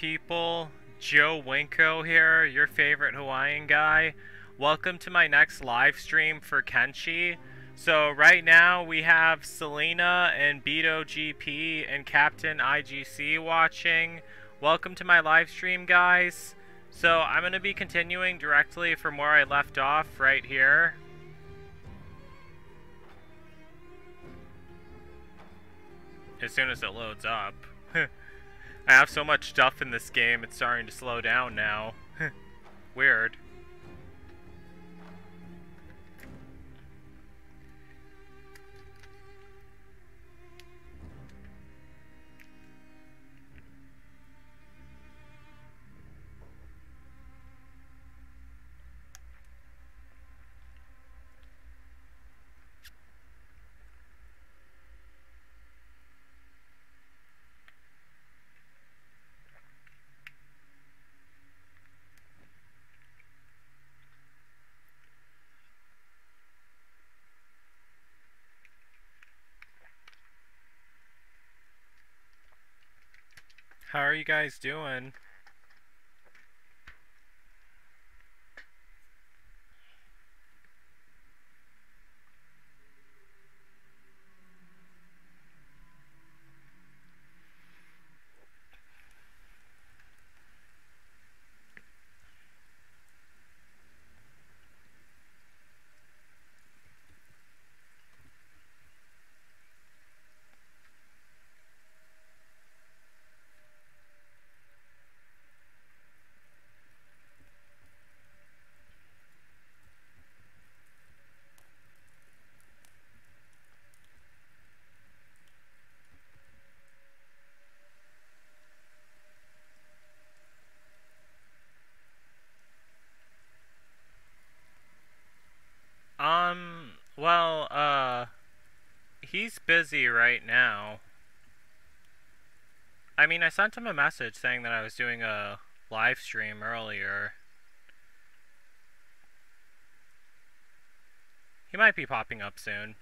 people? Joe Winko here, your favorite Hawaiian guy. Welcome to my next live stream for Kenshi. So right now we have Selena and Beto GP and Captain IGC watching. Welcome to my live stream, guys. So I'm going to be continuing directly from where I left off right here. As soon as it loads up. I have so much stuff in this game, it's starting to slow down now. Weird. How are you guys doing? busy right now. I mean, I sent him a message saying that I was doing a live stream earlier. He might be popping up soon.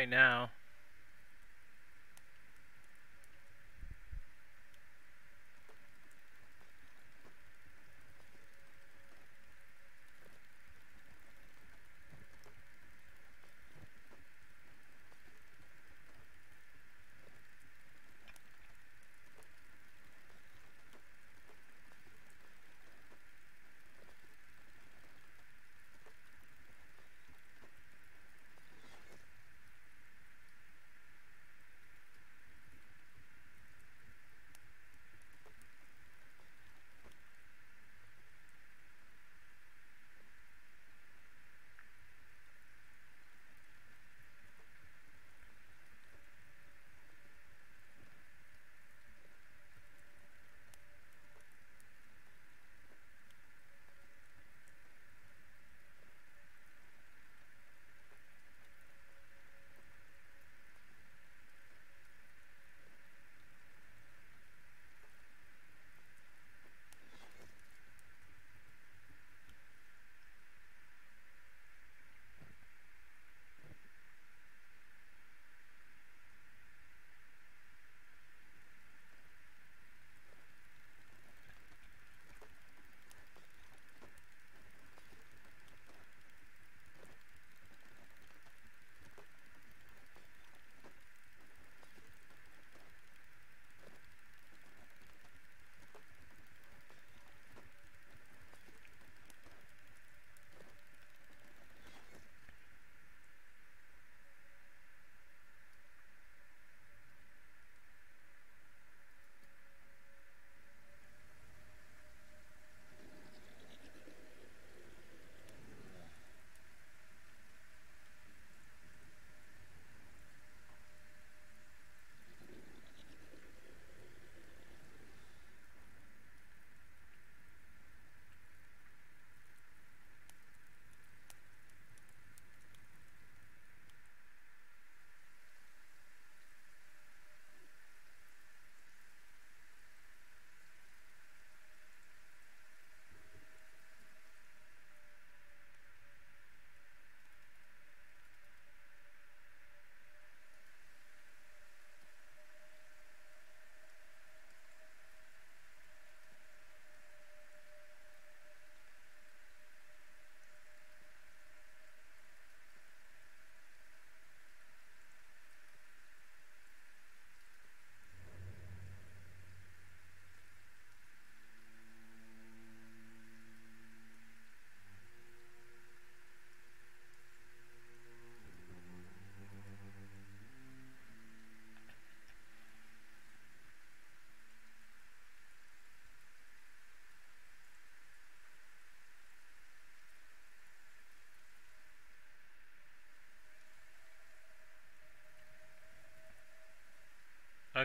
Right now.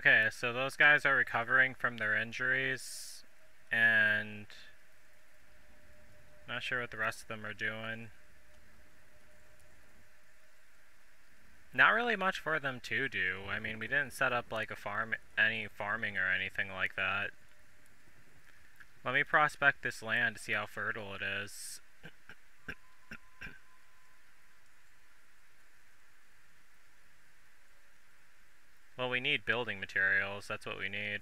Okay, so those guys are recovering from their injuries, and not sure what the rest of them are doing. Not really much for them to do. I mean, we didn't set up like a farm, any farming or anything like that. Let me prospect this land to see how fertile it is. Well, we need building materials. That's what we need.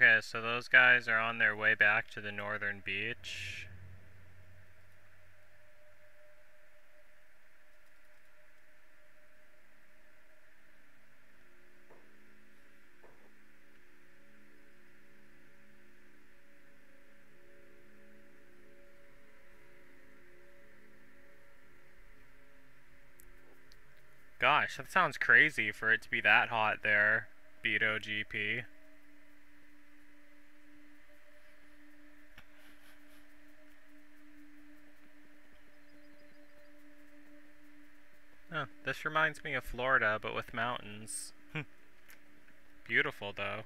Okay, so those guys are on their way back to the northern beach. Gosh, that sounds crazy for it to be that hot there, Beto GP. Huh, this reminds me of Florida, but with mountains. Hmm. Beautiful, though.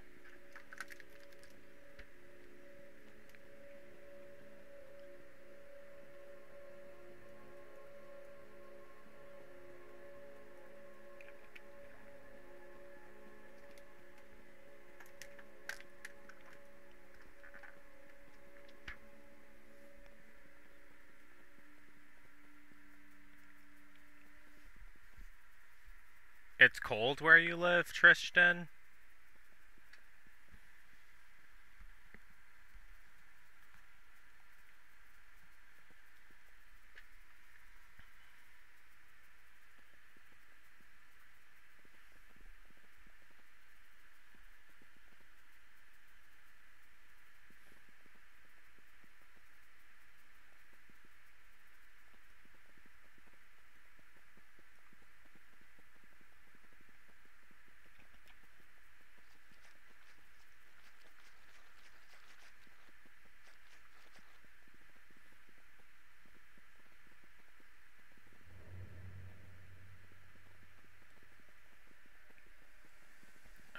Cold where you live, Tristan?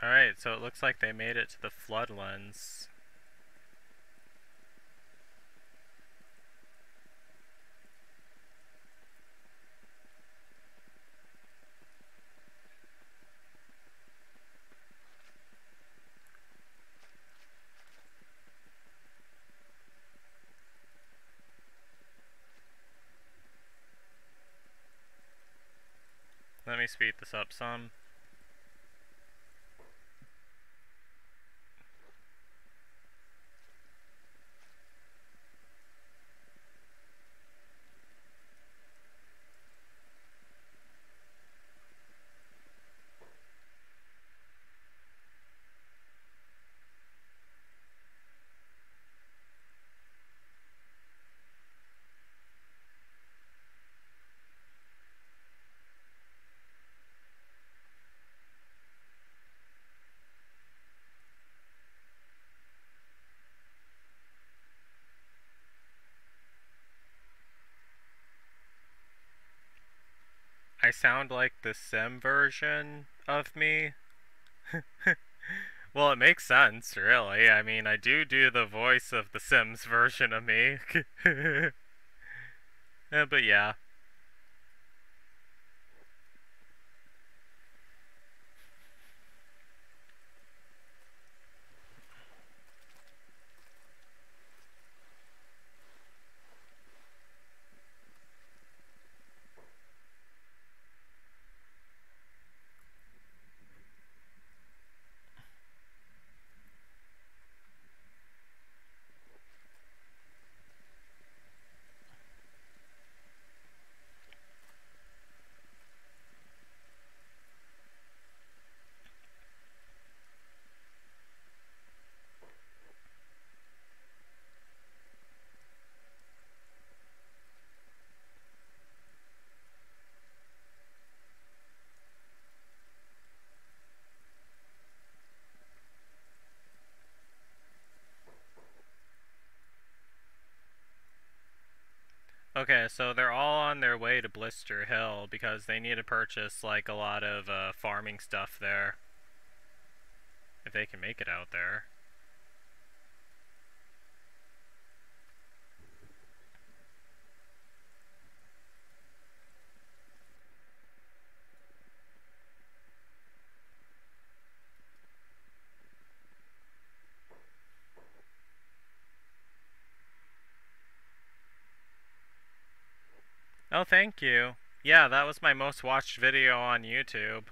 Alright, so it looks like they made it to the Floodlands. Let me speed this up some. Sound like the sim version of me. well, it makes sense, really. I mean, I do do the voice of the Sims version of me. yeah, uh, but yeah. Okay, so they're all on their way to Blister Hill because they need to purchase like a lot of uh, farming stuff there. If they can make it out there. Oh, thank you. Yeah, that was my most watched video on YouTube.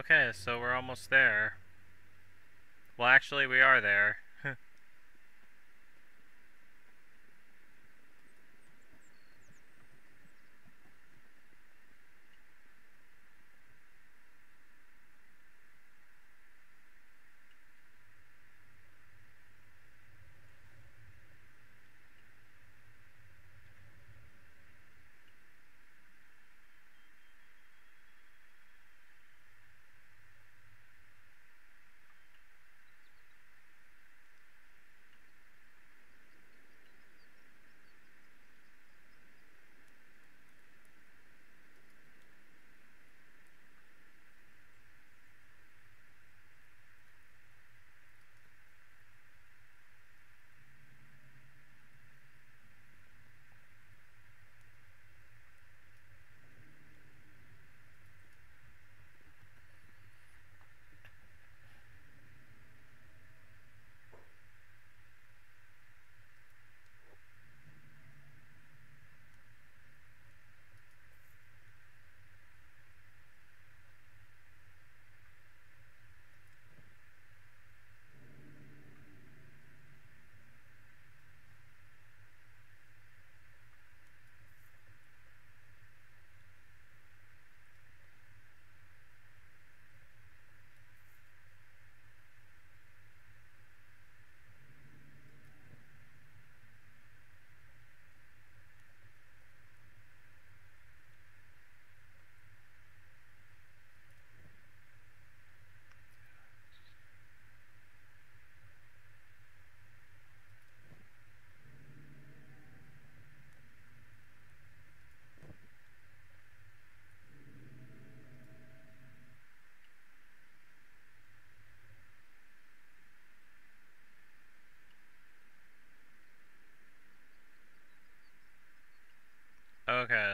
Okay, so we're almost there. Well, actually, we are there.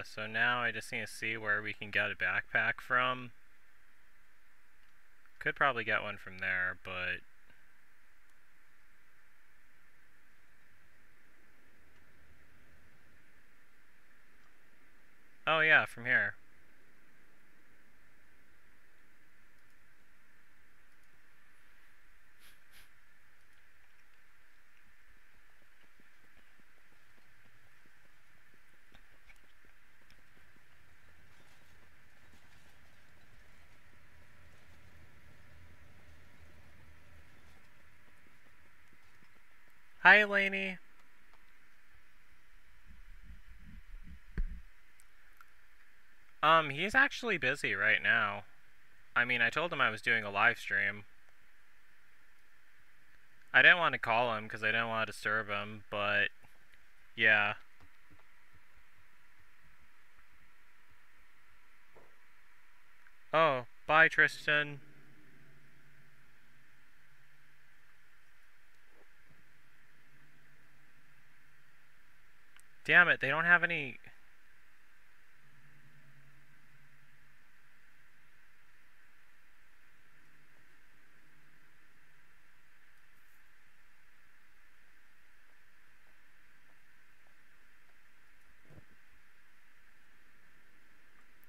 So now I just need to see where we can get a backpack from. Could probably get one from there, but... Oh yeah, from here. Hi, Lainey. Um, he's actually busy right now. I mean, I told him I was doing a live stream. I didn't want to call him because I didn't want to disturb him, but yeah. Oh, bye, Tristan. Damn it, they don't have any...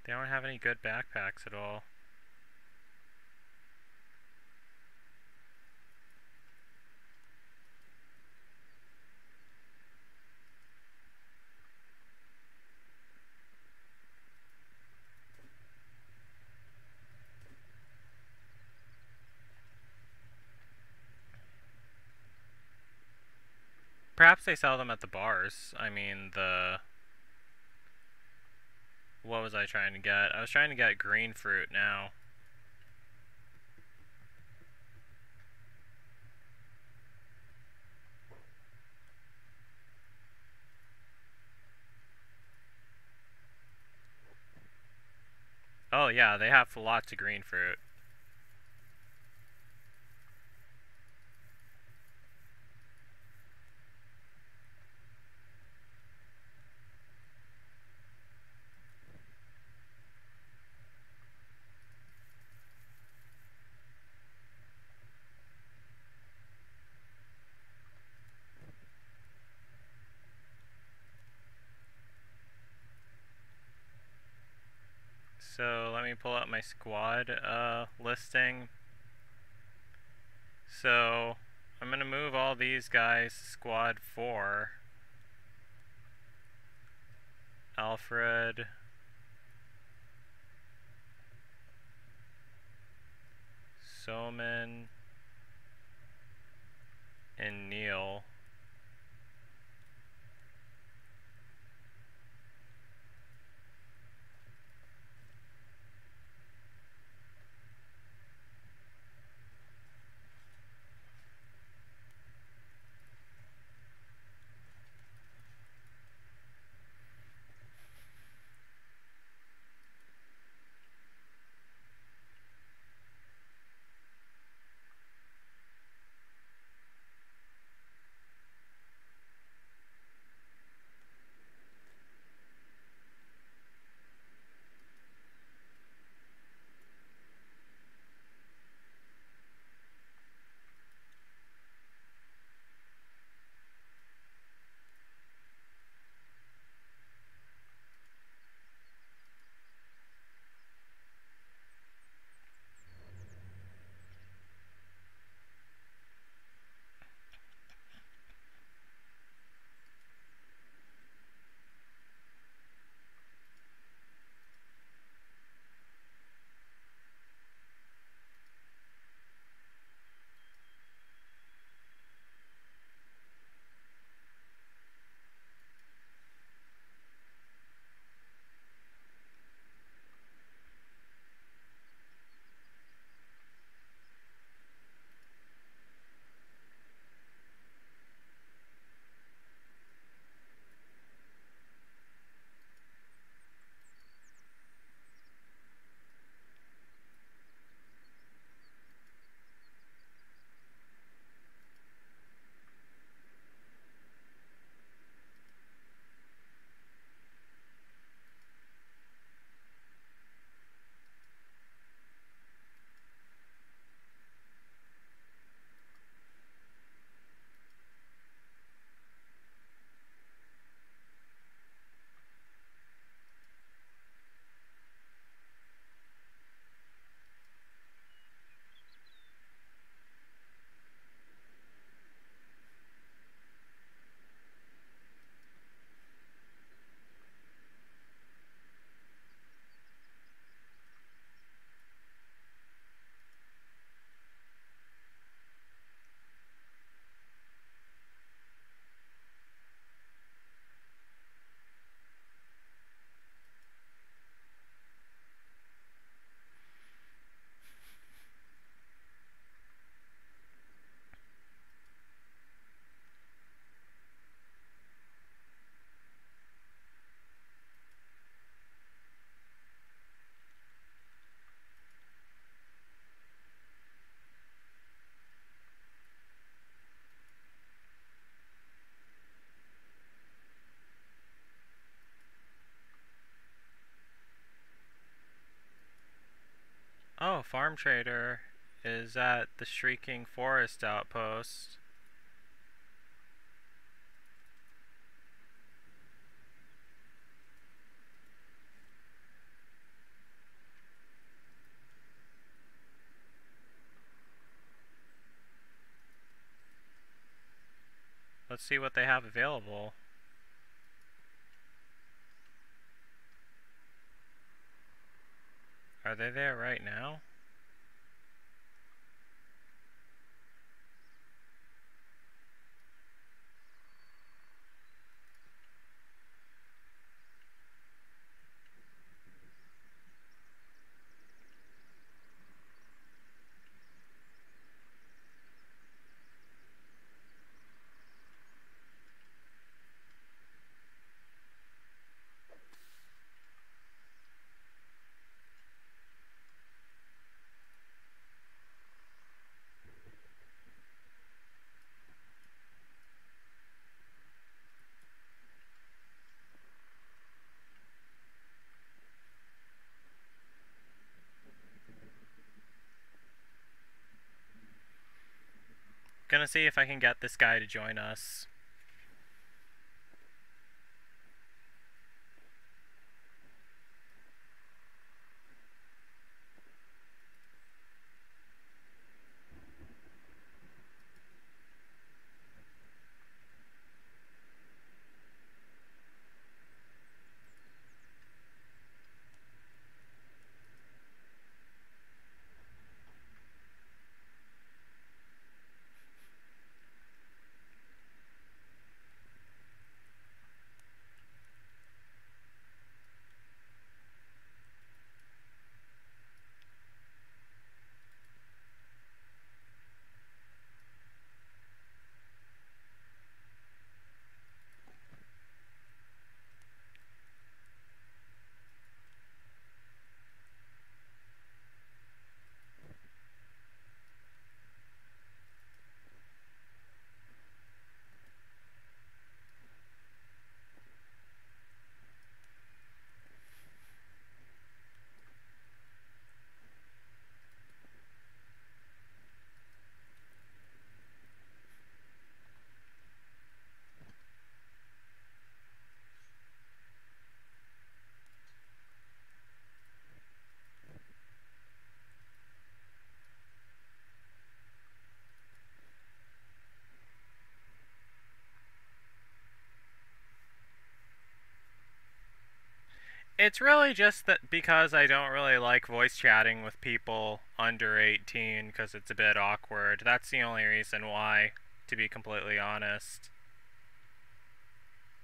They don't have any good backpacks at all. Perhaps they sell them at the bars. I mean, the... What was I trying to get? I was trying to get green fruit now. Oh yeah, they have lots of green fruit. So let me pull up my squad uh, listing. So I'm going to move all these guys squad 4. Alfred. Soman. And Neil. Farm Trader is at the Shrieking Forest outpost. Let's see what they have available. Are they there right now? Gonna see if I can get this guy to join us. It's really just that because I don't really like voice chatting with people under 18 because it's a bit awkward. That's the only reason why, to be completely honest.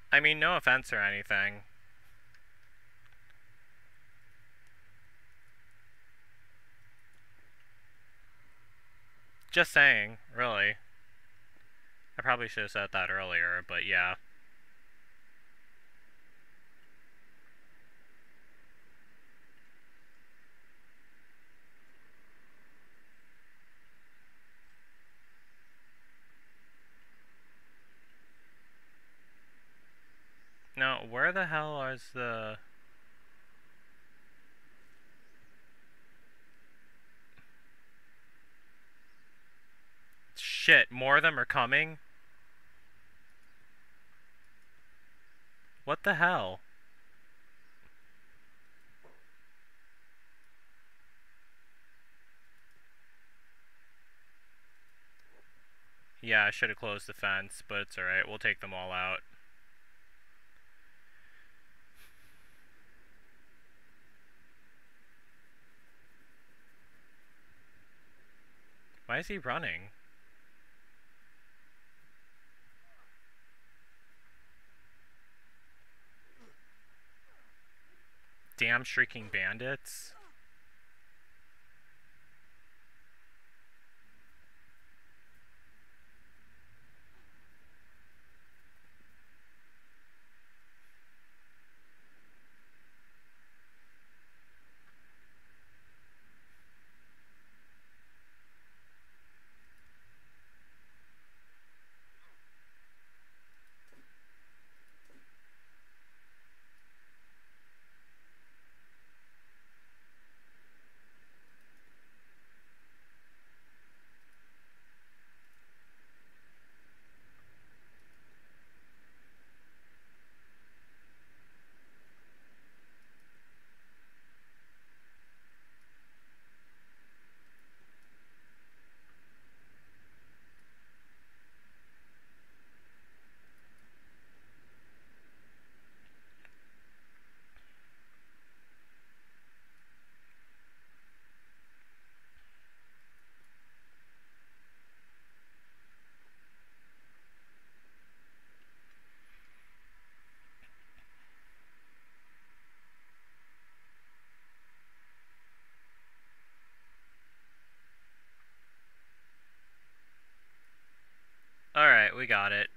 I mean, no offense or anything. Just saying, really. I probably should have said that earlier, but yeah. No, where the hell is the... Shit, more of them are coming? What the hell? Yeah, I should have closed the fence, but it's alright. We'll take them all out. Why is he running? Damn shrieking bandits. Alright, we got it.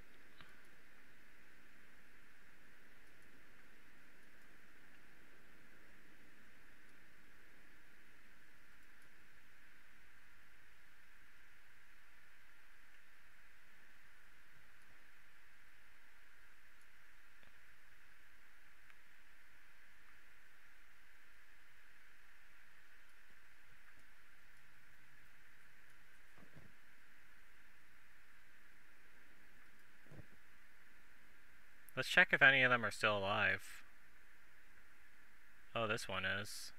Let's check if any of them are still alive. Oh, this one is.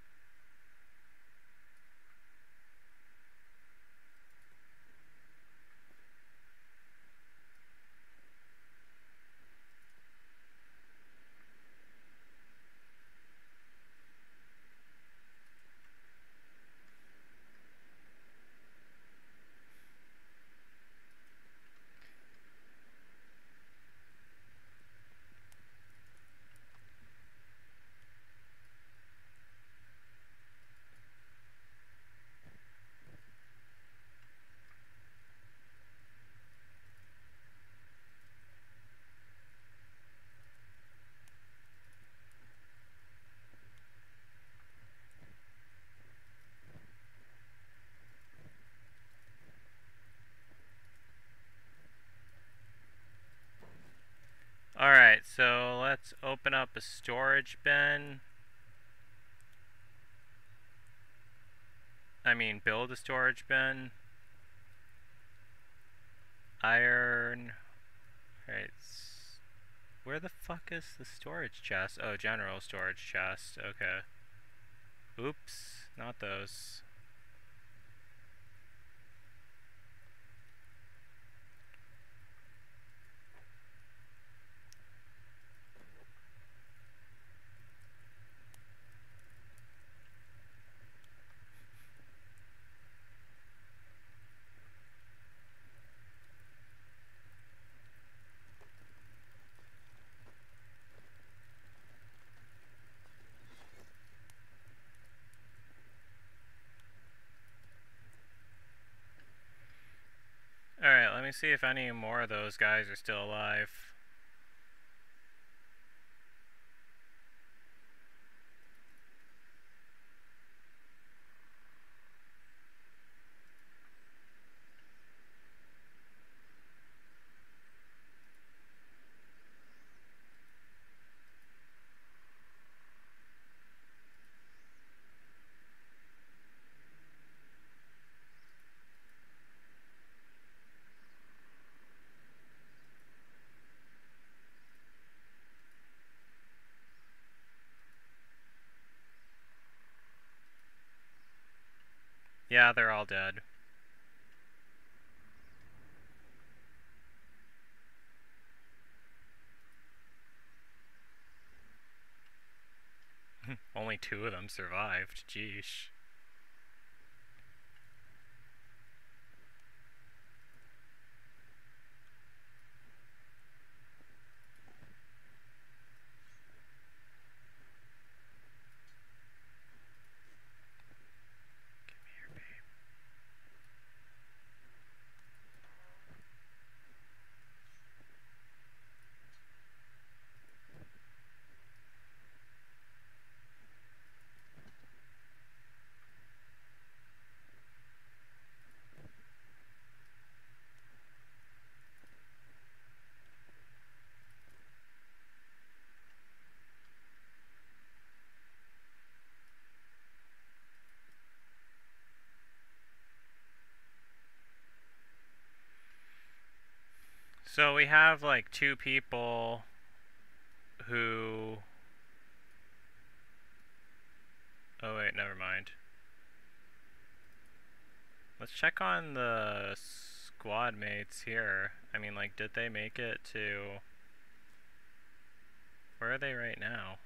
Alright, so let's open up a storage bin. I mean, build a storage bin. Iron. Right. Where the fuck is the storage chest? Oh, general storage chest. Okay. Oops, not those. let me see if any more of those guys are still alive. Yeah, they're all dead. Only two of them survived. Jeesh. So we have like two people who. Oh, wait, never mind. Let's check on the squad mates here. I mean, like, did they make it to. Where are they right now?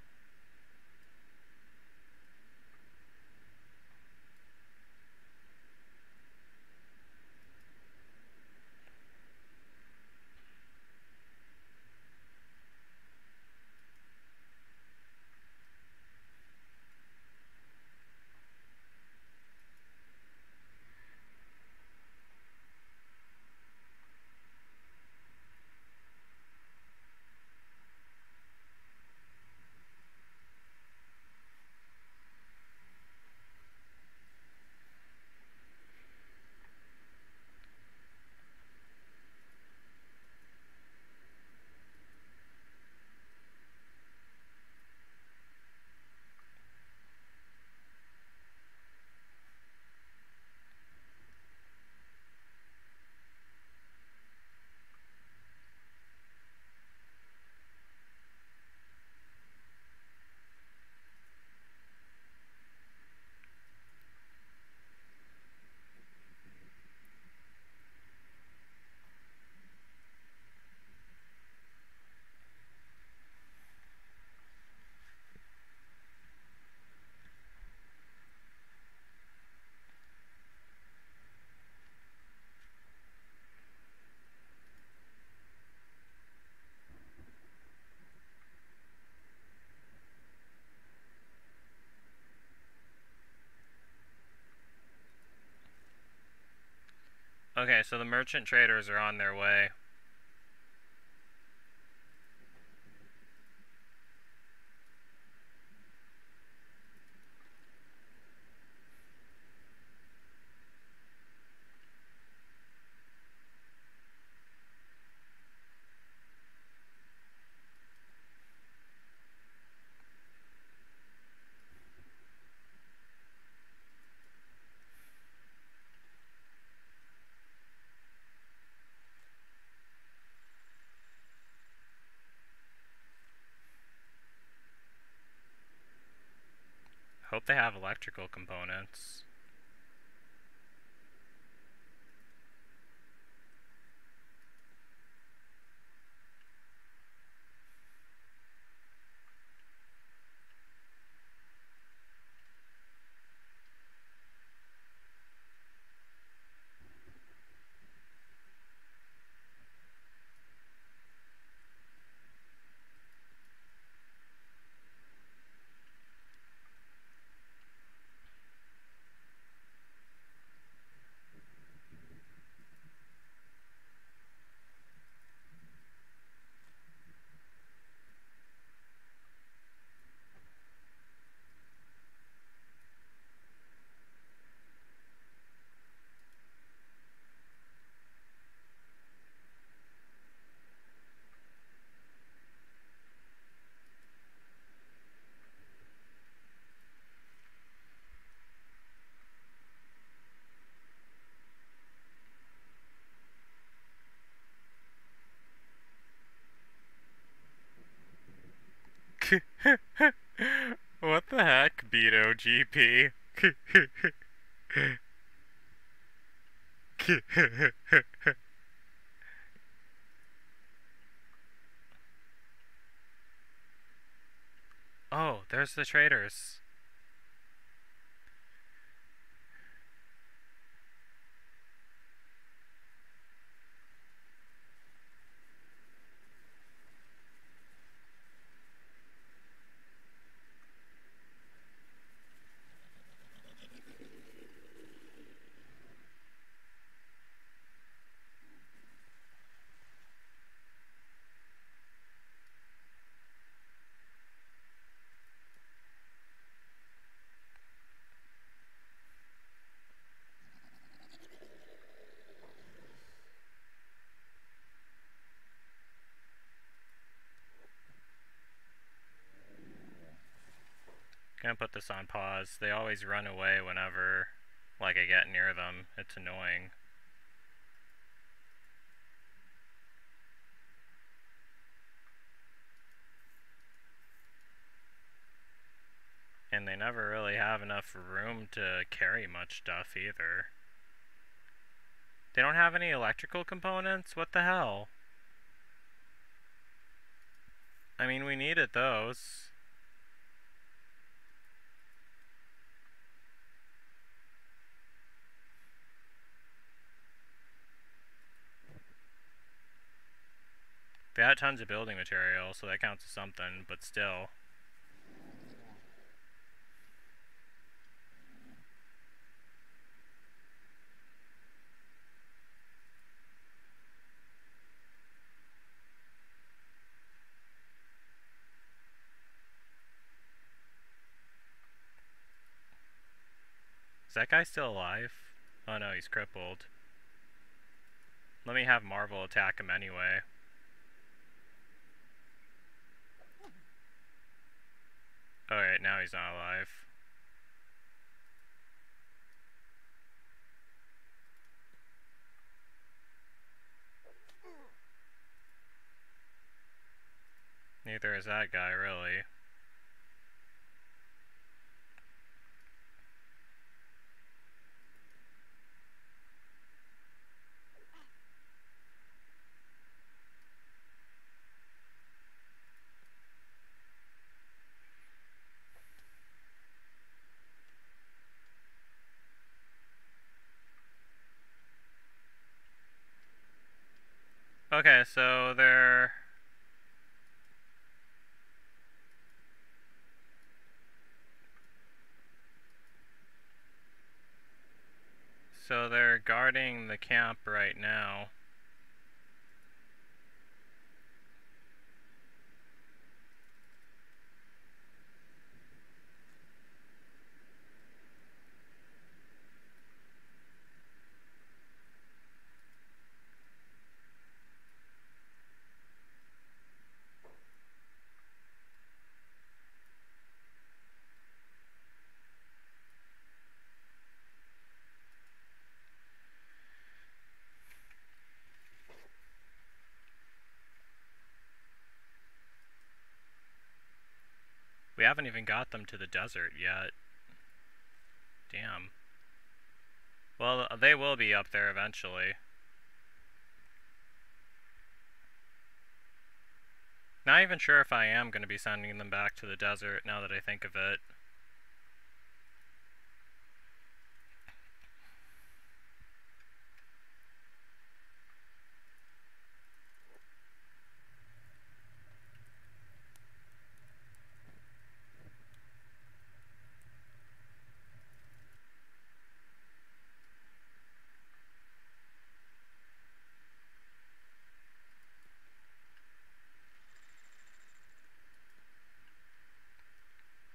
Okay, so the merchant traders are on their way. Hope they have electrical components. GP? oh, there's the traders. Gonna put this on pause. They always run away whenever, like, I get near them. It's annoying. And they never really have enough room to carry much stuff either. They don't have any electrical components? What the hell? I mean, we needed those. They had tons of building material, so that counts as something, but still. Is that guy still alive? Oh no, he's crippled. Let me have Marvel attack him anyway. Alright, now he's not alive. Neither is that guy, really. Okay, so they're... So they're guarding the camp right now. Haven't even got them to the desert yet. Damn. Well, they will be up there eventually. Not even sure if I am going to be sending them back to the desert now that I think of it.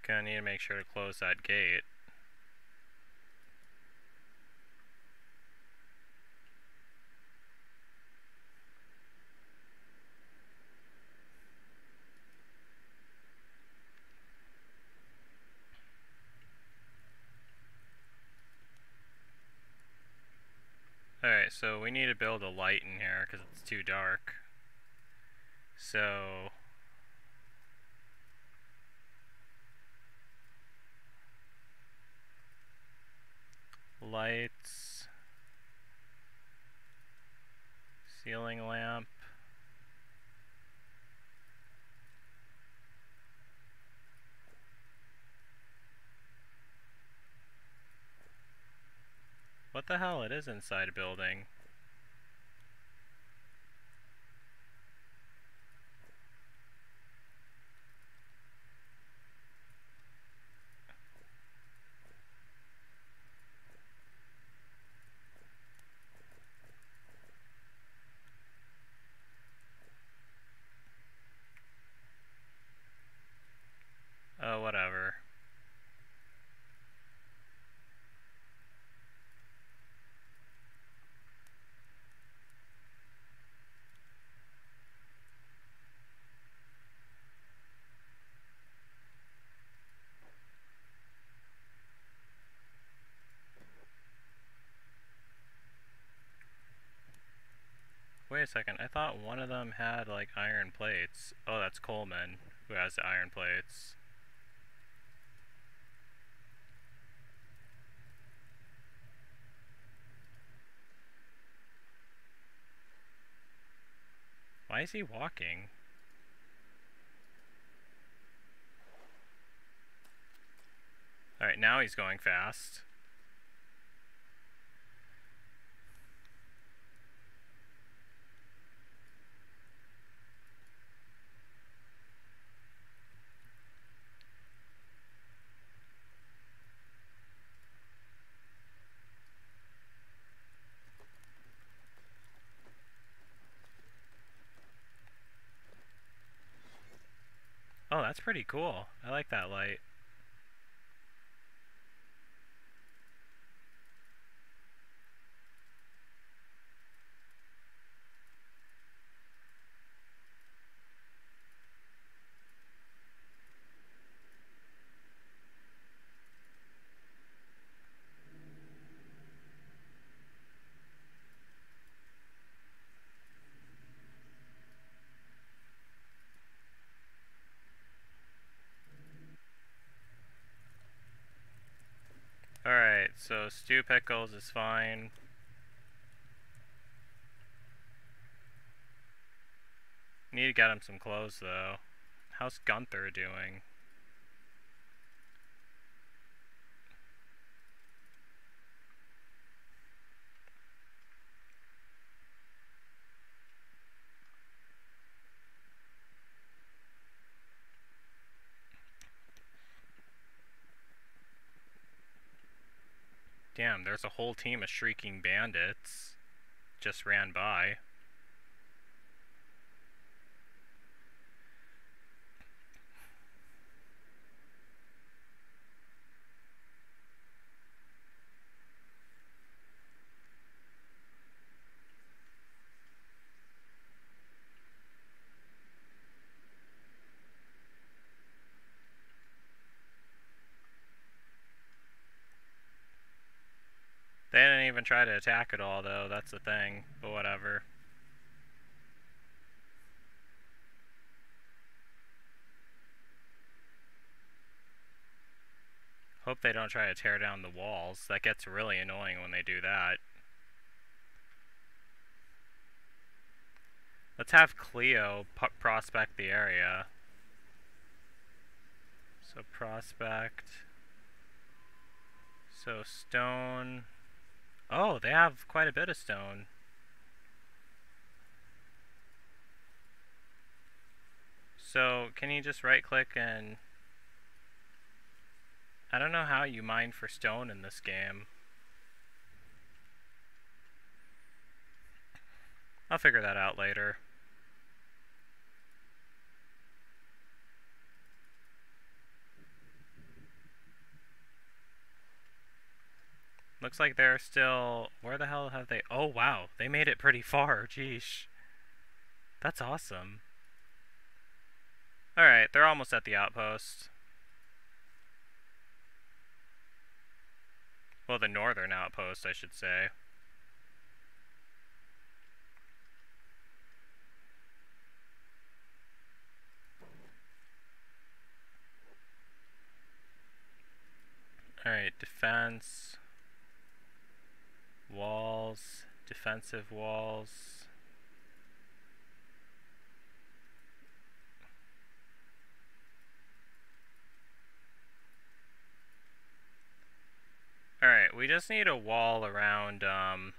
Gonna need to make sure to close that gate. Alright, so we need to build a light in here because it's too dark. So, Lights. Ceiling lamp. What the hell? It is inside a building. Oh, whatever. Wait a second, I thought one of them had like iron plates. Oh, that's Coleman, who has the iron plates. Why is he walking? Alright, now he's going fast. Oh, that's pretty cool. I like that light. Alright, so stew pickles is fine. Need to get him some clothes though. How's Gunther doing? Damn, there's a whole team of shrieking bandits. Just ran by. They didn't even try to attack at all, though. That's the thing. But whatever. Hope they don't try to tear down the walls. That gets really annoying when they do that. Let's have Cleo prospect the area. So prospect. So stone. Oh, they have quite a bit of stone. So, can you just right click and... I don't know how you mine for stone in this game. I'll figure that out later. Looks like they're still... Where the hell have they... Oh, wow. They made it pretty far. Jeez. That's awesome. Alright, they're almost at the outpost. Well, the northern outpost, I should say. Alright, defense. Walls, defensive walls. Alright, we just need a wall around, um,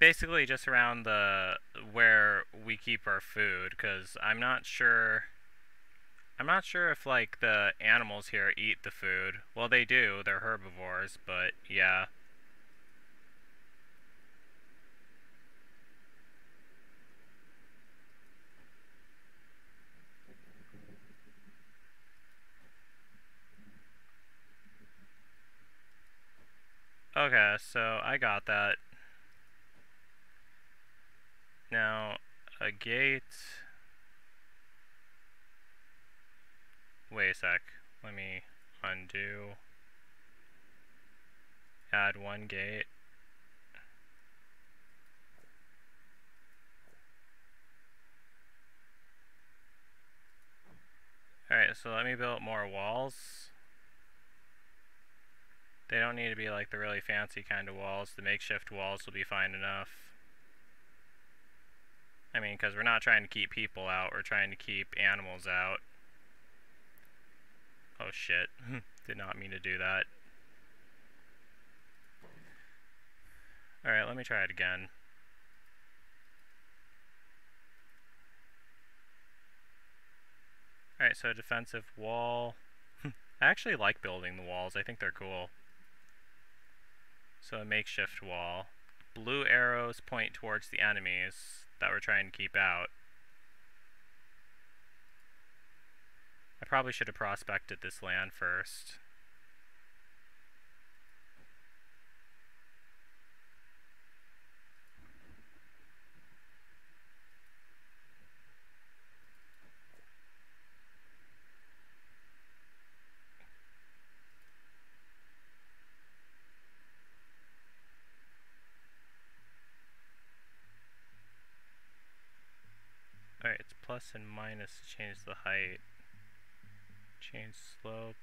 basically just around the, where we keep our food, because I'm not sure, I'm not sure if, like, the animals here eat the food. Well, they do, they're herbivores, but, yeah. Okay, so I got that. Now, a gate... Wait a sec. Let me undo. Add one gate. Alright, so let me build more walls. They don't need to be like the really fancy kind of walls. The makeshift walls will be fine enough. I mean, because we're not trying to keep people out, we're trying to keep animals out. Oh shit. Hmm. Did not mean to do that. Alright, let me try it again. Alright, so defensive wall. Hmm. I actually like building the walls, I think they're cool. So a makeshift wall. Blue arrows point towards the enemies that we're trying to keep out. I probably should have prospected this land first. Alright, it's plus and minus to change the height. Change slope.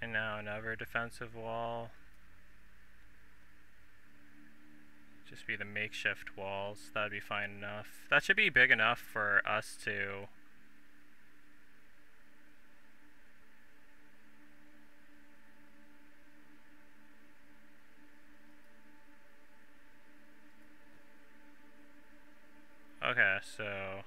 And now another defensive wall. Just be the makeshift walls. That'd be fine enough. That should be big enough for us to... Okay, so...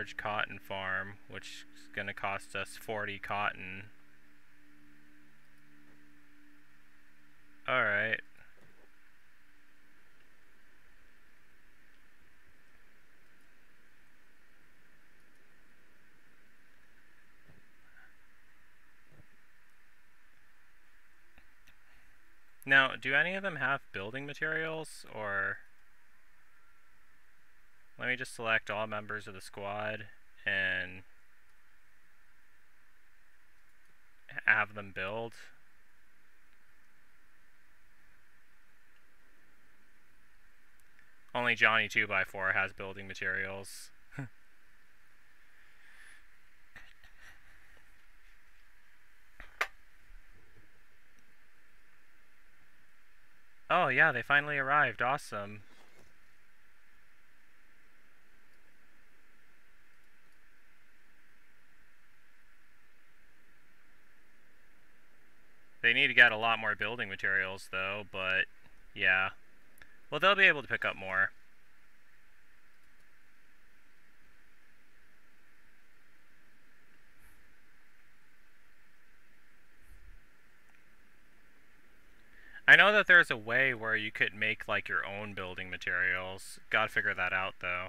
large cotton farm, which is going to cost us 40 cotton. Alright. Now, do any of them have building materials, or... Let me just select all members of the squad and have them build. Only Johnny 2x4 has building materials. oh yeah, they finally arrived. Awesome. They need to get a lot more building materials, though, but yeah. Well, they'll be able to pick up more. I know that there's a way where you could make like your own building materials. Gotta figure that out though.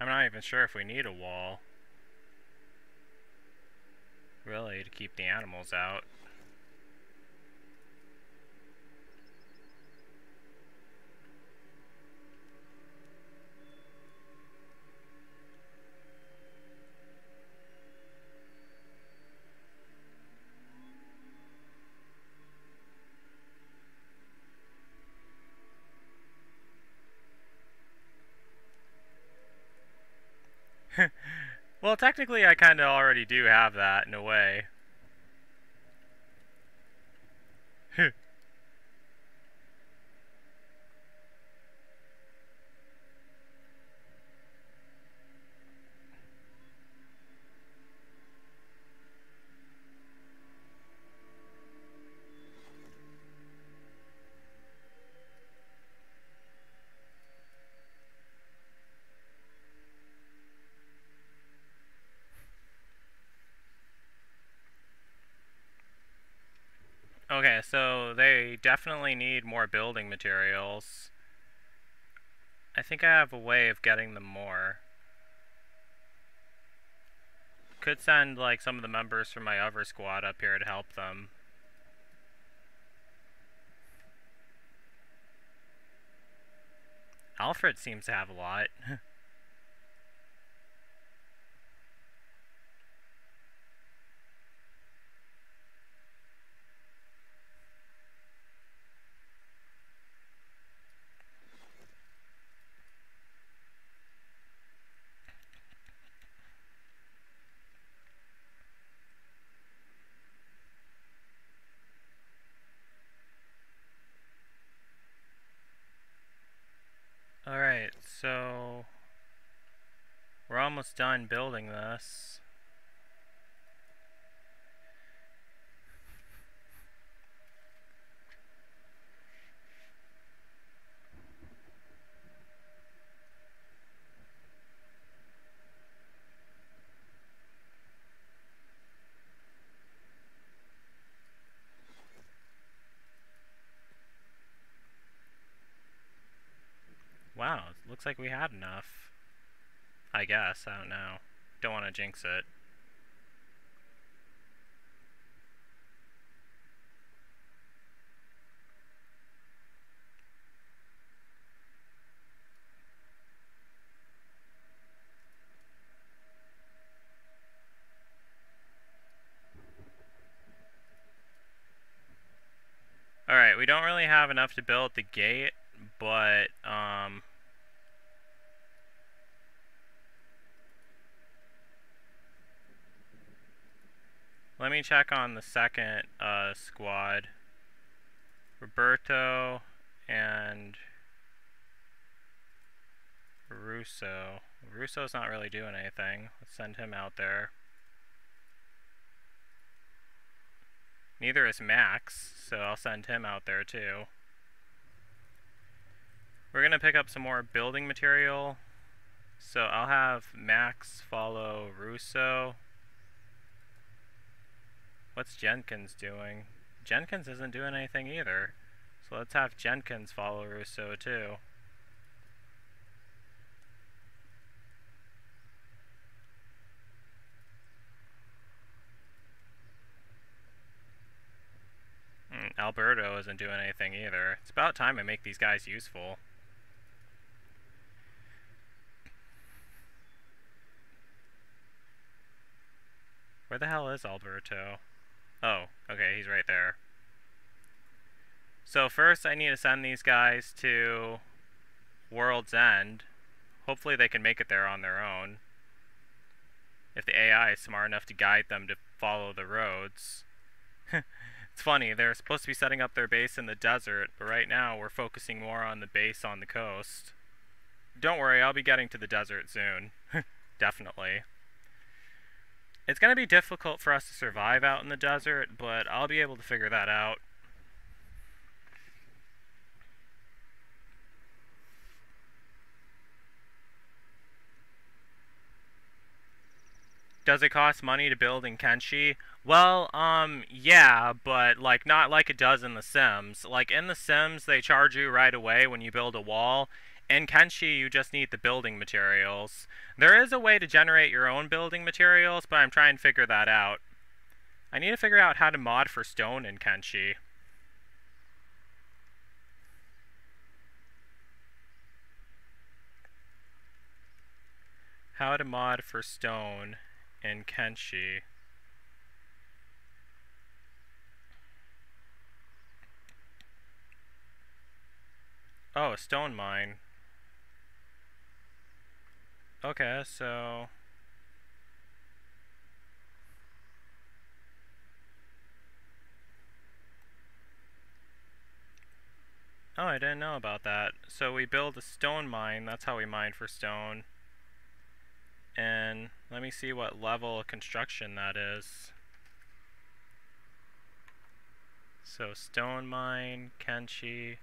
I'm not even sure if we need a wall. Really, to keep the animals out. Well, technically I kind of already do have that in a way. Okay, so they definitely need more building materials. I think I have a way of getting them more. Could send like some of the members from my other squad up here to help them. Alfred seems to have a lot. Alright, so we're almost done building this. Wow, looks like we had enough. I guess, I don't know. Don't want to jinx it. Alright, we don't really have enough to build the gate, but, um, Let me check on the second uh, squad. Roberto and Russo. Russo's not really doing anything. Let's send him out there. Neither is Max, so I'll send him out there too. We're going to pick up some more building material. So I'll have Max follow Russo. What's Jenkins doing? Jenkins isn't doing anything either. So let's have Jenkins follow Russo too. Mm, Alberto isn't doing anything either. It's about time I make these guys useful. Where the hell is Alberto? Oh, okay, he's right there. So first I need to send these guys to World's End. Hopefully they can make it there on their own. If the AI is smart enough to guide them to follow the roads. it's funny, they're supposed to be setting up their base in the desert, but right now we're focusing more on the base on the coast. Don't worry, I'll be getting to the desert soon. Definitely. It's going to be difficult for us to survive out in the desert, but I'll be able to figure that out. Does it cost money to build in Kenshi? Well, um, yeah, but, like, not like it does in The Sims. Like, in The Sims, they charge you right away when you build a wall, in Kenshi, you just need the building materials. There is a way to generate your own building materials, but I'm trying to figure that out. I need to figure out how to mod for stone in Kenshi. How to mod for stone in Kenshi. Oh, a stone mine. Okay, so... Oh, I didn't know about that. So we build a stone mine, that's how we mine for stone. And let me see what level of construction that is. So stone mine, Kenshi...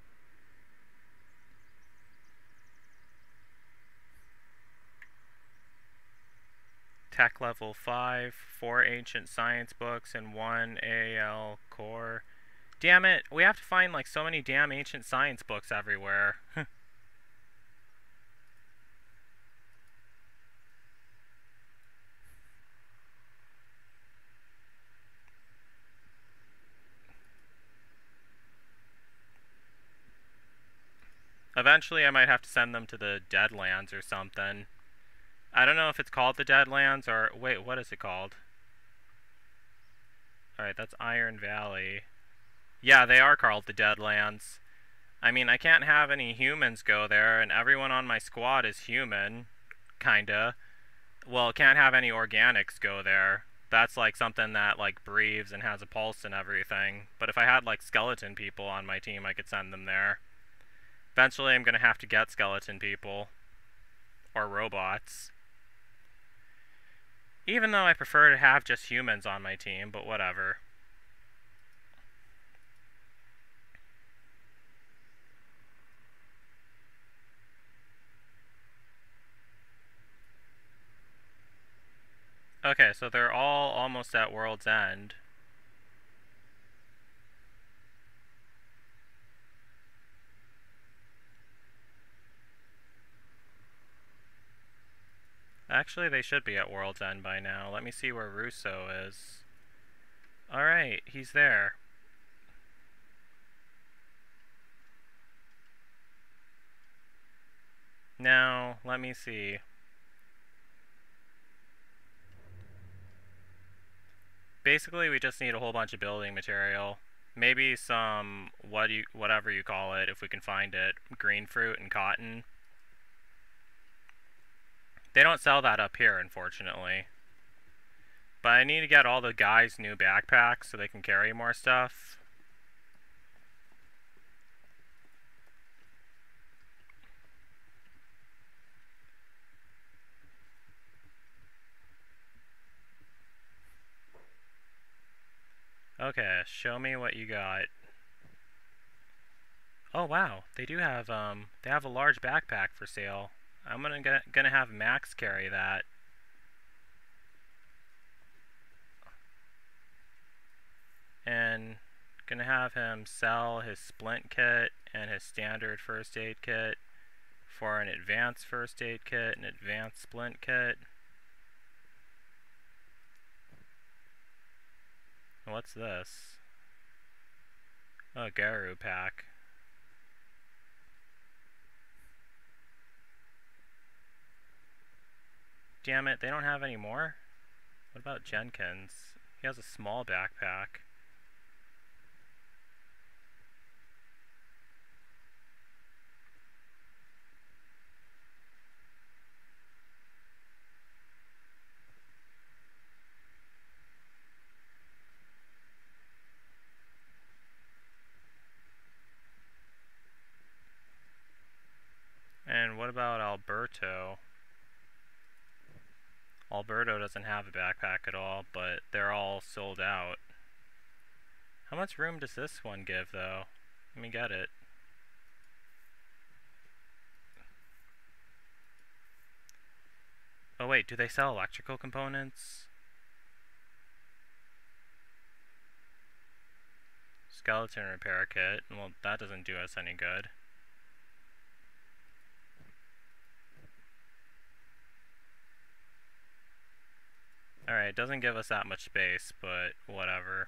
Tech Level 5, 4 Ancient Science books, and 1 AI Core. Damn it, we have to find like so many damn Ancient Science books everywhere. Eventually I might have to send them to the Deadlands or something. I don't know if it's called the Deadlands or... Wait, what is it called? Alright, that's Iron Valley. Yeah, they are called the Deadlands. I mean, I can't have any humans go there, and everyone on my squad is human. Kinda. Well, can't have any organics go there. That's like something that like breathes and has a pulse and everything. But if I had like skeleton people on my team, I could send them there. Eventually I'm gonna have to get skeleton people. Or robots. Even though I prefer to have just humans on my team, but whatever. Okay, so they're all almost at World's End. Actually, they should be at World's End by now. Let me see where Russo is. Alright, he's there. Now, let me see. Basically, we just need a whole bunch of building material. Maybe some, what you, whatever you call it, if we can find it, green fruit and cotton. They don't sell that up here, unfortunately. But I need to get all the guys new backpacks so they can carry more stuff. Okay, show me what you got. Oh wow, they do have um they have a large backpack for sale. I'm gonna gonna have Max carry that. And gonna have him sell his splint kit and his standard first aid kit for an advanced first aid kit, an advanced splint kit. What's this? Oh, Garru pack. damn it, they don't have any more? What about Jenkins? He has a small backpack. And what about Alberto? Alberto doesn't have a backpack at all, but they're all sold out. How much room does this one give, though? Let me get it. Oh wait, do they sell electrical components? Skeleton repair kit. Well, that doesn't do us any good. Alright, it doesn't give us that much space, but whatever.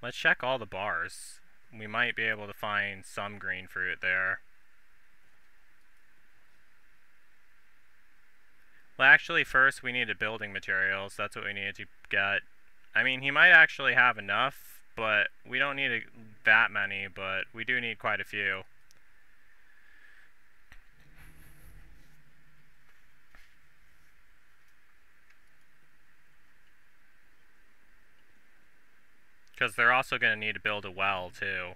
Let's check all the bars. We might be able to find some green fruit there. Well, actually, first we need building materials. That's what we need to get. I mean, he might actually have enough, but we don't need a, that many, but we do need quite a few. Because they're also going to need to build a well, too.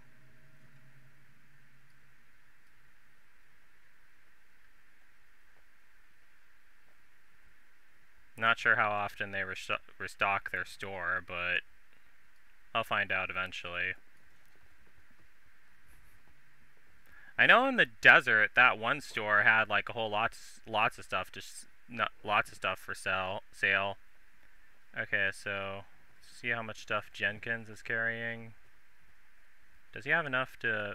Not sure how often they restock their store, but I'll find out eventually. I know in the desert that one store had like a whole lots lots of stuff just not lots of stuff for sale sale. Okay, so see how much stuff Jenkins is carrying. Does he have enough to...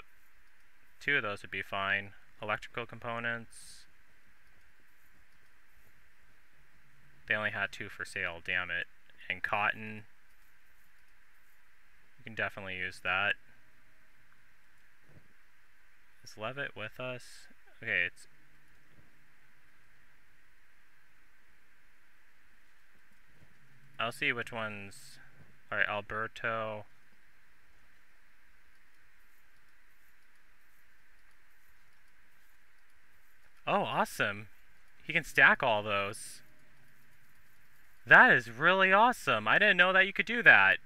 Two of those would be fine. Electrical components. They only had two for sale, damn it. And cotton. You can definitely use that. Is Levitt with us? Okay, it's... I'll see which ones Alright, Alberto. Oh, awesome. He can stack all those. That is really awesome. I didn't know that you could do that.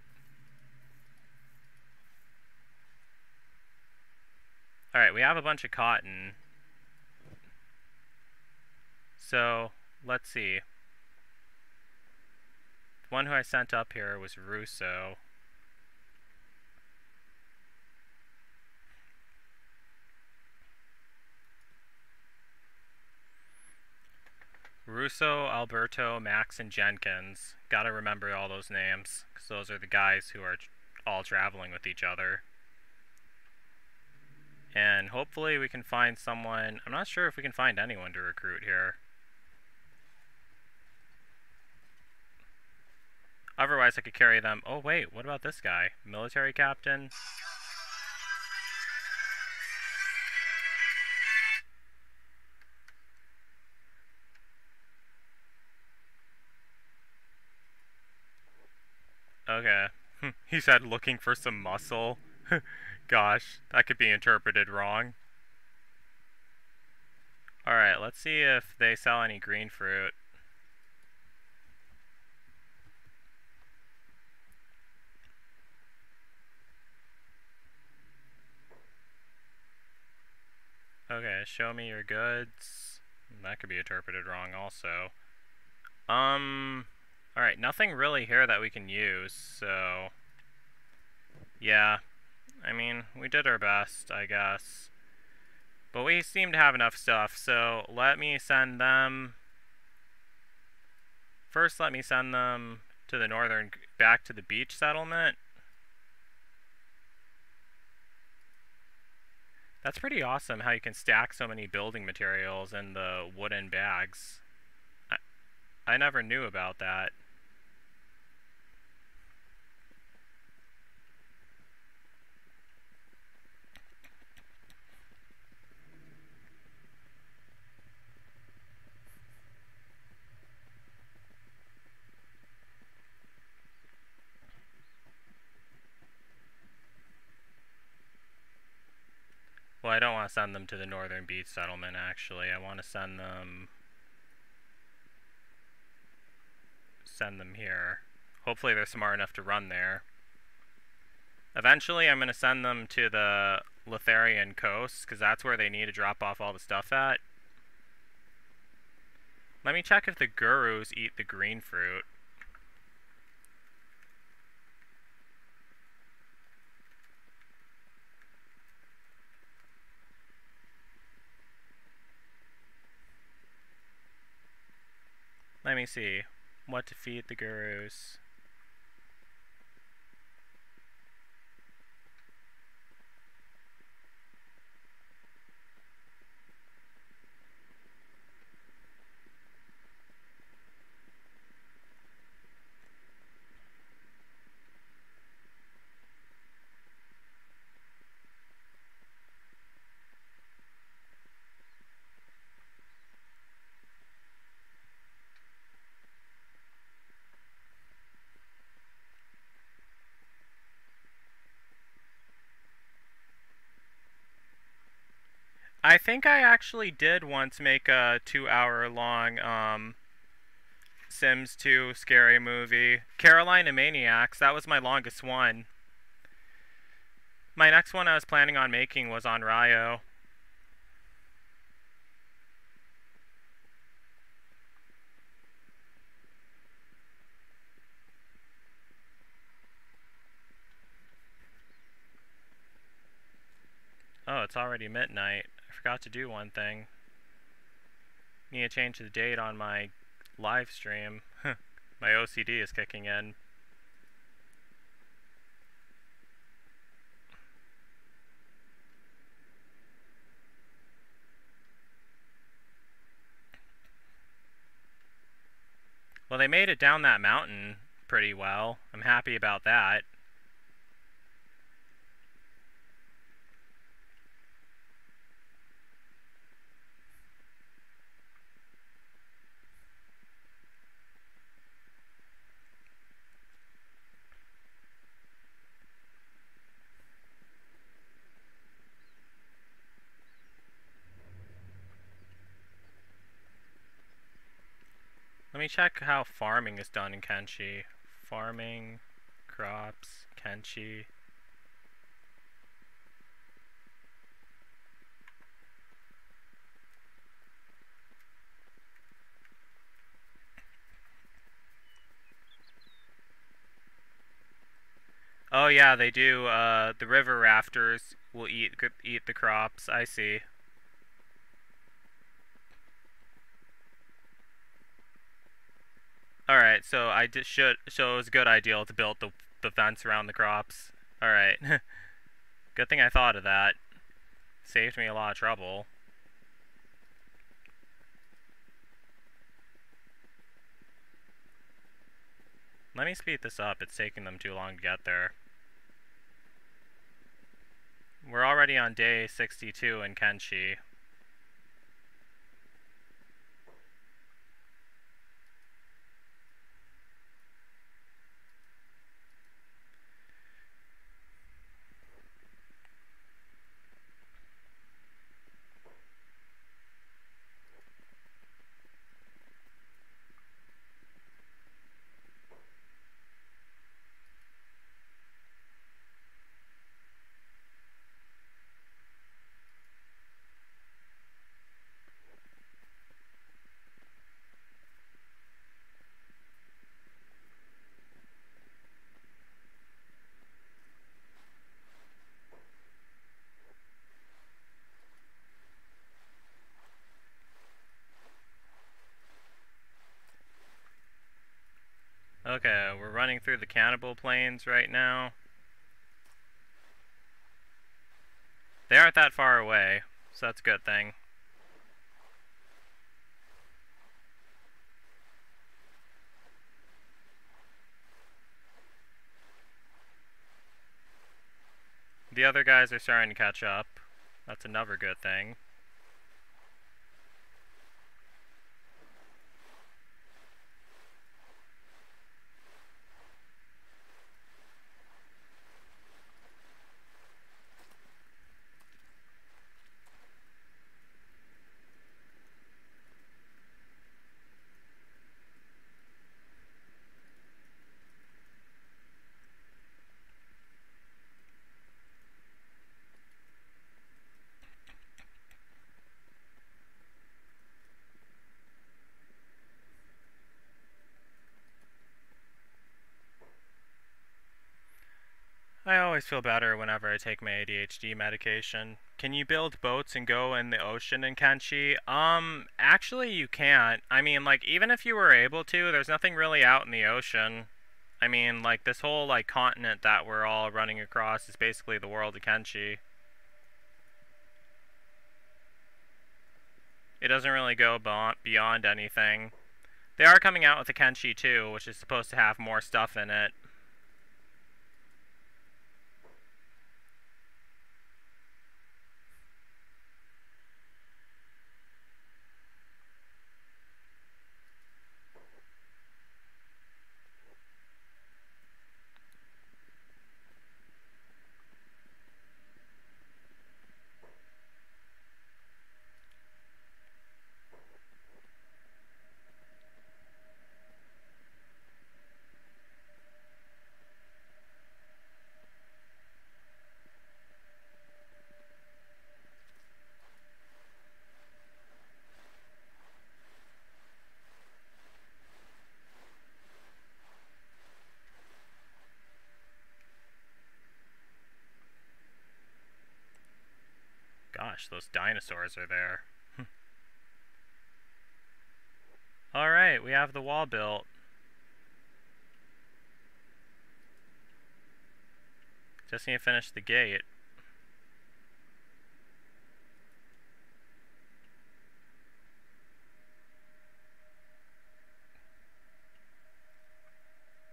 Alright, we have a bunch of cotton. So, let's see one who I sent up here was Russo. Russo, Alberto, Max, and Jenkins. Gotta remember all those names, because those are the guys who are all traveling with each other. And hopefully we can find someone... I'm not sure if we can find anyone to recruit here. Otherwise, I could carry them. Oh, wait, what about this guy? Military captain? Okay. he said looking for some muscle. Gosh, that could be interpreted wrong. Alright, let's see if they sell any green fruit. Okay, show me your goods. That could be interpreted wrong also. Um, alright, nothing really here that we can use, so... Yeah, I mean, we did our best, I guess. But we seem to have enough stuff, so let me send them... First, let me send them to the northern, back to the beach settlement. That's pretty awesome how you can stack so many building materials in the wooden bags. I, I never knew about that. Well, I don't want to send them to the Northern Beach Settlement, actually. I want to send them... Send them here. Hopefully they're smart enough to run there. Eventually, I'm going to send them to the Leviathan coast, because that's where they need to drop off all the stuff at. Let me check if the garrus eat the green fruit. Let me see. What to feed the garrus. I think I actually did once make a two hour long um, Sims 2 scary movie. Carolina Maniacs, that was my longest one. My next one I was planning on making was on Rio. Oh, it's already midnight forgot to do one thing. Need to change the date on my live stream. my OCD is kicking in. Well, they made it down that mountain pretty well. I'm happy about that. Let me check how farming is done in Kenshi. Farming, crops, Kenshi. Oh yeah, they do. Uh, the river raptors will eat eat the crops. I see. Alright, so I just should so it was a good idea to build the the fence around the crops. Alright. good thing I thought of that. Saved me a lot of trouble. Let me speed this up, it's taking them too long to get there. We're already on day 62 in Kenshi. Okay, we're running through the Cannibal Plains right now. They aren't that far away, so that's a good thing. The other guys are starting to catch up. That's another good thing. Always feel better whenever I take my ADHD medication. Can you build boats and go in the ocean in Kenshi? Um, actually you can't. I mean, like, even if you were able to, there's nothing really out in the ocean. I mean, like, this whole, like, continent that we're all running across is basically the world of Kenshi. It doesn't really go beyond anything. They are coming out with a Kenshi 2, which is supposed to have more stuff in it. Gosh, those dinosaurs are there. Hmm. Alright, we have the wall built. Just need to finish the gate.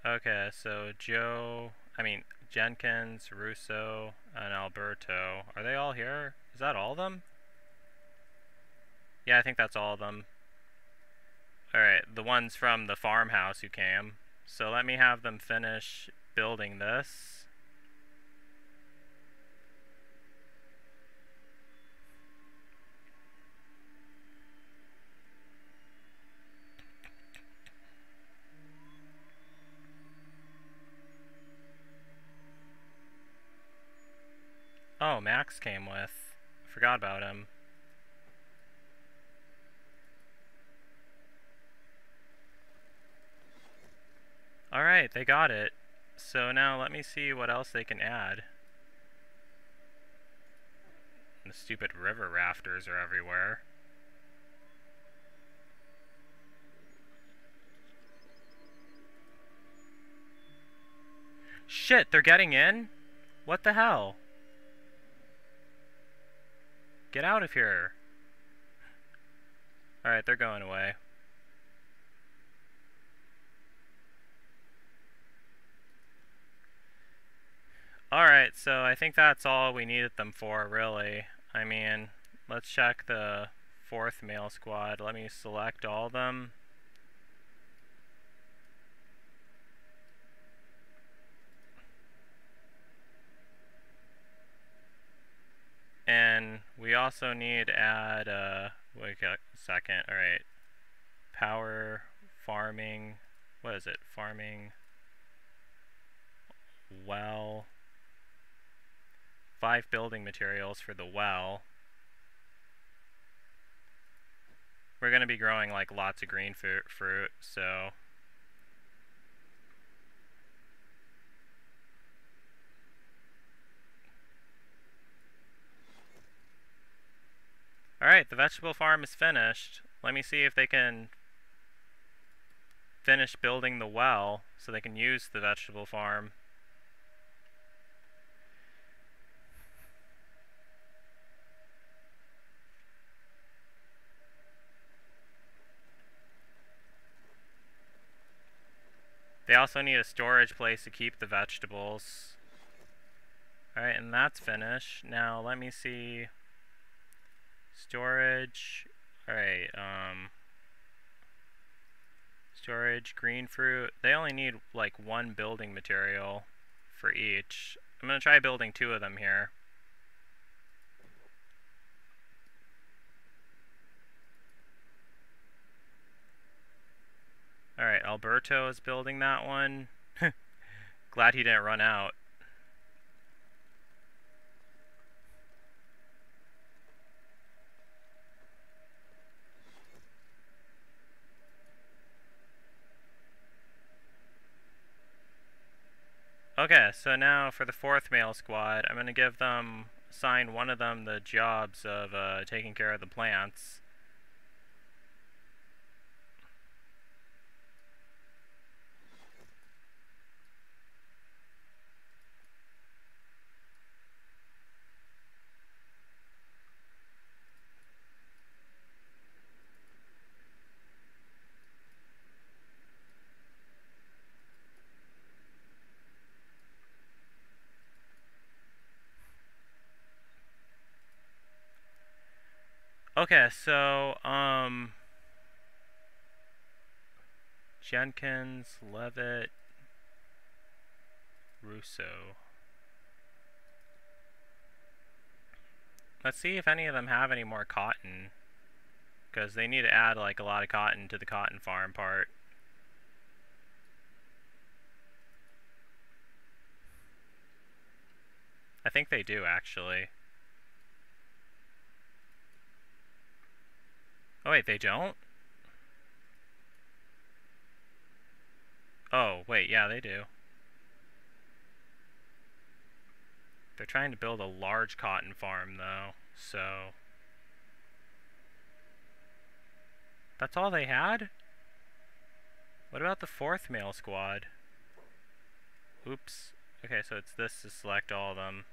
Okay, so Joe, I mean, Jenkins, Russo, and Alberto. Are they all here? Is that all of them? Yeah, I think that's all of them. Alright, the ones from the farmhouse who came. So let me have them finish building this. Oh, Max came with. Forgot about him. Alright, they got it. So now let me see what else they can add. The stupid river raptors are everywhere. Shit, they're getting in? What the hell? Get out of here! Alright, they're going away. Alright, so I think that's all we needed them for, really. I mean, let's check the fourth male squad. Let me select all of them. And we also need to add, uh, wait a second, alright, power, farming, what is it, farming, well, five building materials for the well. We're going to be growing like lots of green fruit, fruit so Alright, the vegetable farm is finished. Let me see if they can finish building the well so they can use the vegetable farm. They also need a storage place to keep the vegetables. Alright, and that's finished. Now, let me see Storage. Alright, um... Storage, green fruit. They only need, like, one building material for each. I'm going to try building two of them here. Alright, Alberto is building that one. Glad he didn't run out. Okay, so now for the fourth male squad, I'm going to give them, assign one of them the jobs of uh, taking care of the plants. Okay, so, um, Jenkins, Levitt, Russo. Let's see if any of them have any more cotton. Because they need to add, like, a lot of cotton to the cotton farm part. I think they do, actually. Oh wait, they don't? Oh, wait, yeah, they do. They're trying to build a large cotton farm, though, so... That's all they had? What about the fourth male squad? Oops. Okay, so it's this to select all of them.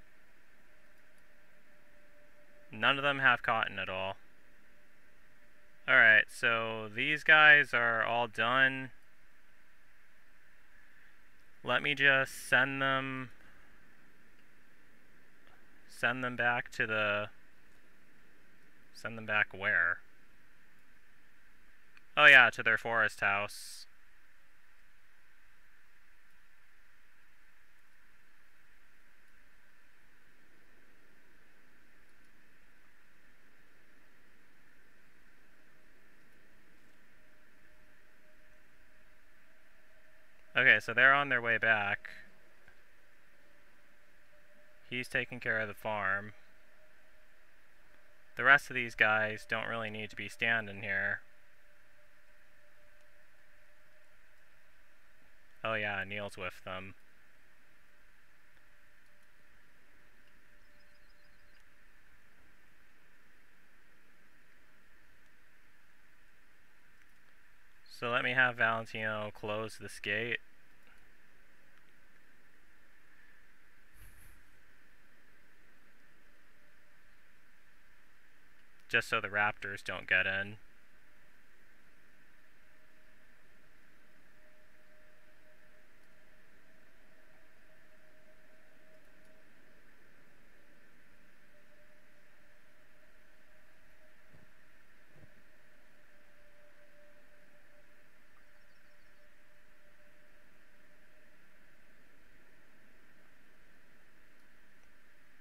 None of them have cotton at all. Alright, so these guys are all done. Let me just send them send them back to the send them back where? Oh yeah, to their forest house. Okay, so they're on their way back. He's taking care of the farm. The rest of these guys don't really need to be standing here. Oh yeah, Neil's with them. So let me have Valentino close this gate. Just so the raptors don't get in.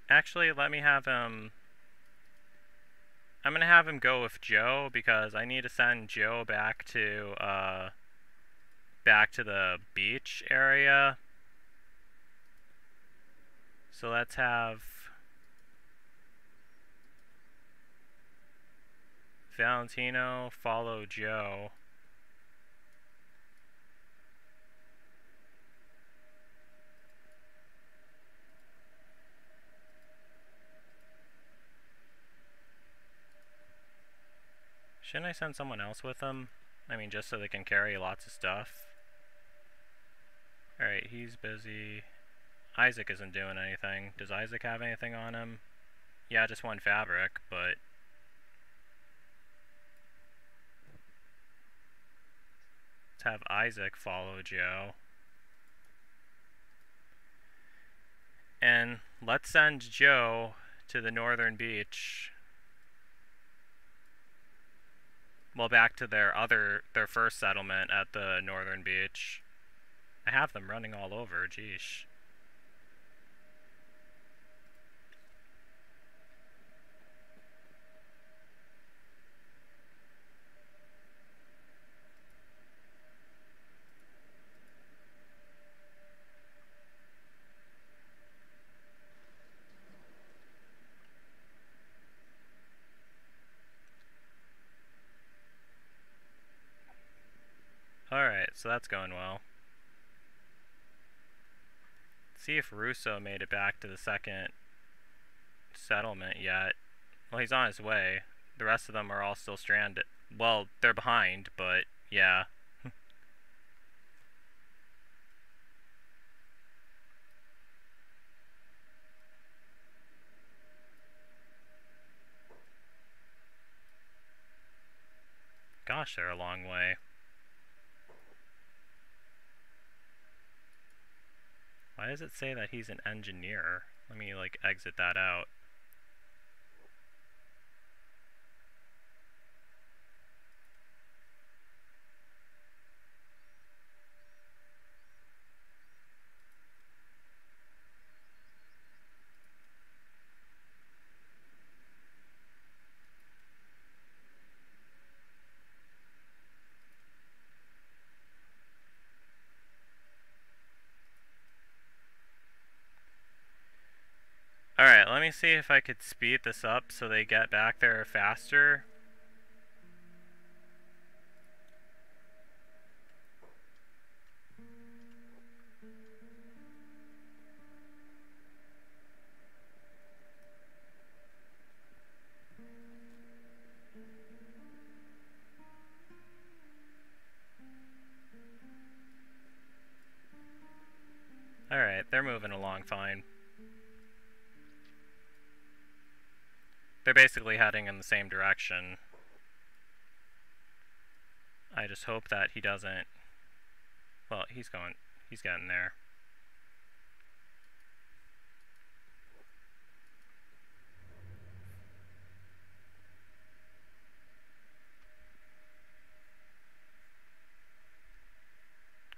Actually, let me have him... I'm going to have him go with Joe because I need to send Joe back to, uh, back to the beach area. So let's have Valentino follow Joe. Shouldn't I send someone else with them? I mean, just so they can carry lots of stuff. Alright, he's busy. Isaac isn't doing anything. Does Isaac have anything on him? Yeah, just one fabric, but... Let's have Isaac follow Joe. And let's send Joe to the northern beach well, back to their other, their first settlement at the northern beach. I have them running all over, geesh. So that's going well. see if Russo made it back to the second settlement yet. Well, he's on his way. The rest of them are all still stranded. Well, they're behind, but yeah. Gosh, they're a long way. Why does it say that he's an engineer? Let me, like, exit that out. Alright, let me see if I could speed this up so they get back there faster. Alright, they're moving along fine. They're basically heading in the same direction. I just hope that he doesn't... Well, he's going... He's getting there.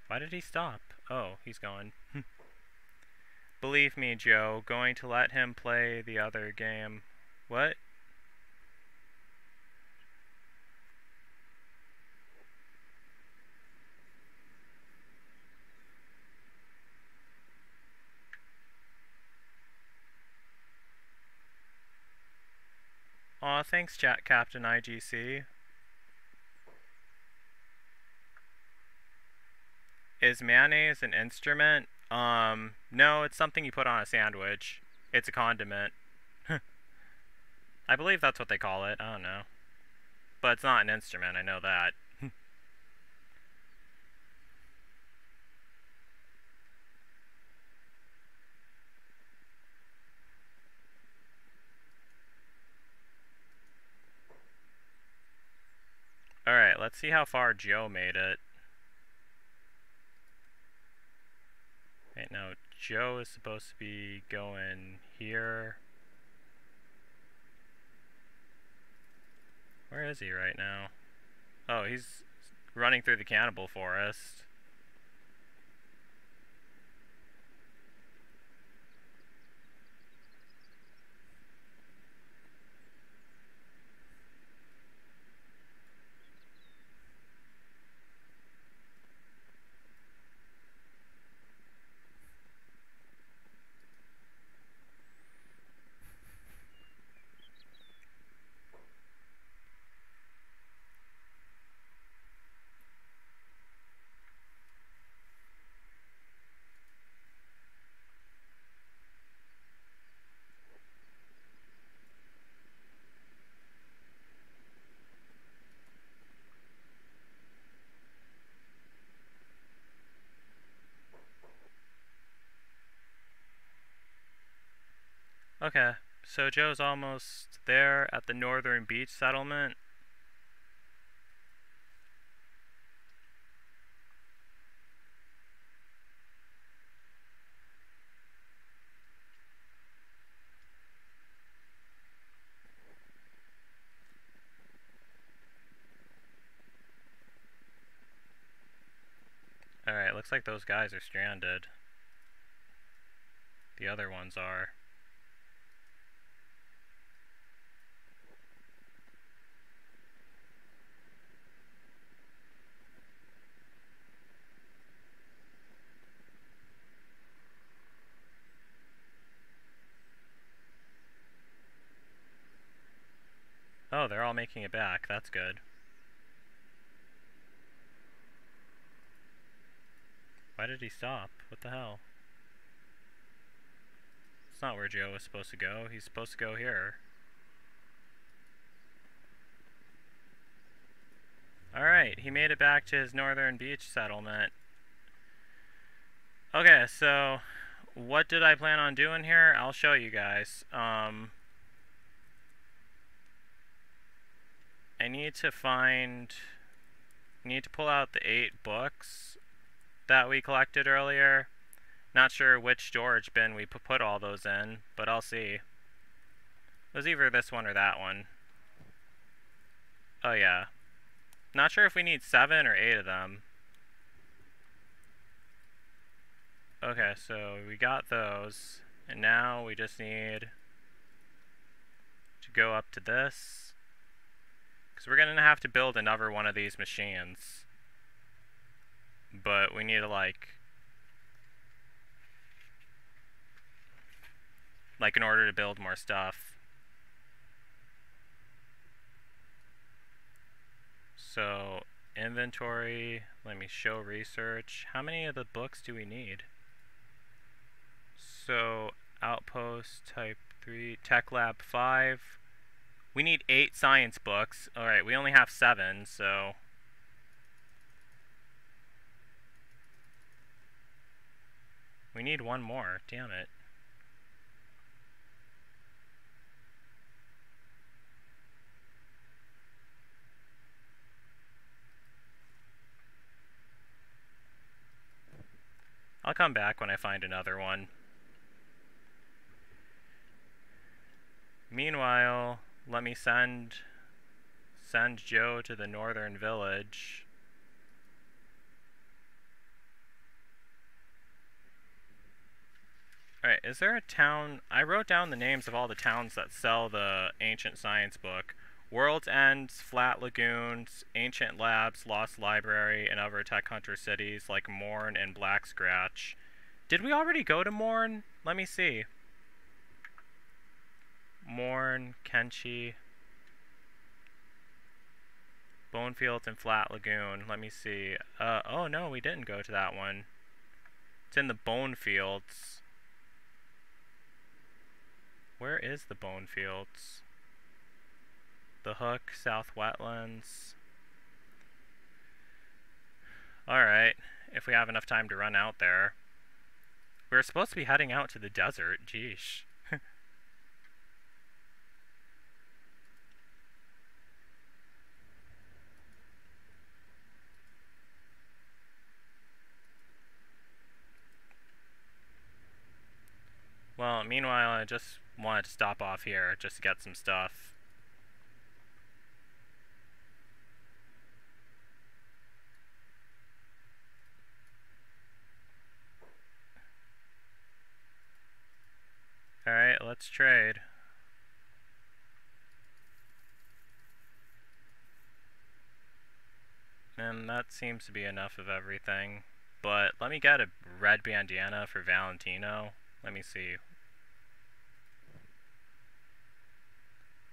Why did he stop? Oh, he's going. Believe me, Joe, going to let him play the other game. What? Aw, thanks, Jack Captain IGC. Is mayonnaise an instrument? Um, no, it's something you put on a sandwich. It's a condiment. I believe that's what they call it. I don't know. But it's not an instrument, I know that. Alright, let's see how far Joe made it. Wait, no, Joe is supposed to be going here. Where is he right now? Oh, he's running through the cannibal forest. Okay, so Joe's almost there at the northern beach settlement. Alright, looks like those guys are stranded. The other ones are. Oh, they're all making it back. That's good. Why did he stop? What the hell? It's not where Joe was supposed to go. He's supposed to go here. Alright, he made it back to his northern beach settlement. Okay, so what did I plan on doing here? I'll show you guys. Um, I need to find... I need to pull out the eight books that we collected earlier. Not sure which storage bin we put all those in, but I'll see. It was either this one or that one. Oh yeah. Not sure if we need seven or eight of them. Okay, so we got those. And now we just need to go up to this. Because we're going to have to build another one of these machines. But we need to, like... Like, in order to build more stuff. So, inventory, let me show research. How many of the books do we need? So, outpost type 3, tech lab 5. We need 8 science books. Alright, we only have 7, so... We need one more, damn it. I'll come back when I find another one. Meanwhile, let me send send Joe to the northern village. Alright, is there a town... I wrote down the names of all the towns that sell the Ancient Science book. World's Ends, Flat Lagoons, Ancient Labs, Lost Library, and other Tech Hunter cities like Mourn and Black Scratch. Did we already go to Mourn? Let me see. Mourn, Kenshi, Bonefields, and Flat Lagoon. Let me see. Uh, oh no, we didn't go to that one. It's in the Bonefields. Where is the Bonefields? the hook, south wetlands. Alright, if we have enough time to run out there. We are supposed to be heading out to the desert, geesh. Well, meanwhile, I just wanted to stop off here just to get some stuff. Alright, let's trade. And that seems to be enough of everything. But let me get a red bandana for Valentino. Let me see.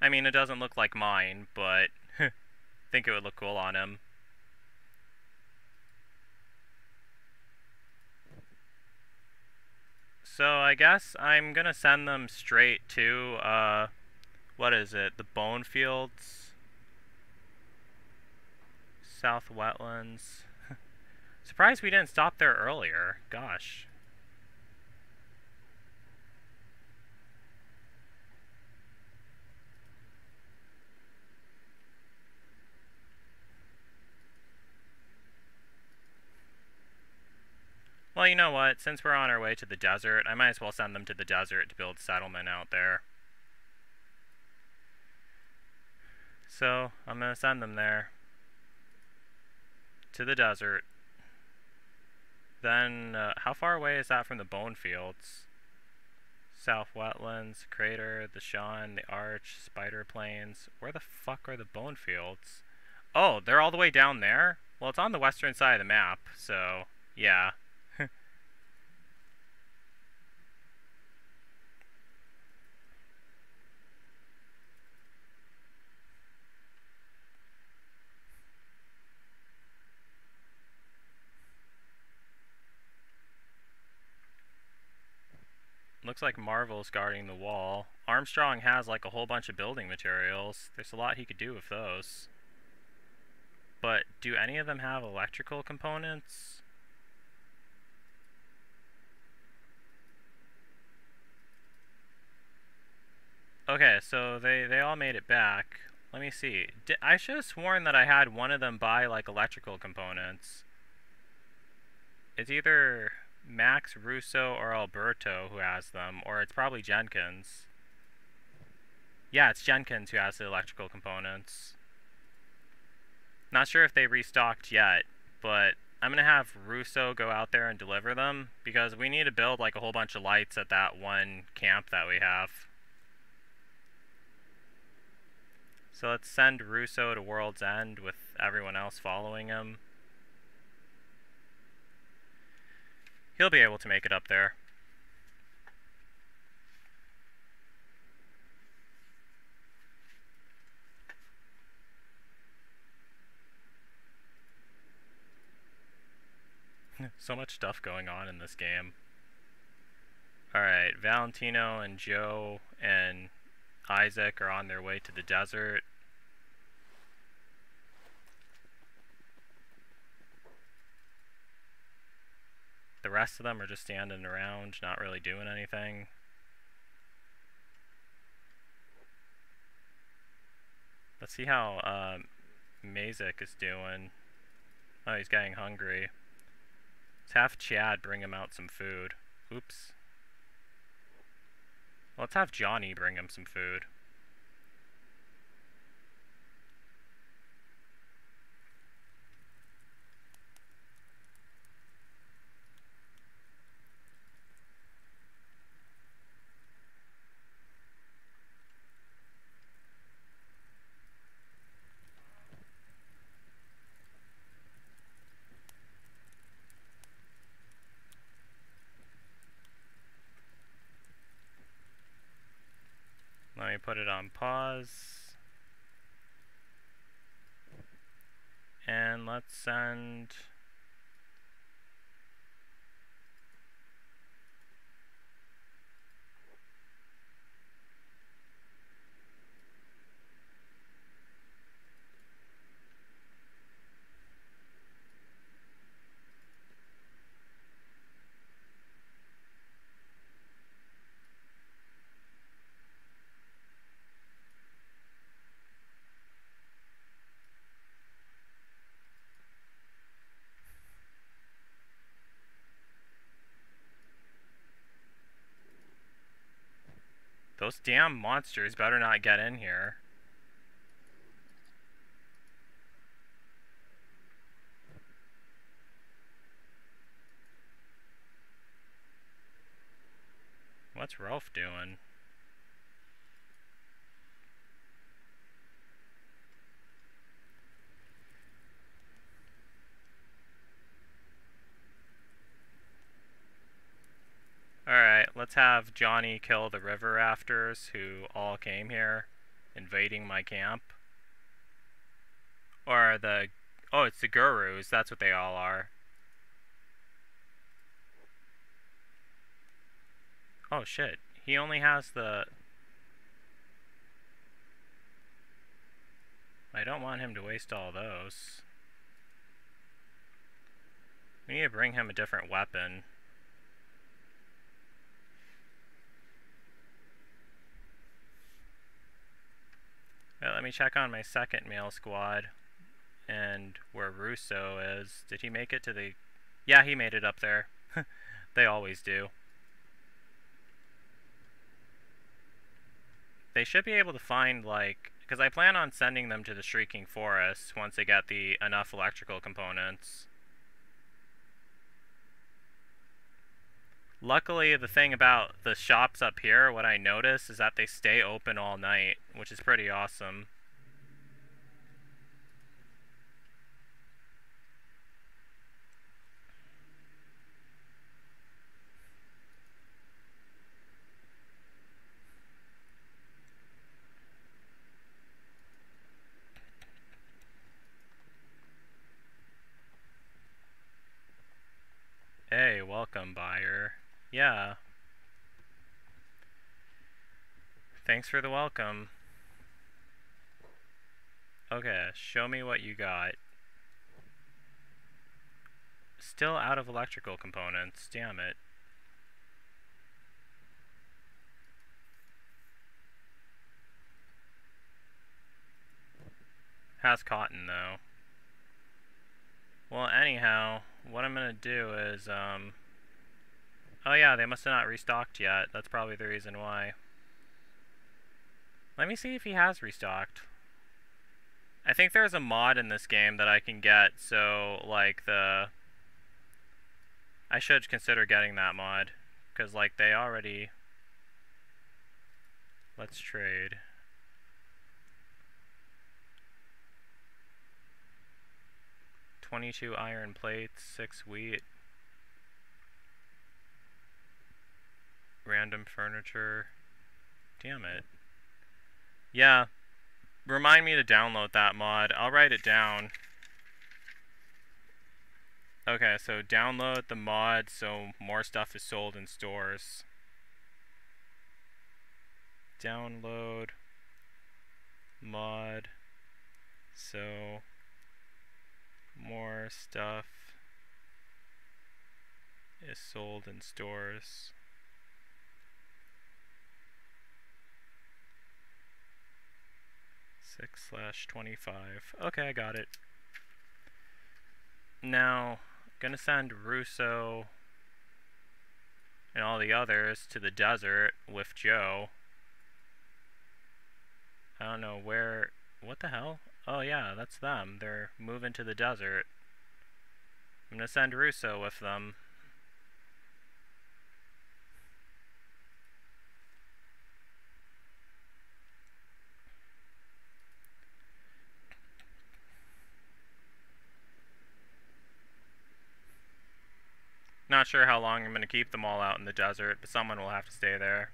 I mean, it doesn't look like mine, but I think it would look cool on him. So I guess I'm going to send them straight to, uh, what is it, the Bone Fields? South Wetlands. Surprised we didn't stop there earlier. Gosh. Well, you know what? Since we're on our way to the desert, I might as well send them to the desert to build settlement out there. So, I'm going to send them there. To the desert. Then, uh, how far away is that from the bone fields? South Wetlands, Crater, the Sean, the Arch, Spider Plains. Where the fuck are the bone fields? Oh, they're all the way down there? Well, it's on the western side of the map, so, yeah. Looks like Marvel's guarding the wall. Armstrong has like a whole bunch of building materials. There's a lot he could do with those. But do any of them have electrical components? Okay, so they, they all made it back. Let me see. Did, I should have sworn that I had one of them buy, like, electrical components. It's either Max, Russo, or Alberto who has them, or it's probably Jenkins. Yeah, it's Jenkins who has the electrical components. Not sure if they restocked yet, but I'm going to have Russo go out there and deliver them, because we need to build, like, a whole bunch of lights at that one camp that we have. So let's send Russo to World's End with everyone else following him. He'll be able to make it up there. so much stuff going on in this game. Alright, Valentino and Joe and Isaac are on their way to the desert. The rest of them are just standing around, not really doing anything. Let's see how um, Mazik is doing. Oh, he's getting hungry. Let's have Chad bring him out some food. Oops. Let's have Johnny bring him some food. Put it on pause. And let's send... Those damn monsters better not get in here. What's Ralph doing? Alright, let's have Johnny kill the river raptors who all came here, invading my camp. Or the... Oh, it's the garrus, that's what they all are. Oh shit, he only has the... I don't want him to waste all those. We need to bring him a different weapon. Uh, let me check on my second male squad and where Russo is. Did he make it to the... Yeah, he made it up there. they always do. They should be able to find, like... Because I plan on sending them to the Shrieking Forest once they get the enough electrical components. Luckily, the thing about the shops up here, what I notice is that they stay open all night, which is pretty awesome. Hey, welcome, buyer. Yeah. Thanks for the welcome. Okay, show me what you got. Still out of electrical components, damn it. Has cotton though. Well, anyhow, what I'm gonna do is, um... Oh yeah, they must have not restocked yet. That's probably the reason why. Let me see if he has restocked. I think there's a mod in this game that I can get, so, like, the... I should consider getting that mod, because, like, they already... Let's trade. Twenty-two iron plates, six wheat. Random furniture. Damn it. Yeah, remind me to download that mod. I'll write it down. Okay, so download the mod so more stuff is sold in stores. Download mod so more stuff is sold in stores. 6 slash 25. Okay, I got it. Now, I'm gonna send Russo and all the others to the desert with Joe. I don't know where... What the hell? Oh yeah, that's them. They're moving to the desert. I'm gonna send Russo with them. Not sure how long I'm going to keep them all out in the desert, but someone will have to stay there.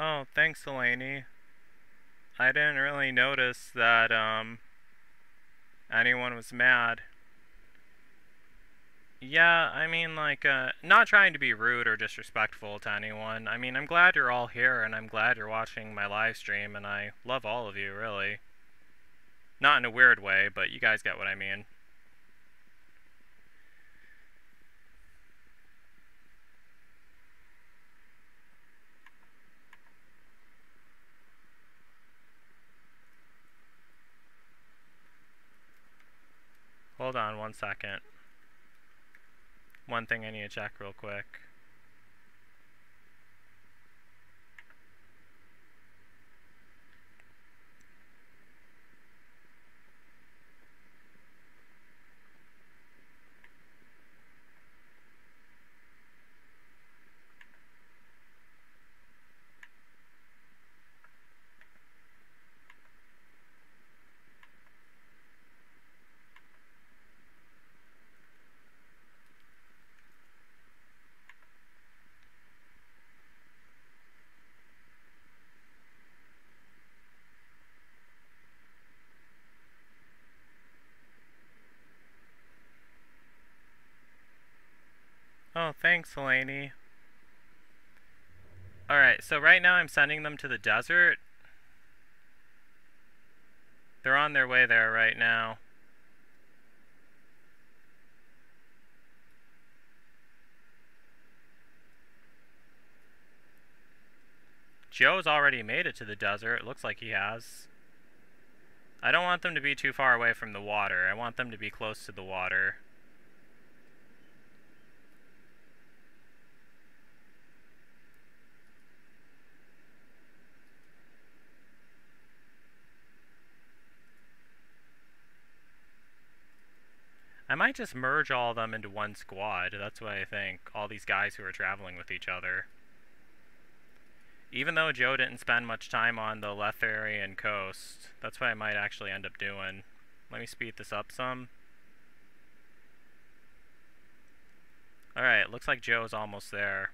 Oh, thanks, Elaney. I didn't really notice that, um, anyone was mad. Yeah, I mean, like, uh, not trying to be rude or disrespectful to anyone. I mean, I'm glad you're all here, and I'm glad you're watching my live stream, and I love all of you, really. Not in a weird way, but you guys get what I mean. Hold on one second. One thing I need to check real quick. Oh, thanks, Elaney. Alright, so right now I'm sending them to the desert. They're on their way there right now. Joe's already made it to the desert. It looks like he has. I don't want them to be too far away from the water. I want them to be close to the water. I might just merge all of them into one squad. That's what I think. All these guys who are traveling with each other. Even though Joe didn't spend much time on the Leviathan coast, that's what I might actually end up doing. Let me speed this up some. Alright, looks like Joe's almost there.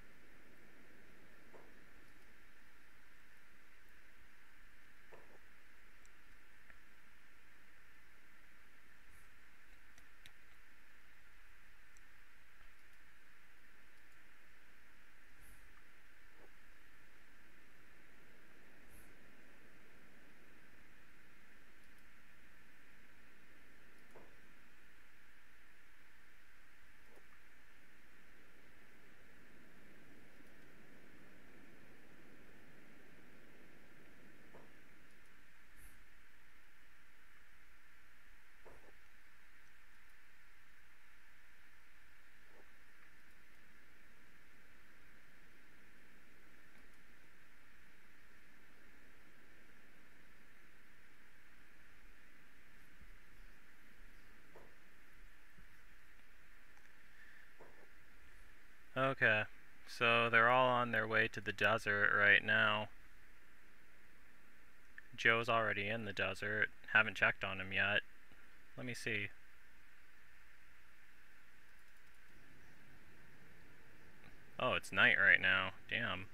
Okay, so they're all on their way to the desert right now. Joe's already in the desert. Haven't checked on him yet. Let me see. Oh, it's night right now. Damn.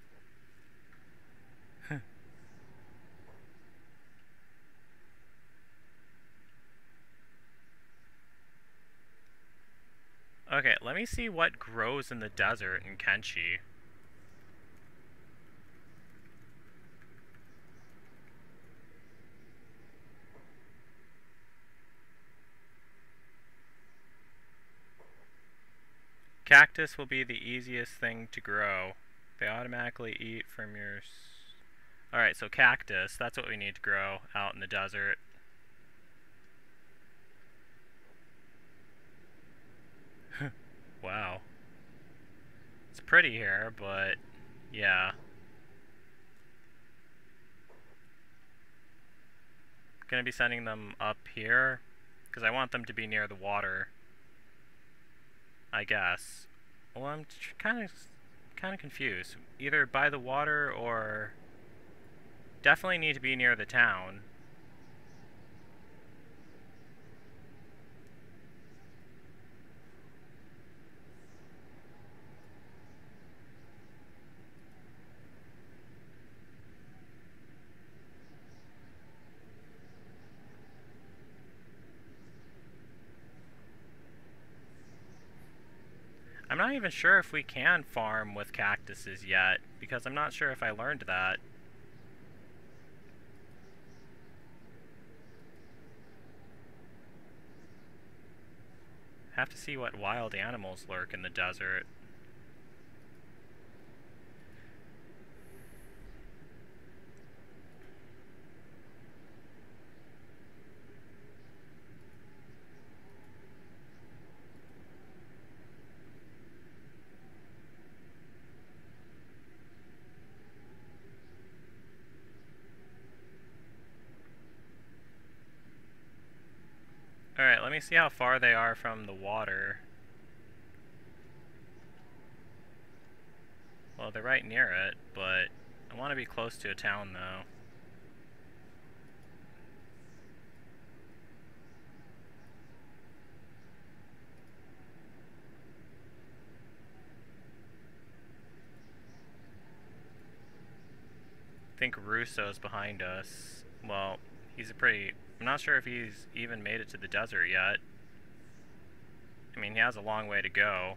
Okay, let me see what grows in the desert in Kenshi. Cactus will be the easiest thing to grow. They automatically eat from your... Alright, so cactus, that's what we need to grow out in the desert. wow. It's pretty here, but yeah. Gonna be sending them up here, because I want them to be near the water. I guess. Well, I'm kind of kind of confused. Either by the water or definitely need to be near the town. Not even sure if we can farm with cactuses yet, because I'm not sure if I learned that. Have to see what wild animals lurk in the desert. Alright, let me see how far they are from the water. Well, they're right near it, but I want to be close to a town, though. I think Russo's behind us. Well, he's a pretty I'm not sure if he's even made it to the desert yet. I mean, he has a long way to go.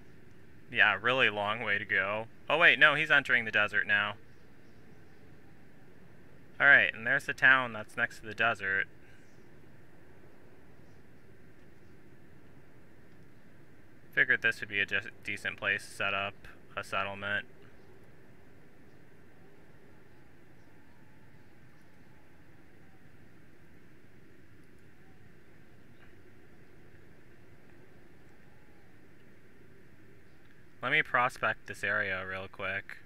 Yeah, really long way to go. Oh wait, no, he's entering the desert now. Alright, and there's the town that's next to the desert. Figured this would be a decent place to set up a settlement. Let me prospect this area real quick.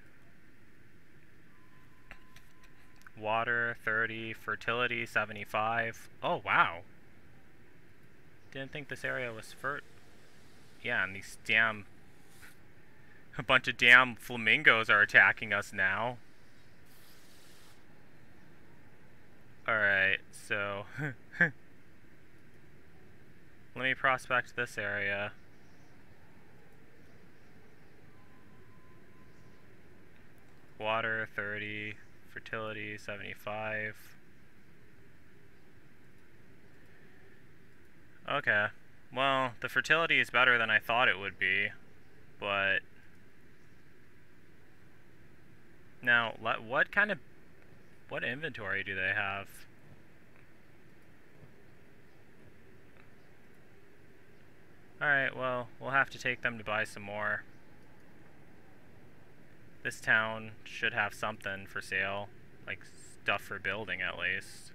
Water, 30. Fertility, 75. Oh, wow. Didn't think this area was fert... Yeah, and these damn... A bunch of damn flamingos are attacking us now. Alright, so... Let me prospect this area. Water, 30. Fertility, 75. Okay. Well, the fertility is better than I thought it would be, but... Now, what kind of... What inventory do they have? Alright, well, we'll have to take them to buy some more. This town should have something for sale, like stuff for building at least.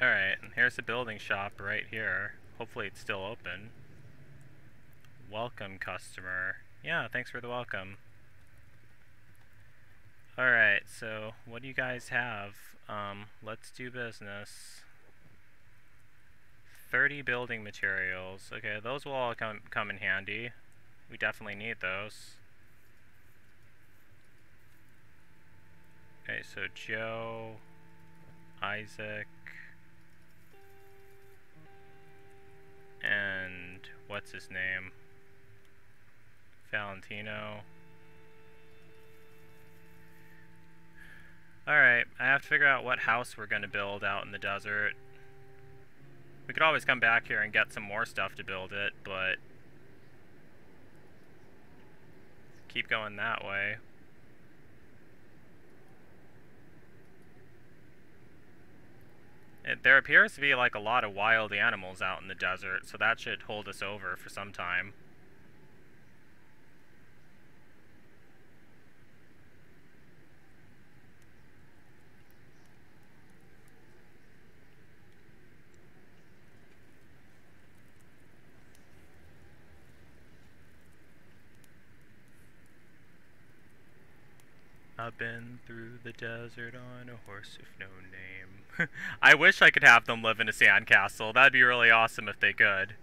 Alright, and here's the building shop right here. Hopefully it's still open. Welcome, customer. Yeah, thanks for the welcome. Alright, so what do you guys have? Um, let's do business. 30 building materials. Okay, those will all come, come in handy. We definitely need those. Okay, so Joe, Isaac, and what's his name? Valentino. Alright, I have to figure out what house we're going to build out in the desert. We could always come back here and get some more stuff to build it, but... Keep going that way. It, there appears to be like a lot of wild animals out in the desert, so that should hold us over for some time. I've been through the desert on a horse with no name. I wish I could have them live in a sandcastle. That'd be really awesome if they could.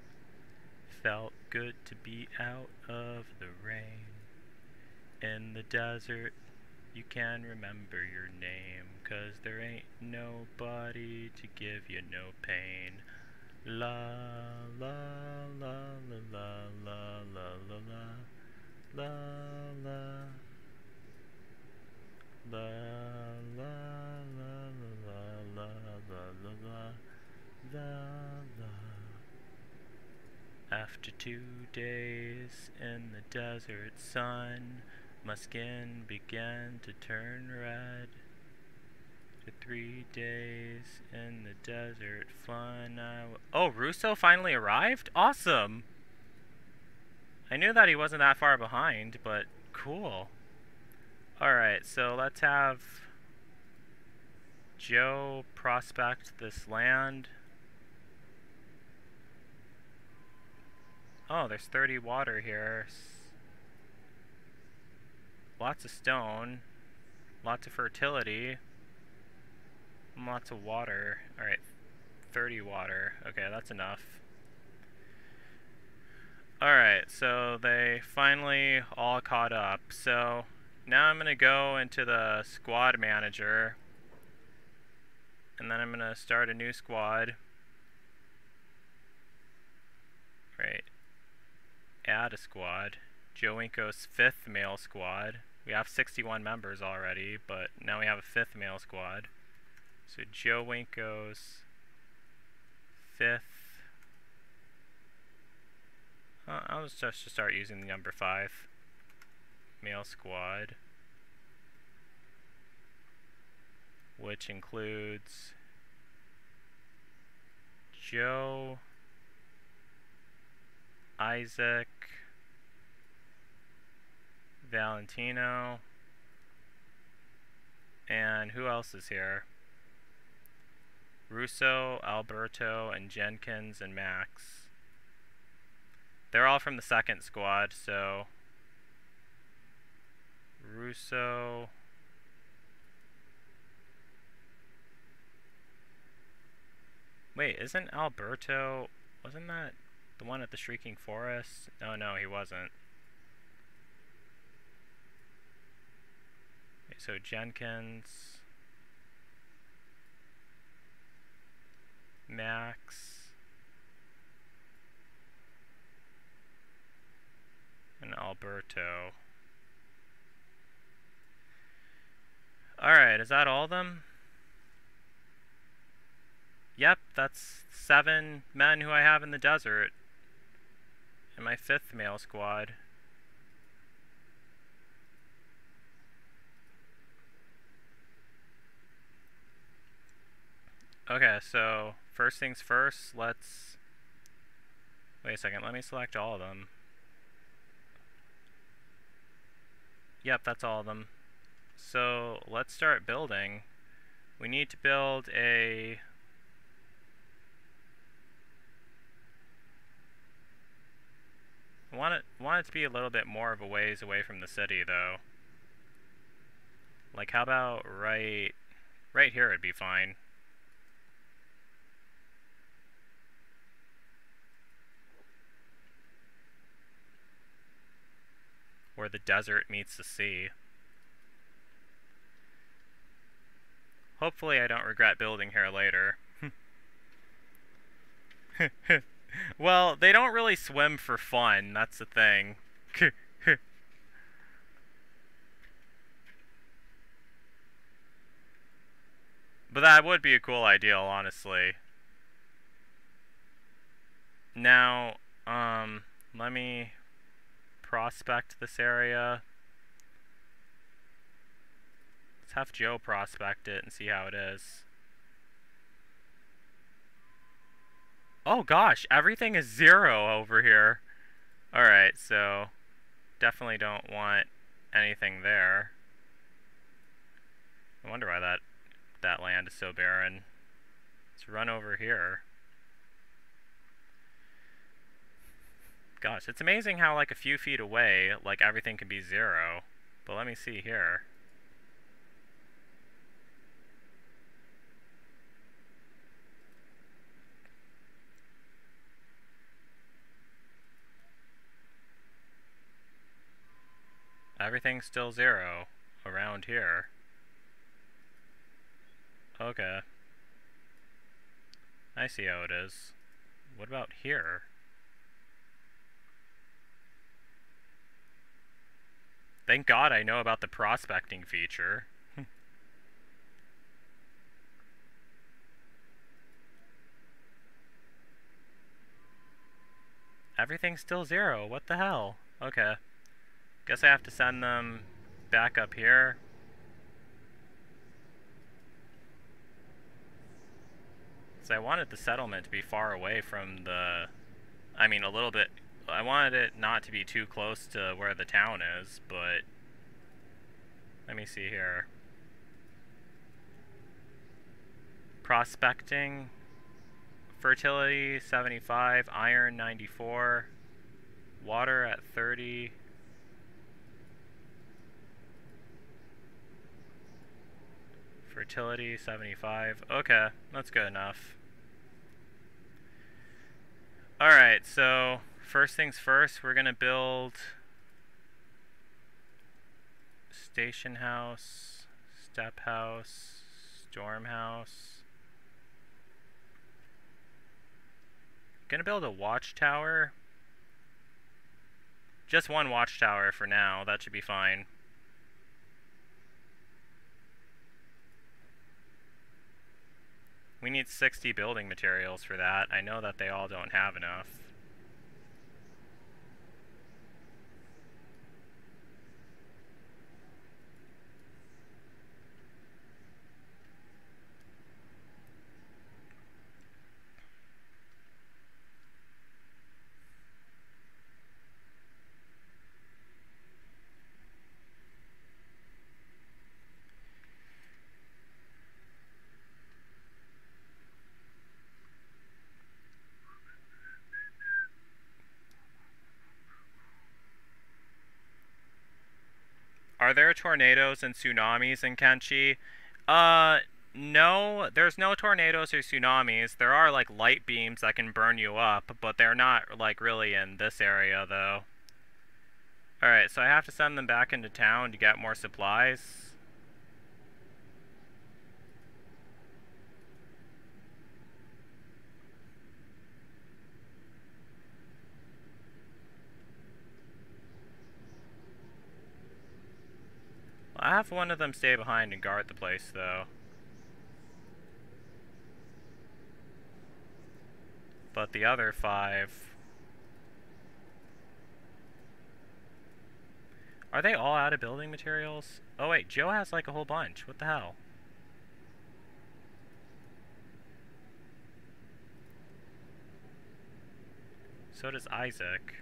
Felt good to be out of the rain. In the desert, you can remember your name. Cause there ain't nobody to give you no pain. La la la la la la la la la la la La la la la la la la la la la After two days in the desert sun, my skin began to turn red. To three days in the desert fun, I w oh, Russo finally arrived? Awesome! I knew that he wasn't that far behind, but cool. Alright, so let's have Joe prospect this land. Oh, there's 30 water here. Lots of stone. Lots of fertility. Lots of water. Alright, 30 water. Okay, that's enough. Alright, so they finally all caught up. So, now I'm going to go into the squad manager and then I'm going to start a new squad. Right. Add a squad. Joe Winko's fifth male squad. We have 61 members already, but now we have a fifth male squad. So Joe Winko's fifth. I'll just start using the number five male squad, which includes Joe, Isaac, Valentino, and who else is here? Russo, Alberto, and Jenkins and Max. They're all from the second squad, so Russo. Wait, isn't Alberto... Wasn't that the one at the Shrieking Forest? No, no, he wasn't. Okay, so Jenkins. Max. And Alberto. Alright, is that all of them? Yep, that's seven men who I have in the desert. And my fifth male squad. Okay, so first things first, let's... Wait a second, let me select all of them. Yep, that's all of them. So let's start building. We need to build a I want it, want it to be a little bit more of a ways away from the city, though. Like, how about right... Right here would be fine. Where the desert meets the sea. Hopefully I don't regret building here later. well, they don't really swim for fun, that's the thing. but that would be a cool ideal, honestly. Now, um, let me prospect this area. Have Joe prospect it and see how it is. Oh gosh, everything is zero over here. Alright, so definitely don't want anything there. I wonder why that that land is so barren. Let's run over here. Gosh, it's amazing how like a few feet away, like everything can be zero. But let me see here. Everything's still zero around here. Okay. I see how it is. What about here? Thank God I know about the prospecting feature. Everything's still zero. What the hell? Okay. Guess I have to send them back up here. So I wanted the settlement to be far away from the... I mean, a little bit... I wanted it not to be too close to where the town is, but... Let me see here. Prospecting. Fertility, 75. Iron, 94. Water at 30. Fertility, 75. Okay, that's good enough. Alright, so first things first, we're going to build station house, step house, storm house. Gonna build a watchtower. Just one watchtower for now, that should be fine. We need 60 building materials for that. I know that they all don't have enough. Are there tornadoes and tsunamis in Kenshi? Uh, no, there's no tornadoes or tsunamis. There are like light beams that can burn you up, but they're not like really in this area though. Alright, so I have to send them back into town to get more supplies. I have one of them stay behind and guard the place, though. But the other five... Are they all out of building materials? Oh wait, Joe has like a whole bunch. What the hell? So does Isaac.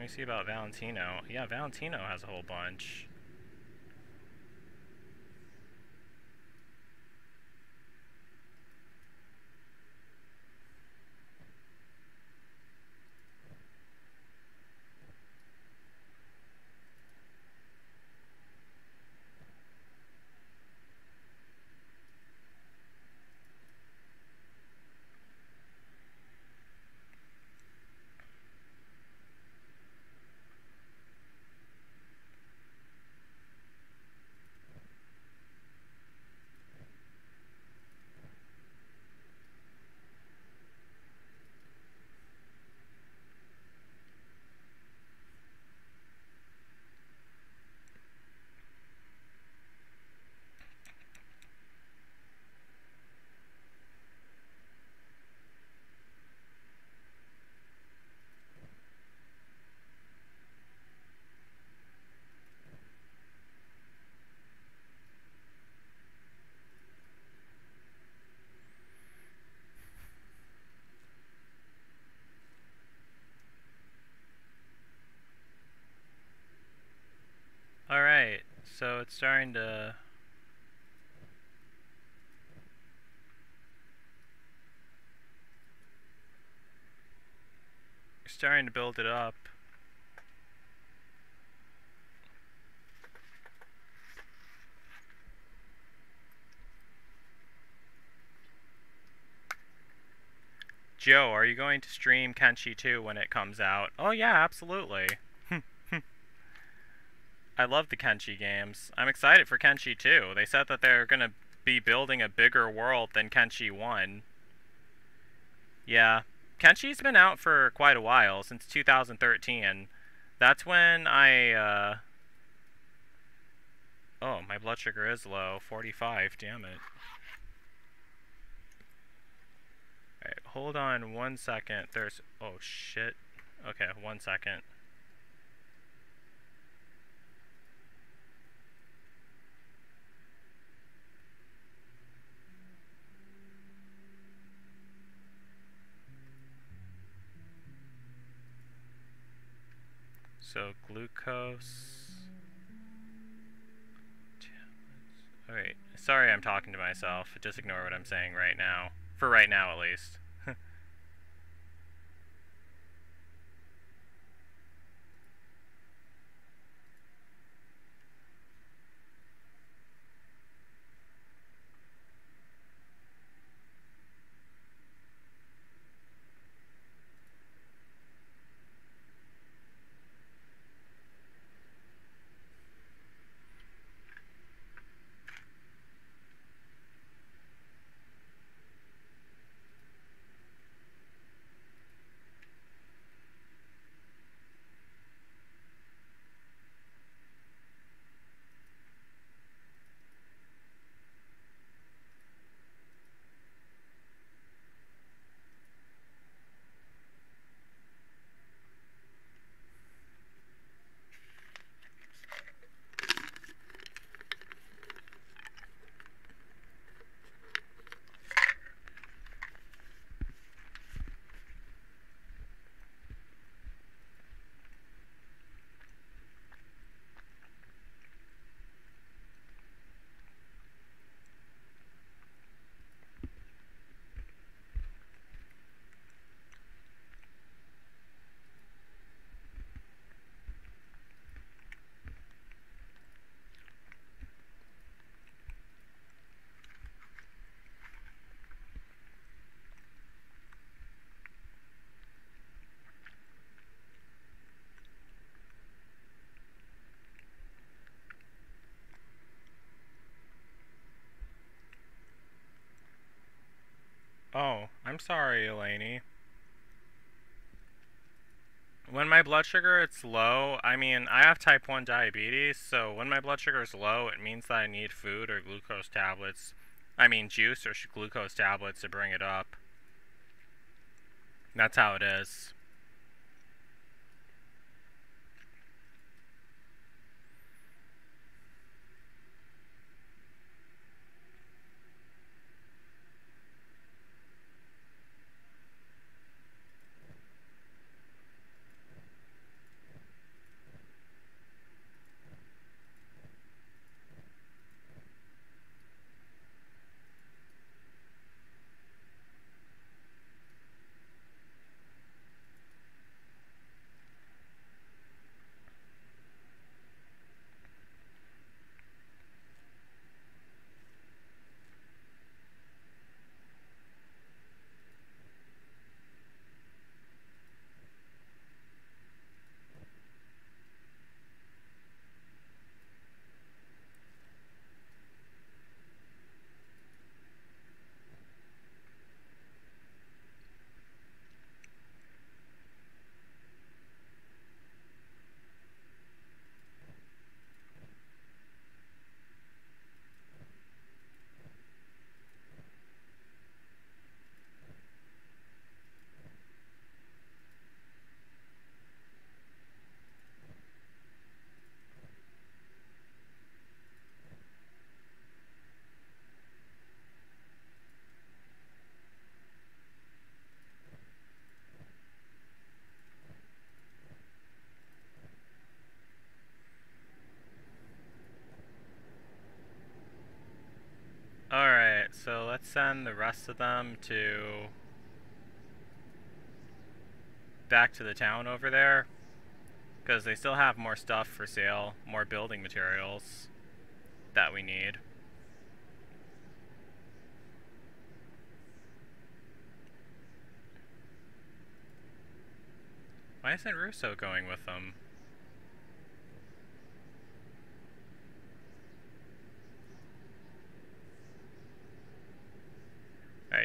Let me see about Valentino. Yeah, Valentino has a whole bunch. Alright, so it's starting to... Starting to build it up. Joe, are you going to stream Kenshi 2 when it comes out? Oh yeah, absolutely. I love the Kenshi games. I'm excited for Kenshi 2. They said that they're going to be building a bigger world than Kenshi 1. Yeah. Kenshi's been out for quite a while, since 2013. That's when I, uh... Oh, my blood sugar is low. 45, damn it. Alright, hold on one second. There's... Oh, shit. Okay, one second. So glucose. Alright, sorry I'm talking to myself. Just ignore what I'm saying right now. For right now, at least. Sorry, Elaney. When my blood sugar is low, I mean, I have type 1 diabetes, so when my blood sugar is low, it means that I need food or glucose tablets. I mean, juice or glucose tablets to bring it up. That's how it is. Alright, so let's send the rest of them to... back to the town over there. Because they still have more stuff for sale, more building materials that we need. Why isn't Russo going with them?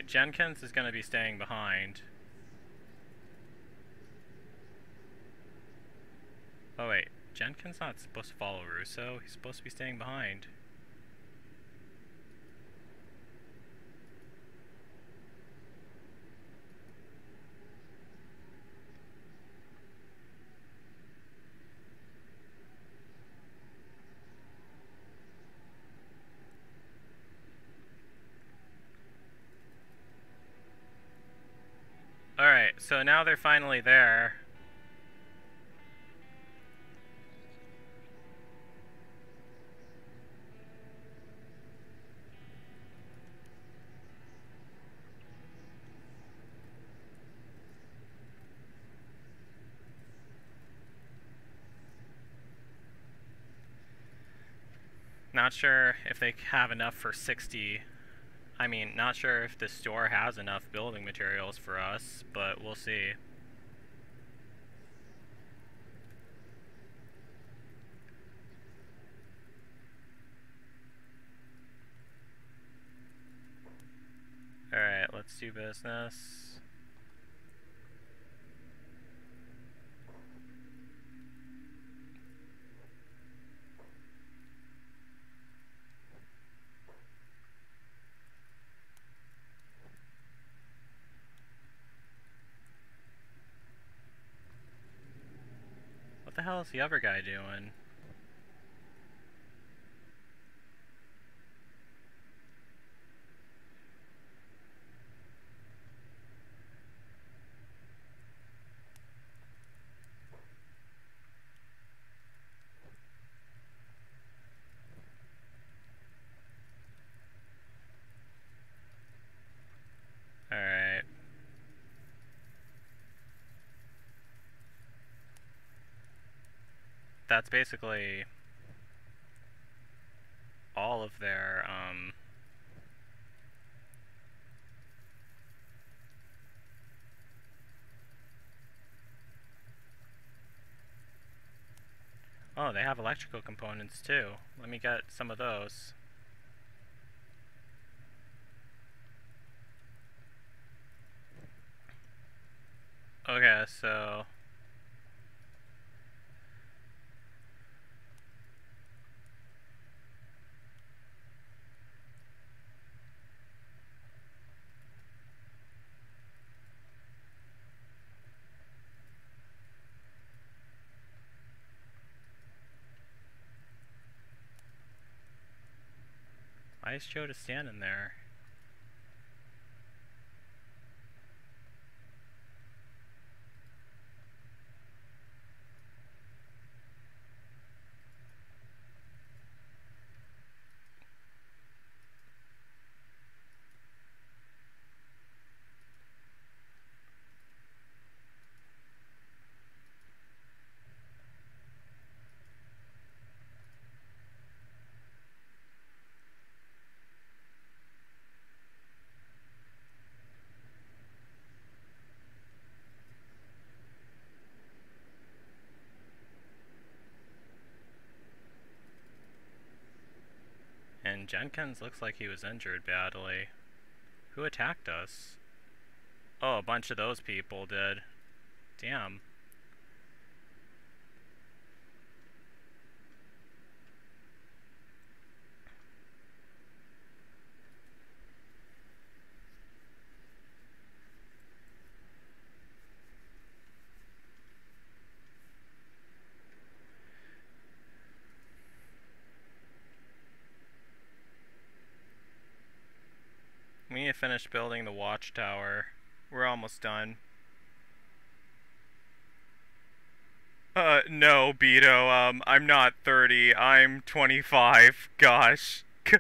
Alright, Jenkins is going to be staying behind. Oh wait, Jenkins not supposed to follow Russo, he's supposed to be staying behind. Alright, so now they're finally there. Not sure if they have enough for 60 I mean, not sure if the store has enough building materials for us, but we'll see. Alright, let's do business. Is the other guy doing? Alright. That's basically all of their, um, Oh, they have electrical components too. Let me get some of those. Okay, so... is Joe just standing there? Jenkins looks like he was injured badly. Who attacked us? Oh, a bunch of those people did. Damn. We need to finish building the watchtower. We're almost done. Uh, no, Beto, um, I'm not 30, I'm 25. Gosh.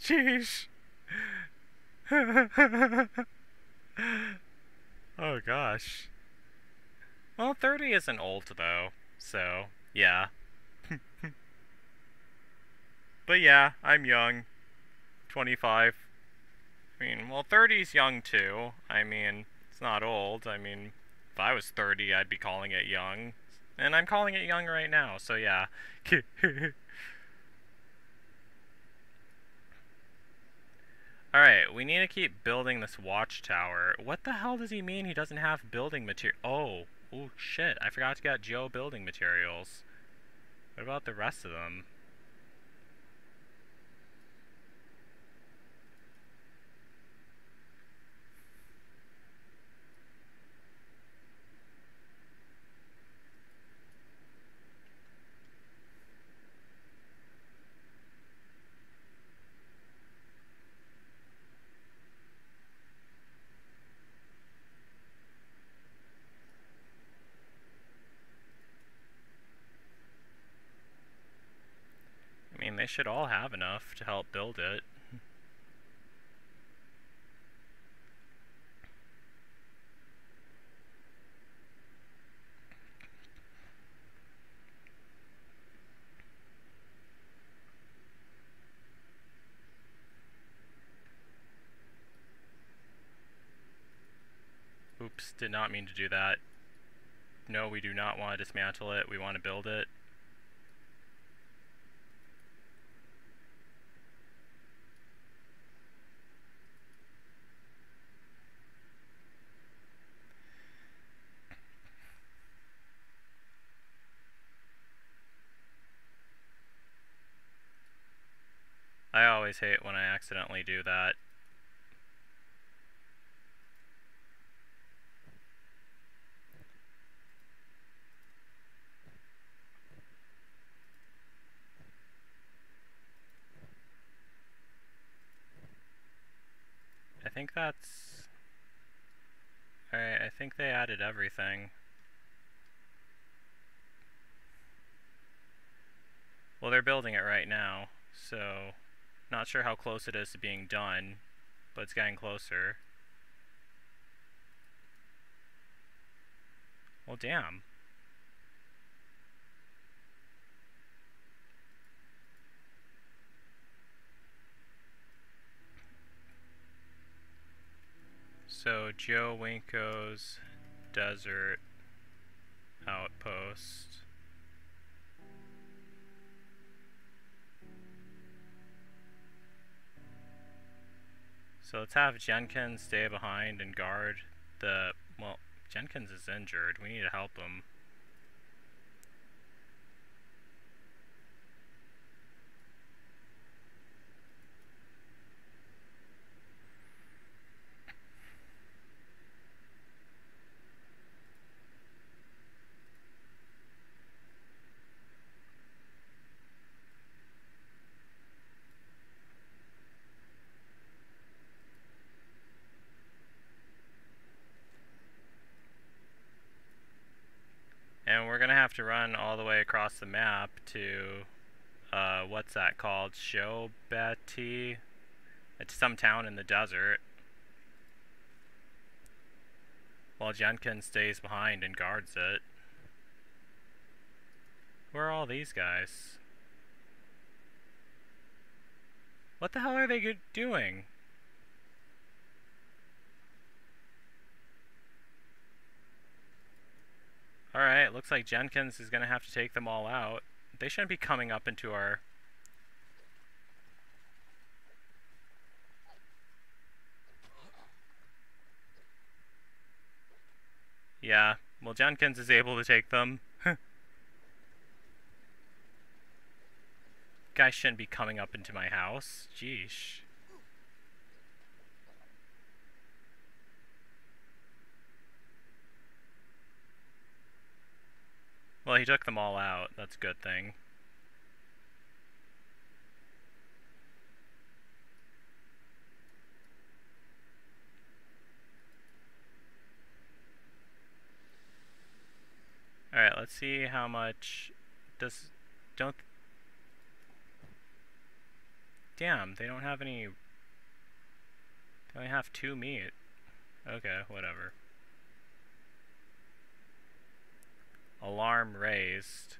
Jeez. oh, gosh. Well, 30 isn't old, though, so, yeah. but yeah, I'm young. 25. I mean, well, 30's young too. I mean, it's not old. I mean, if I was 30, I'd be calling it young. And I'm calling it young right now, so yeah. Alright, we need to keep building this watchtower. What the hell does he mean he doesn't have building material? Oh, oh shit, I forgot to get Joe building materials. What about the rest of them? I mean, they should all have enough to help build it. Oops, did not mean to do that. No, we do not want to dismantle it, we want to build it. I always hate when I accidentally do that. I think that's... Alright, I think they added everything. Well, they're building it right now, so... Not sure how close it is to being done, but it's getting closer. Well, damn. So, Joe Winko's Desert Outpost. So let's have Jenkins stay behind and guard the Well, Jenkins is injured. We need to help him. And we're going to run all the way across the map to, uh, what's that called? Sho-Battai? It's some town in the desert. While Jenkins stays behind and guards it. Where are all these guys? What the hell are they doing? Alright, looks like Jenkins is going to have to take them all out. They shouldn't be coming up into our... Yeah, well Jenkins is able to take them. Guys shouldn't be coming up into my house. Jeesh. Well, he took them all out. That's a good thing. Alright, let's see how much does don't Damn, they don't have any they only have two meat. Okay, whatever. Alarm raised.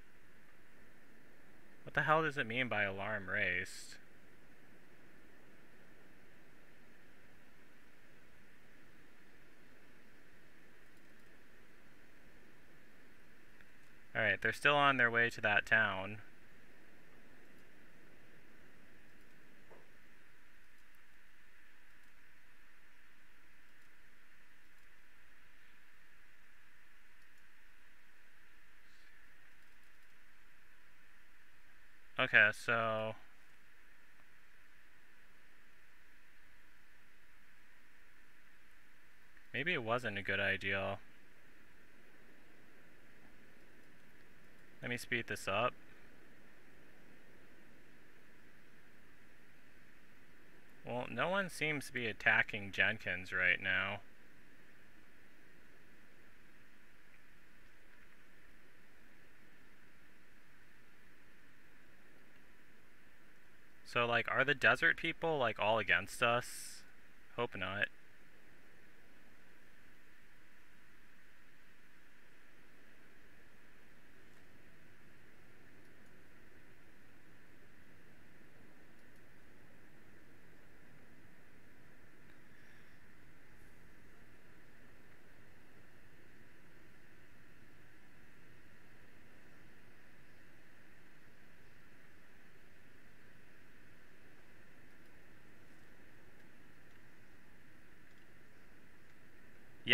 What the hell does it mean by alarm raised? Alright, they're still on their way to that town. Okay, so... Maybe it wasn't a good idea. Let me speed this up. Well, no one seems to be attacking Jenkins right now. So, like, are the desert people, like, all against us? Hope not.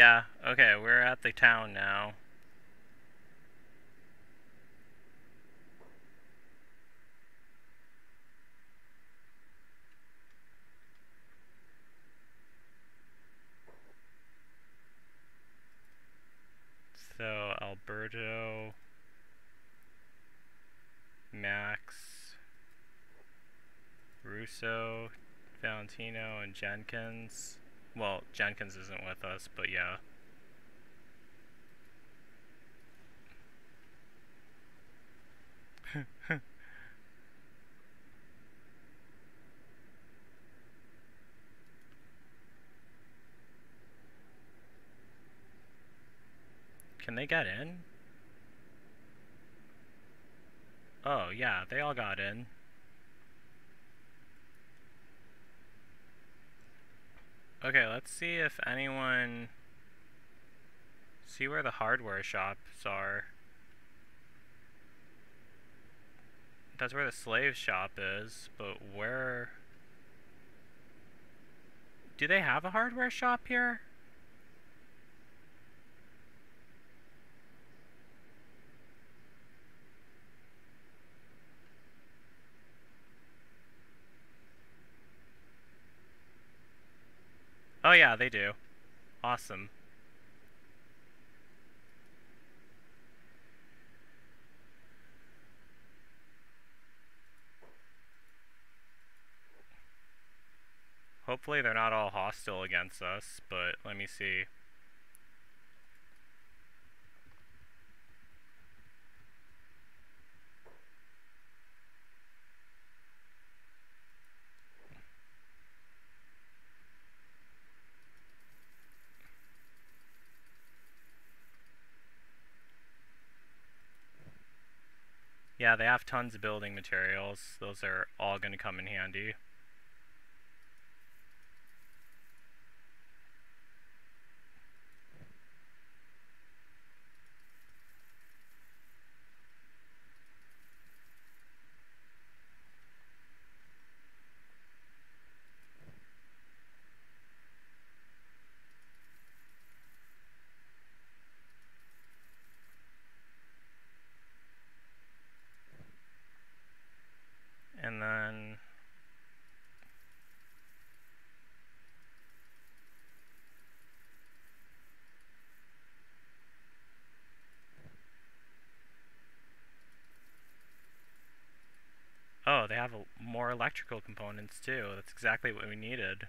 Yeah, okay, we're at the town now. So, Alberto, Max, Russo, Valentino, and Jenkins. Well, Jenkins isn't with us, but yeah. Can they get in? Oh, yeah, they all got in. Okay, let's see if anyone... See where the hardware shops are. That's where the slave shop is, but where... Do they have a hardware shop here? Oh yeah, they do. Awesome. Hopefully they're not all hostile against us, but let me see. Yeah, they have tons of building materials. Those are all going to come in handy. And then... Oh, they have more electrical components too. That's exactly what we needed.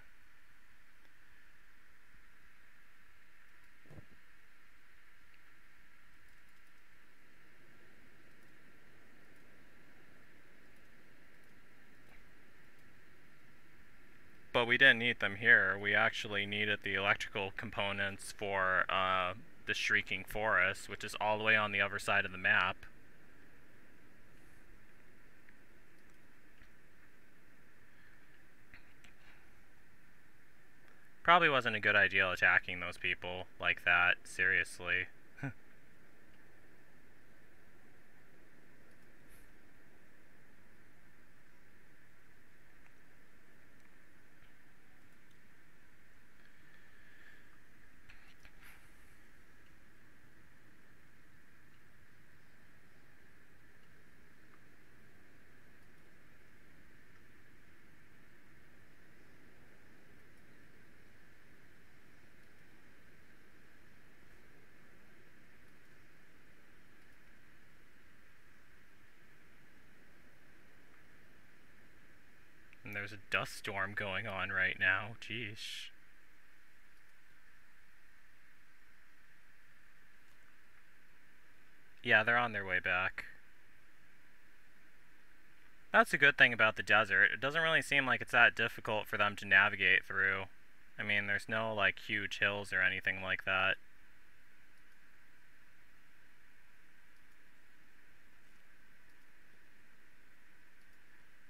but we didn't need them here. We actually needed the electrical components for uh, the Shrieking Forest, which is all the way on the other side of the map. Probably wasn't a good idea attacking those people like that, seriously. there's a dust storm going on right now. Jeez. Yeah, they're on their way back. That's a good thing about the desert. It doesn't really seem like it's that difficult for them to navigate through. I mean, there's no, like, huge hills or anything like that.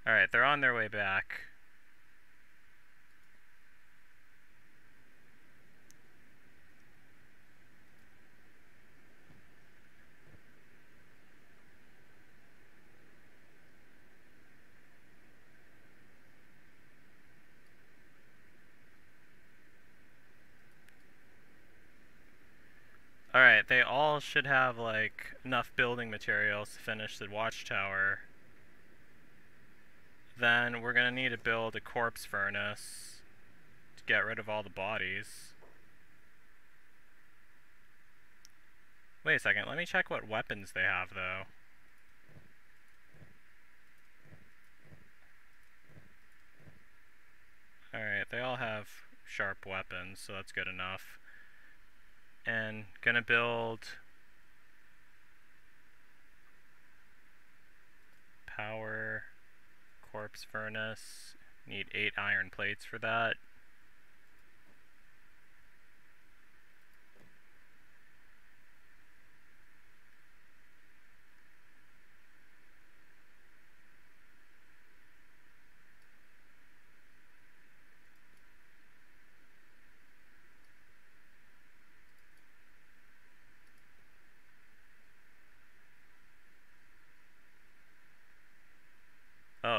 Alright, they're on their way back. Alright, they all should have, like, enough building materials to finish the watchtower. Then we're to need to build a corpse furnace to get rid of all the bodies. Wait a second, let me check what weapons they have though. Alright, they all have sharp weapons, so that's good enough. And gonna build power corpse furnace. Need eight iron plates for that.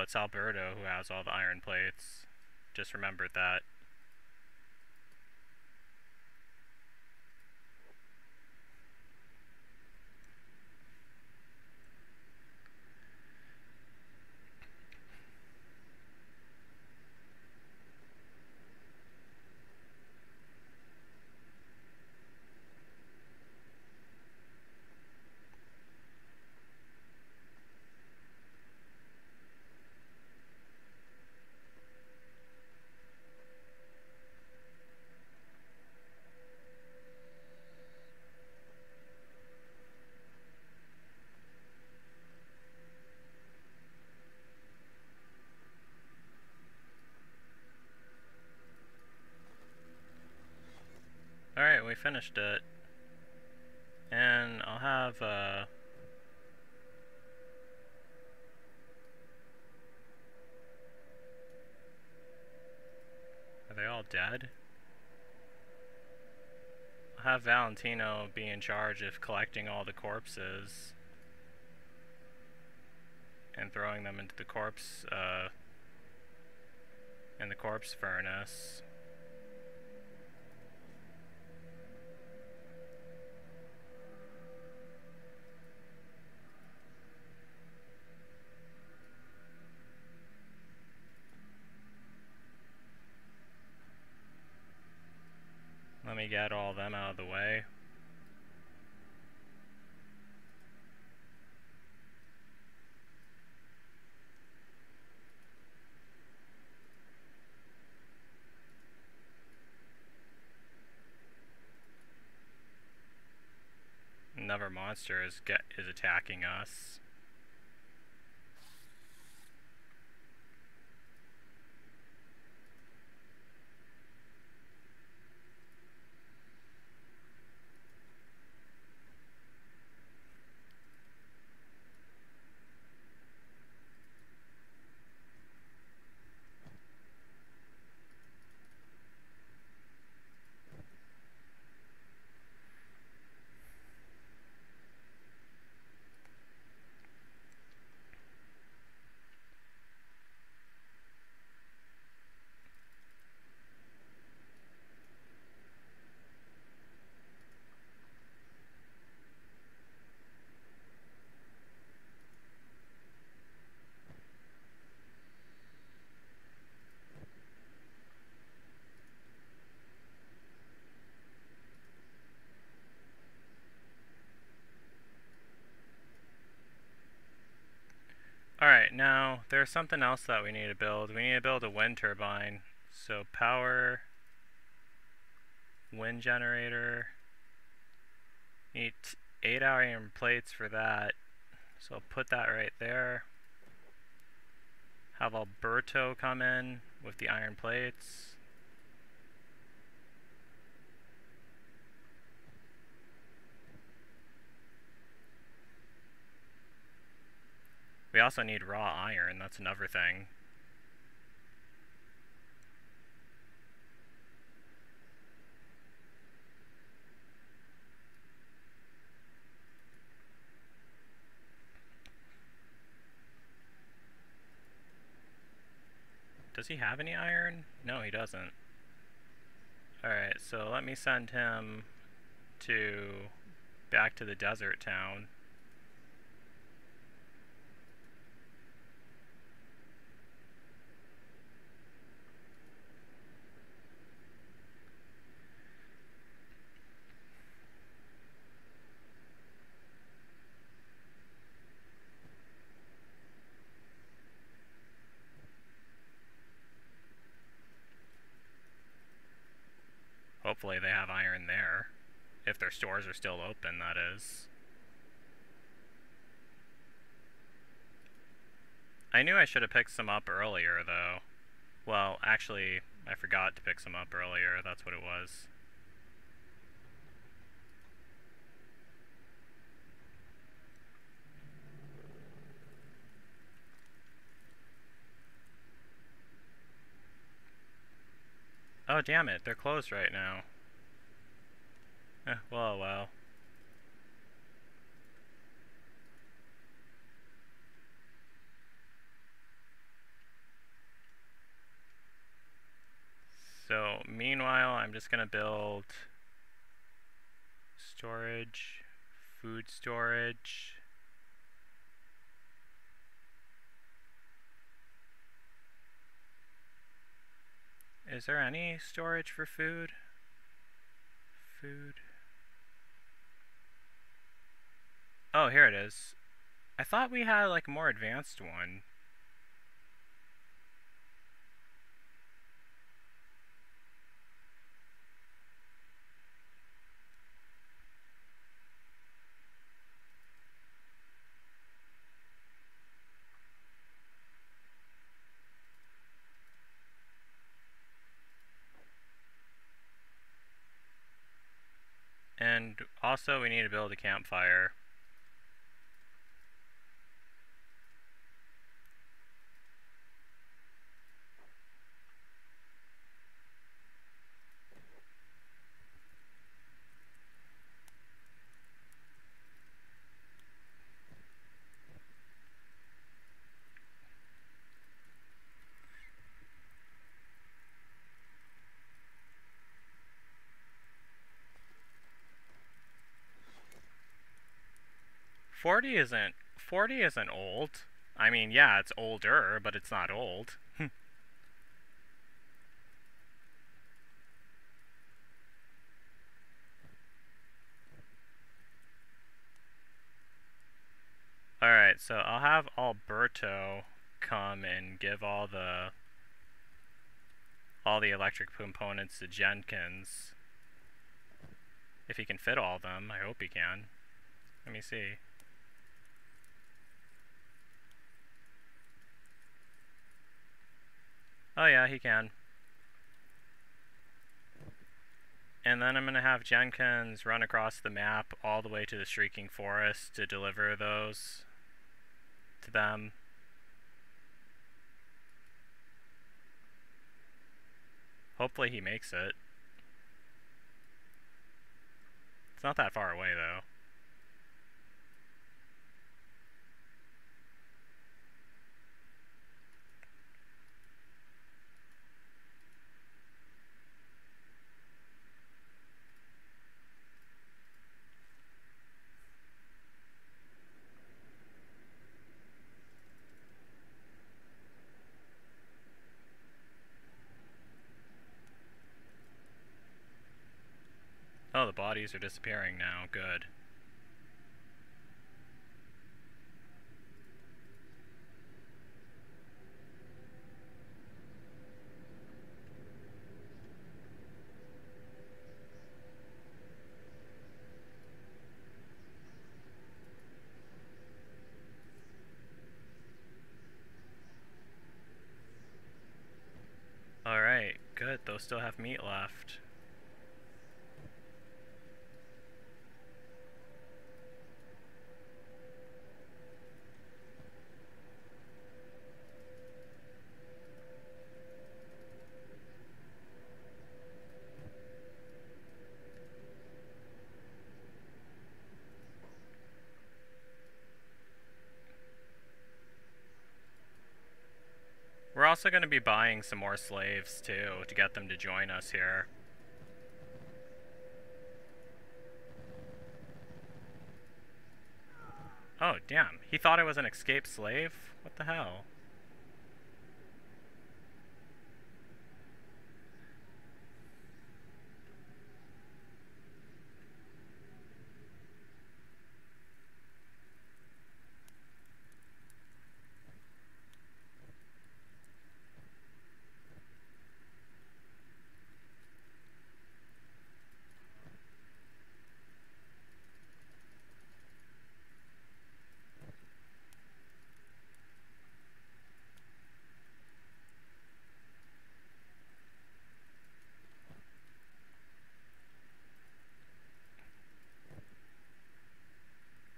It's Alberto who has all the iron plates. Just remembered that. Alright, we finished it. And I'll have, uh... Are they all dead? I'll have Valentino be in charge of collecting all the corpses and throwing them into the corpse, uh, in the corpse furnace. Me get all them out of the way. Another monster is get is attacking us. Alright, now there's something else that we need to build. We need to build a wind turbine. So power, wind generator, need 8 iron plates for that. So I'll put that right there. Have Alberto come in with the iron plates. We also need raw iron, that's another thing. Does he have any iron? No, he doesn't. Alright, so let me send him to back to the desert town. Hopefully they have iron there. If their stores are still open, that is. I knew I should have picked some up earlier, though. Well, actually, I forgot to pick some up earlier. That's what it was. Oh, damn it. They're closed right now. Well, oh, well. So, meanwhile, I'm just going to build storage, food storage, Is there any storage for food? Food. Oh, here it is. I thought we had, like, a more advanced one. And also we need to build a campfire. Forty isn't forty isn't old. I mean, yeah, it's older, but it's not old. Alright, so I'll have Alberto come and give all the all the electric components to Jenkins. If he can fit all of them, I hope he can. Let me see. Oh yeah, he can. And then I'm going to have Jenkins run across the map all the way to the Shrieking Forest to deliver those to them. Hopefully he makes it. It's not that far away though. Oh, the bodies are disappearing now. Good. Alright, good. Those still have meat left. Also going to be buying some more slaves, too, to get them to join us here. Oh, damn. He thought I was an escaped slave? What the hell?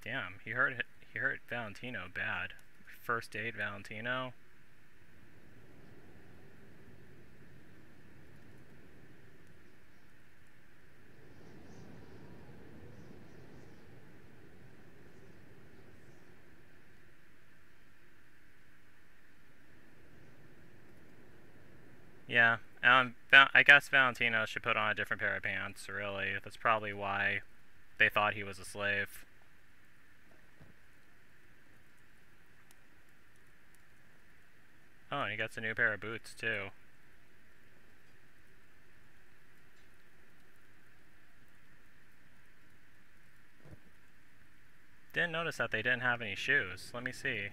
Damn, he hurt he hurt Valentino bad. First aid Valentino. Yeah, um, I guess Valentino should put on a different pair of pants, really. That's probably why they thought he was a slave. Oh, and he gets a new pair of boots, too. Didn't notice that they didn't have any shoes. Let me see.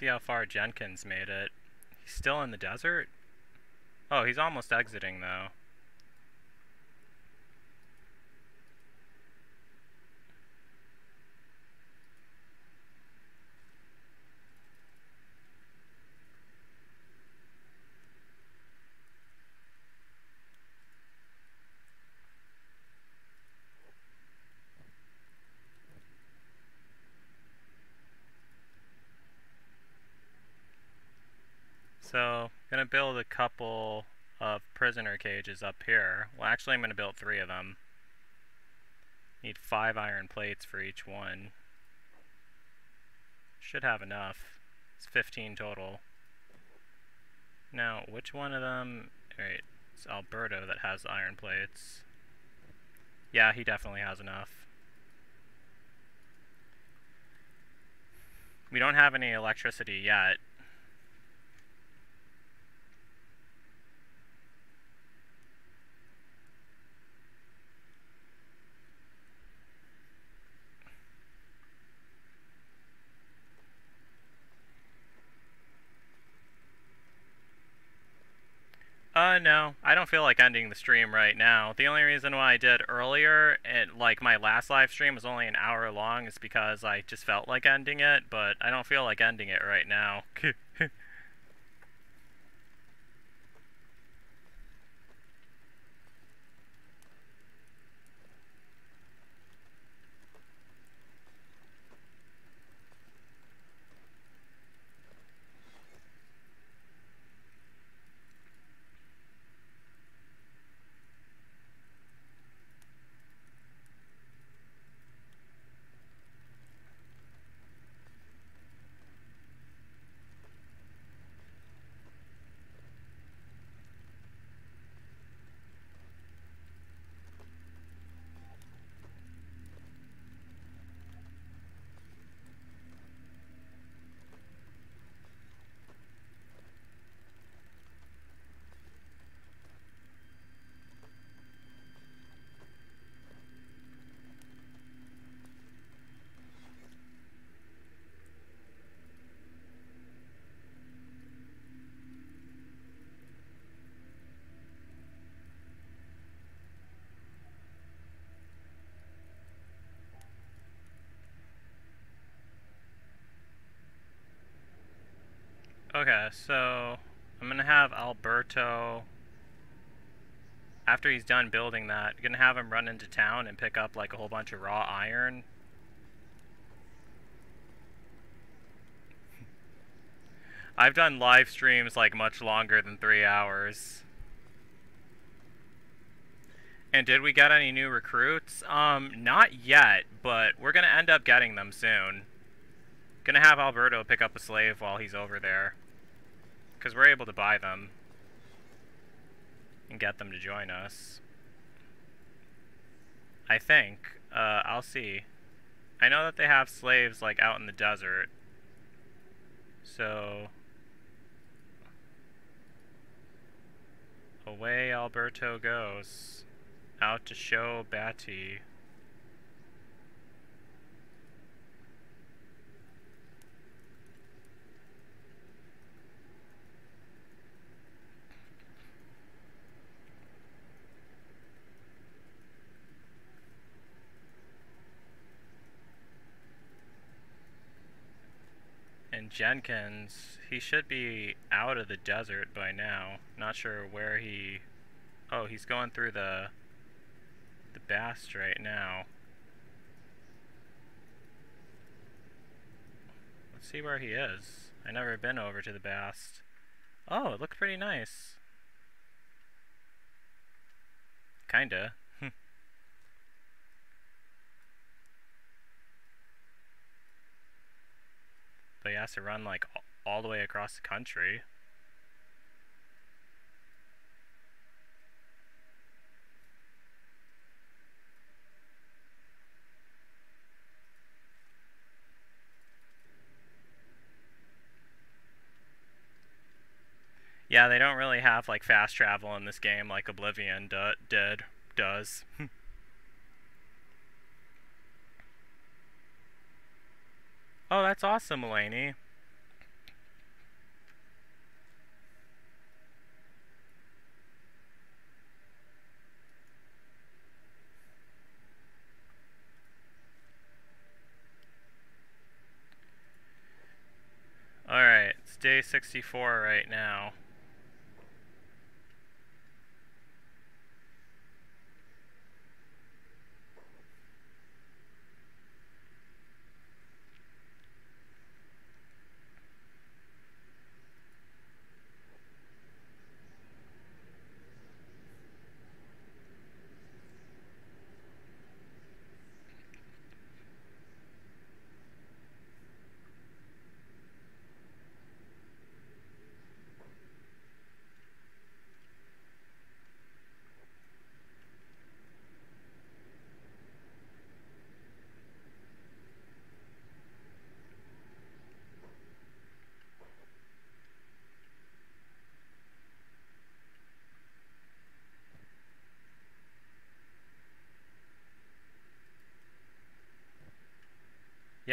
See how far Jenkins made it. He's still in the desert? Oh, he's almost exiting, though. So, gonna build a couple of prisoner cages up here. Well, actually, I'm gonna build three of them. Need five iron plates for each one. Should have enough. It's 15 total. Now, which one of them... Wait, it's Alberto that has iron plates. Yeah, he definitely has enough. We don't have any electricity yet, Uh, no. I don't feel like ending the stream right now. The only reason why I did earlier, and like my last live stream was only an hour long, is because I just felt like ending it, but I don't feel like ending it right now. Okay, so I'm gonna have Alberto after he's done building that, gonna have him run into town and pick up like a whole bunch of raw iron. I've done live streams like much longer than three hours. And did we get any new recruits? Um, not yet, but we're gonna end up getting them soon. Gonna have Alberto pick up a slave while he's over there. Because we're able to buy them. And get them to join us. I think. Uh, I'll see. I know that they have slaves, like, out in the desert. So... Away Alberto goes. Out to Sho-Battai. And Jenkins, he should be out of the desert by now. Not sure where he... Oh, he's going through the the Bast right now. Let's see where he is. I never been over to the Bast. Oh, it looks pretty nice. Kinda. But he has to run like all the way across the country. Yeah, they don't really have like fast travel in this game like Oblivion do did does. Oh, that's awesome, Elaney. Alright, it's day 64 right now.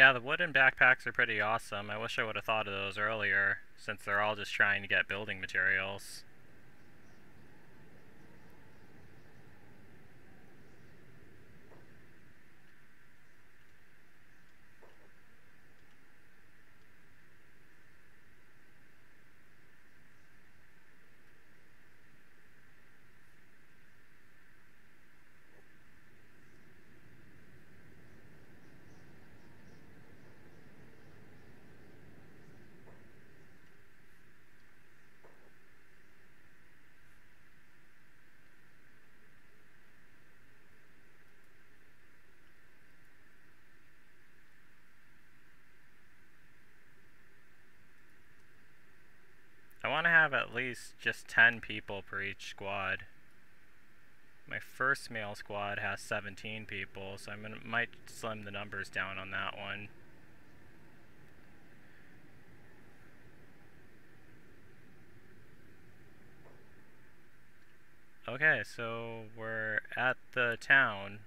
Yeah, the wooden backpacks are pretty awesome. I wish I would have thought of those earlier, since they're all just trying to get building materials. I want to have at least just 10 people per each squad. My first male squad has 17 people, so I might slim the numbers down on that one. Okay, so we're at the town.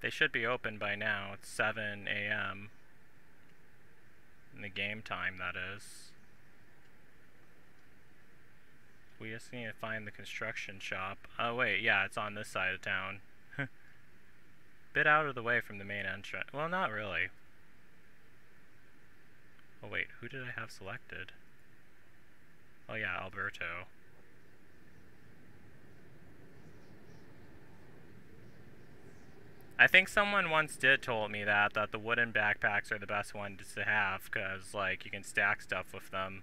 They should be open by now. It's 7 a.m. In the game time, that is. We just need to find the construction shop. Oh wait, yeah, it's on this side of town. Bit out of the way from the main entrance. Well, not really. Oh wait, who did I have selected? Oh yeah, Alberto. I think someone once did told me that, that the wooden backpacks are the best ones to have, because, like, you can stack stuff with them.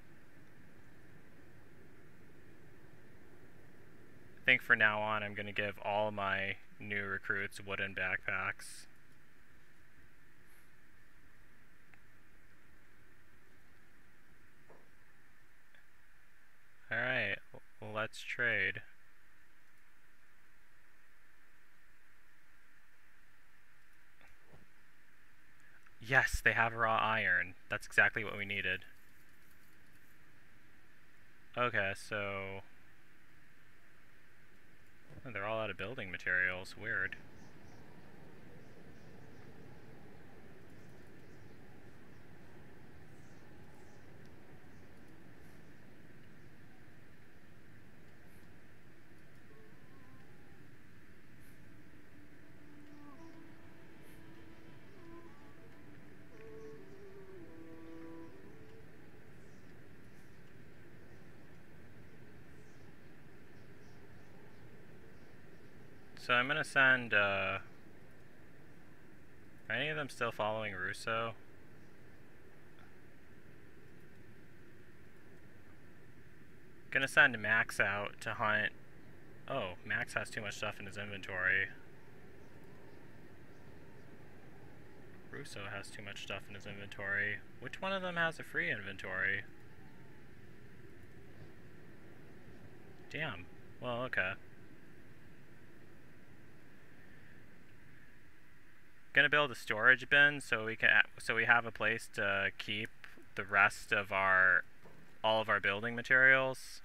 Think for now on I'm going to give all my new recruits wooden backpacks. Alright, let's trade. Yes, they have raw iron. That's exactly what we needed. Okay, so... They're all out of building materials. Weird. So I'm gonna send, uh... Are any of them still following Russo? Gonna send Max out to hunt... Oh, Max has too much stuff in his inventory. Russo has too much stuff in his inventory. Which one of them has a free inventory? Damn. Well, okay. Gonna build a storage bin so we can so we have a place to keep the rest of our all of our building materials.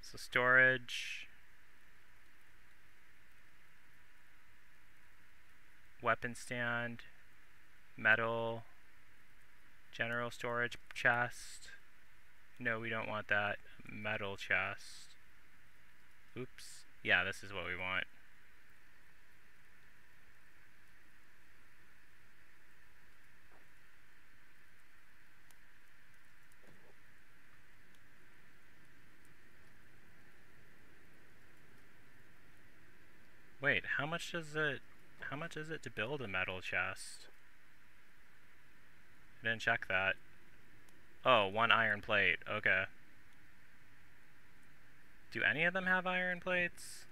So storage, weapon stand, metal, general storage chest. No, we don't want that. Metal chest. Oops. Yeah, this is what we want. Wait, how much does it... How much is it to build a metal chest? I didn't check that. Oh, one iron plate. Okay. Do any of them have iron plates?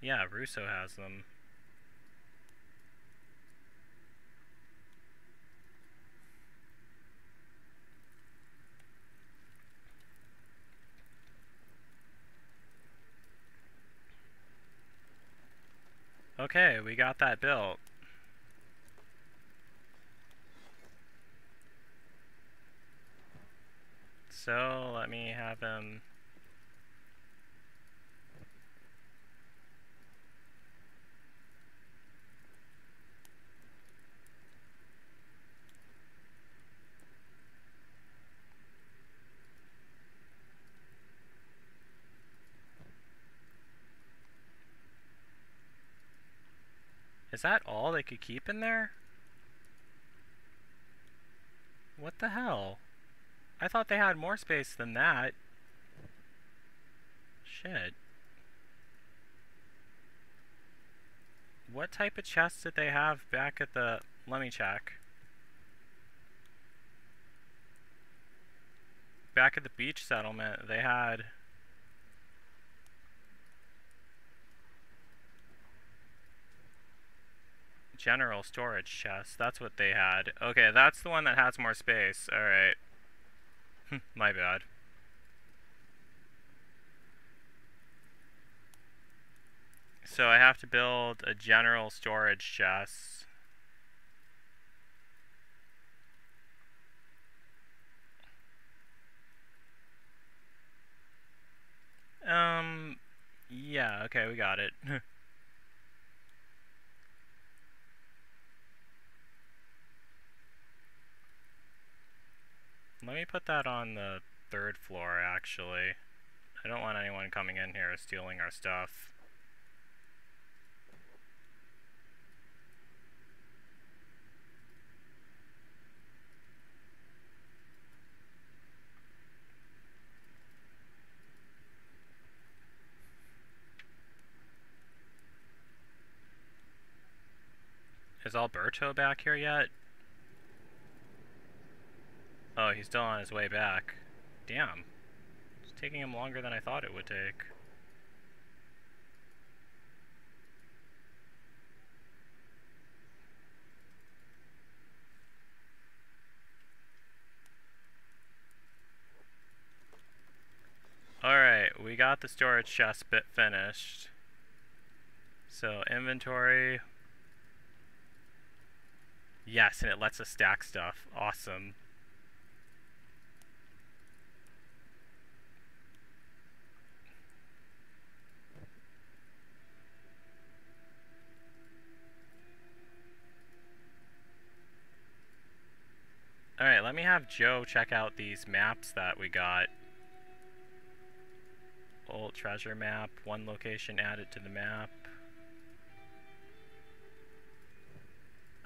Yeah, Russo has them. Okay, we got that built. So, let me have him... Is that all they could keep in there? What the hell? I thought they had more space than that. Shit. What type of chests did they have back at the... Let me check. Back at the beach settlement, they had... General storage chest. That's what they had. Okay, that's the one that has more space. Alright. My bad. So I have to build a general storage chest. Um, yeah, okay, we got it. Let me put that on the third floor, actually. I don't want anyone coming in here stealing our stuff. Is Alberto back here yet? Oh, he's still on his way back. Damn. It's taking him longer than I thought it would take. Alright, we got the storage chest bit finished. So, inventory. Yes, and it lets us stack stuff. Awesome. Alright, let me have Joe check out these maps that we got. Old treasure map, one location added to the map.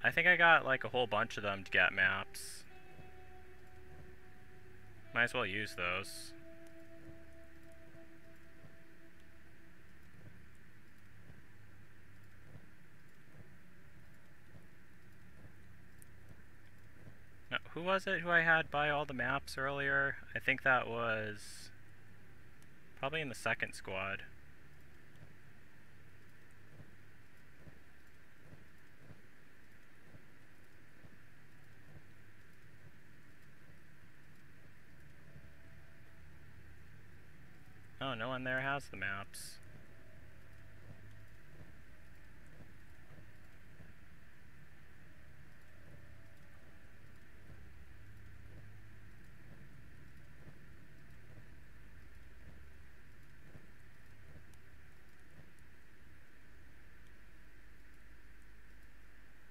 I think I got like a whole bunch of them to get maps. Might as well use those. Who was it who I had buy all the maps earlier? I think that was probably in the second squad. Oh, no one there has the maps.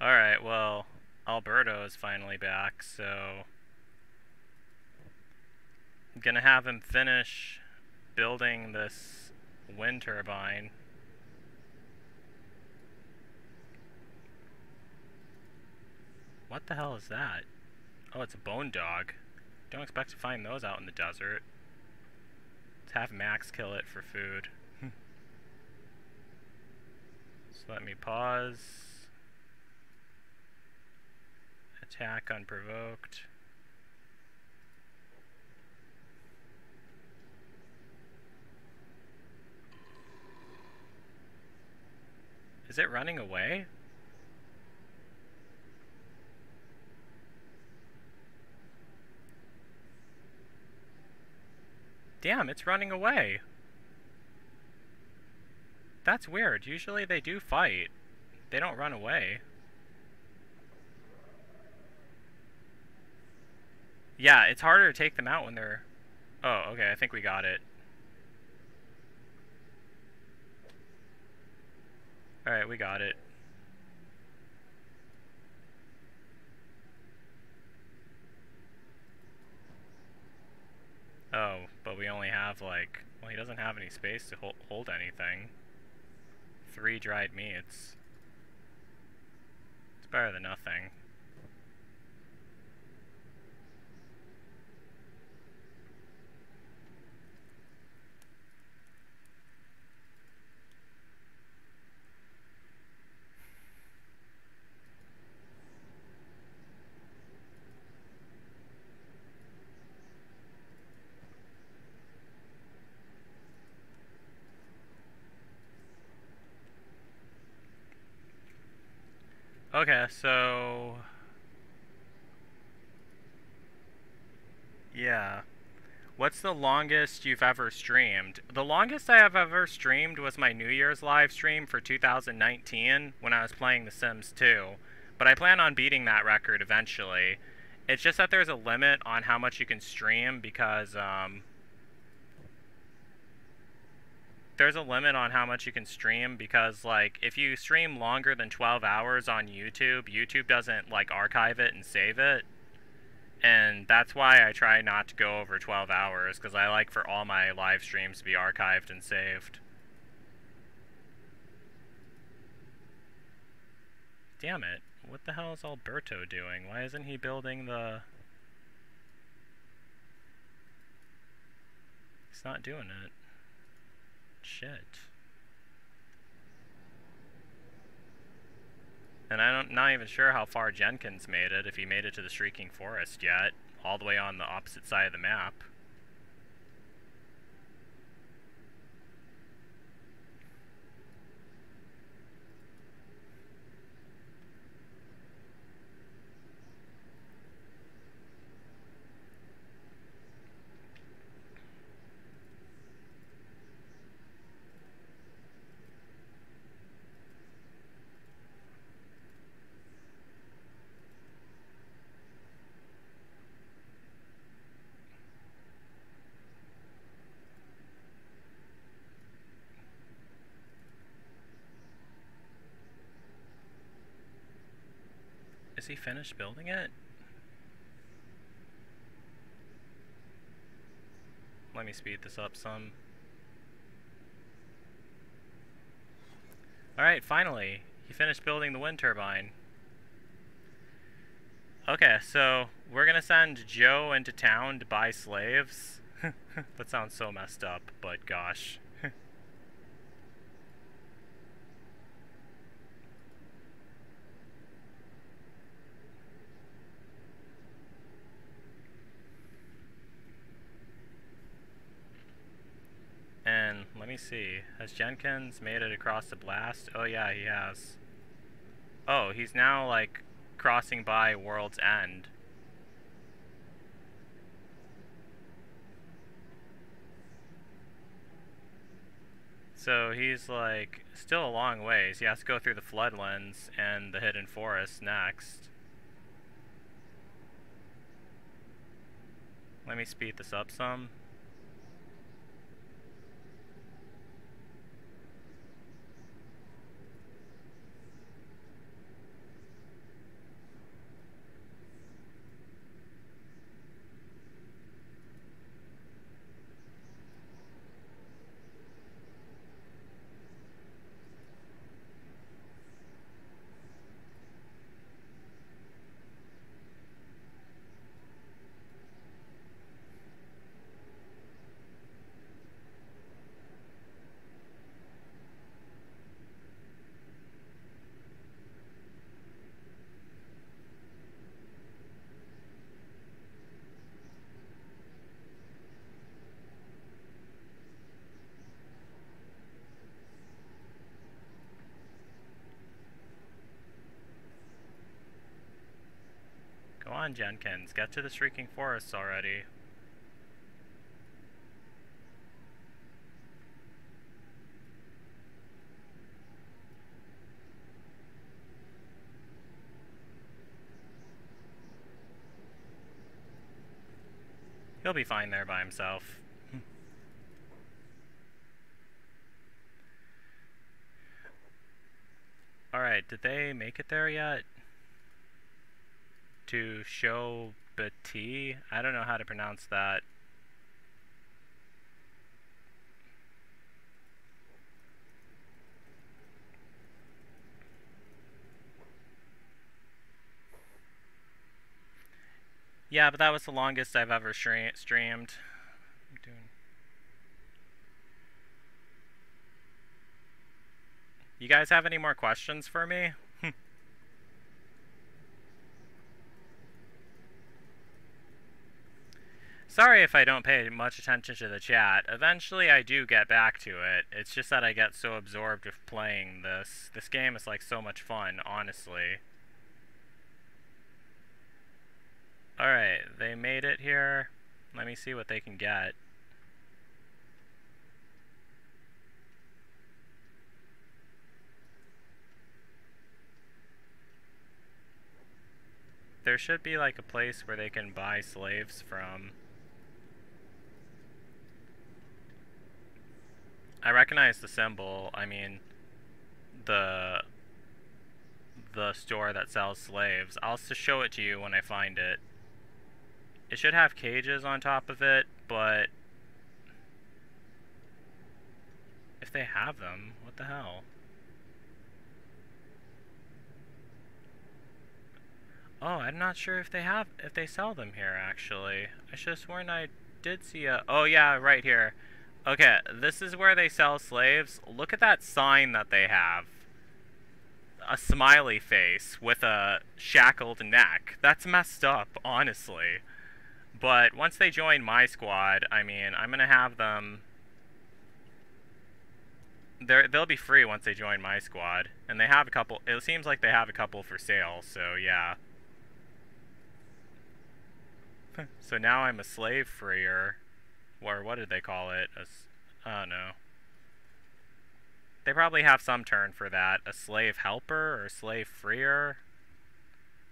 Alright, well, Alberto is finally back, so... I'm gonna have him finish building this wind turbine. What the hell is that? Oh, it's a bone dog. Don't expect to find those out in the desert. Let's have Max kill it for food. so let me pause. Attack unprovoked. Is it running away? Damn, it's running away. That's weird. Usually they do fight. They don't run away. Yeah, it's harder to take them out when they're... Oh, okay, I think we got it. Alright, we got it. Oh, but we only have like, well he doesn't have any space to hold, hold anything. Three dried meats. It's better than nothing. Okay, so... Yeah. What's the longest you've ever streamed? The longest I have ever streamed was my New Year's live stream for 2019 when I was playing The Sims 2. But I plan on beating that record eventually. It's just that there's a limit on how much you can stream because um, there's a limit on how much you can stream because like if you stream longer than 12 hours on YouTube, YouTube doesn't like archive it and save it. And that's why I try not to go over 12 hours because I like for all my live streams to be archived and saved. Damn it. What the hell is Alberto doing? Why isn't he building the... He's not doing it. Shit. And I'm not even sure how far Jenkins made it, if he made it to the Shrieking Forest yet, all the way on the opposite side of the map. Is he finished building it? Let me speed this up some. Alright, finally. He finished building the wind turbine. Okay, so we're gonna send Joe into town to buy slaves. that sounds so messed up, but gosh. And let me see. Has Jenkins made it across the blast? Oh yeah, he has. Oh, he's now like crossing by World's End. So he's like still a long ways. He has to go through the Floodlands and the Hidden Forest next. Let me speed this up some. Jenkins. Get to the Shrieking Forests already. He'll be fine there by himself. Hmm. Alright, did they make it there yet? To show Bati? I don't know how to pronounce that. Yeah, but that was the longest I've ever streamed. You guys have any more questions for me? Sorry if I don't pay much attention to the chat. Eventually I do get back to it. It's just that I get so absorbed with playing this. This game is like so much fun, honestly. Alright, they made it here. Let me see what they can get. There should be like a place where they can buy slaves from. I recognize the symbol. I mean, the the store that sells slaves. I'll show it to you when I find it. It should have cages on top of it, but if they have them, what the hell? Oh, I'm not sure if they have, if they sell them here, actually. I should have sworn I did see a, oh yeah, right here. Okay, this is where they sell slaves. Look at that sign that they have. A smiley face with a shackled neck. That's messed up, honestly. But once they join my squad, I mean, I'm to have them... They're, they'll be free once they join my squad. And they have a couple... It seems like they have a couple for sale, so yeah. so now I'm a slave freer. Or what did they call it? A, don't know. They probably have some term for that. A slave helper or slave freer?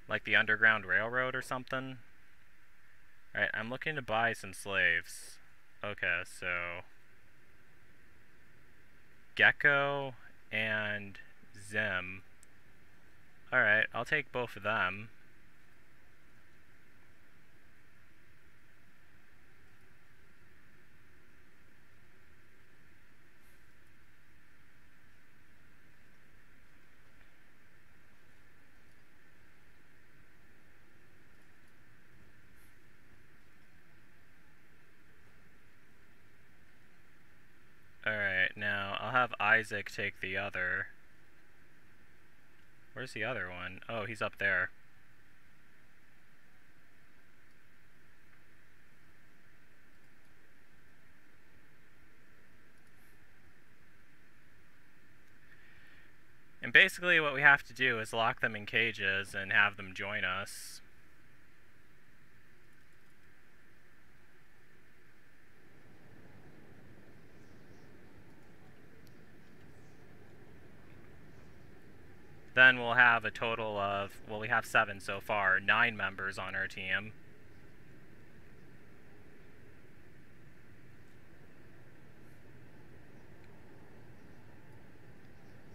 Like the Underground Railroad or something? Alright, I'm looking to buy some slaves. Okay, so... Gecko and Zim. Alright, I'll take both of them. Isaac take the other. Where's the other one? Oh, he's up there. And basically what we have to do is lock them in cages and have them join us. Then we'll have a total of, well, we have seven so far, nine members on our team.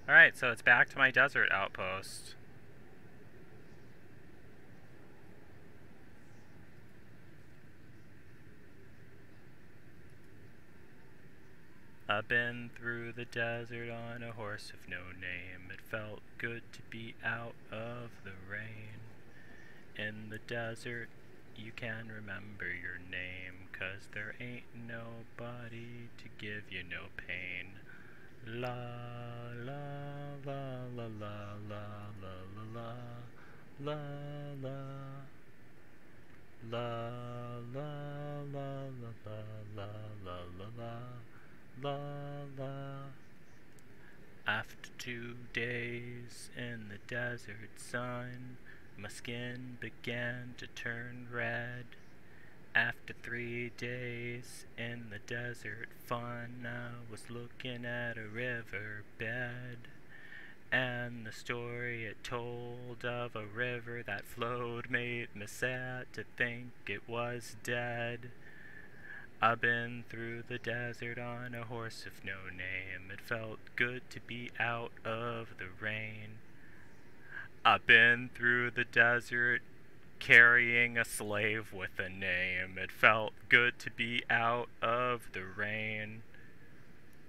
Alright, so it's back to my desert outpost. I've been through the desert on a horse of no name. It felt good to be out of the rain. In the desert, you can remember your name, cause there ain't nobody to give you no pain. La la la la la la la la la la la la la la la la la la la la la. After two days in the desert sun, My skin began to turn red. After three days in the desert fun, I was looking at a river bed. And the story it told of a river that flowed made me sad to think it was dead. I've been through the desert on a horse of no name. It felt good to be out of the rain. I've been through the desert carrying a slave with a name. It felt good to be out of the rain.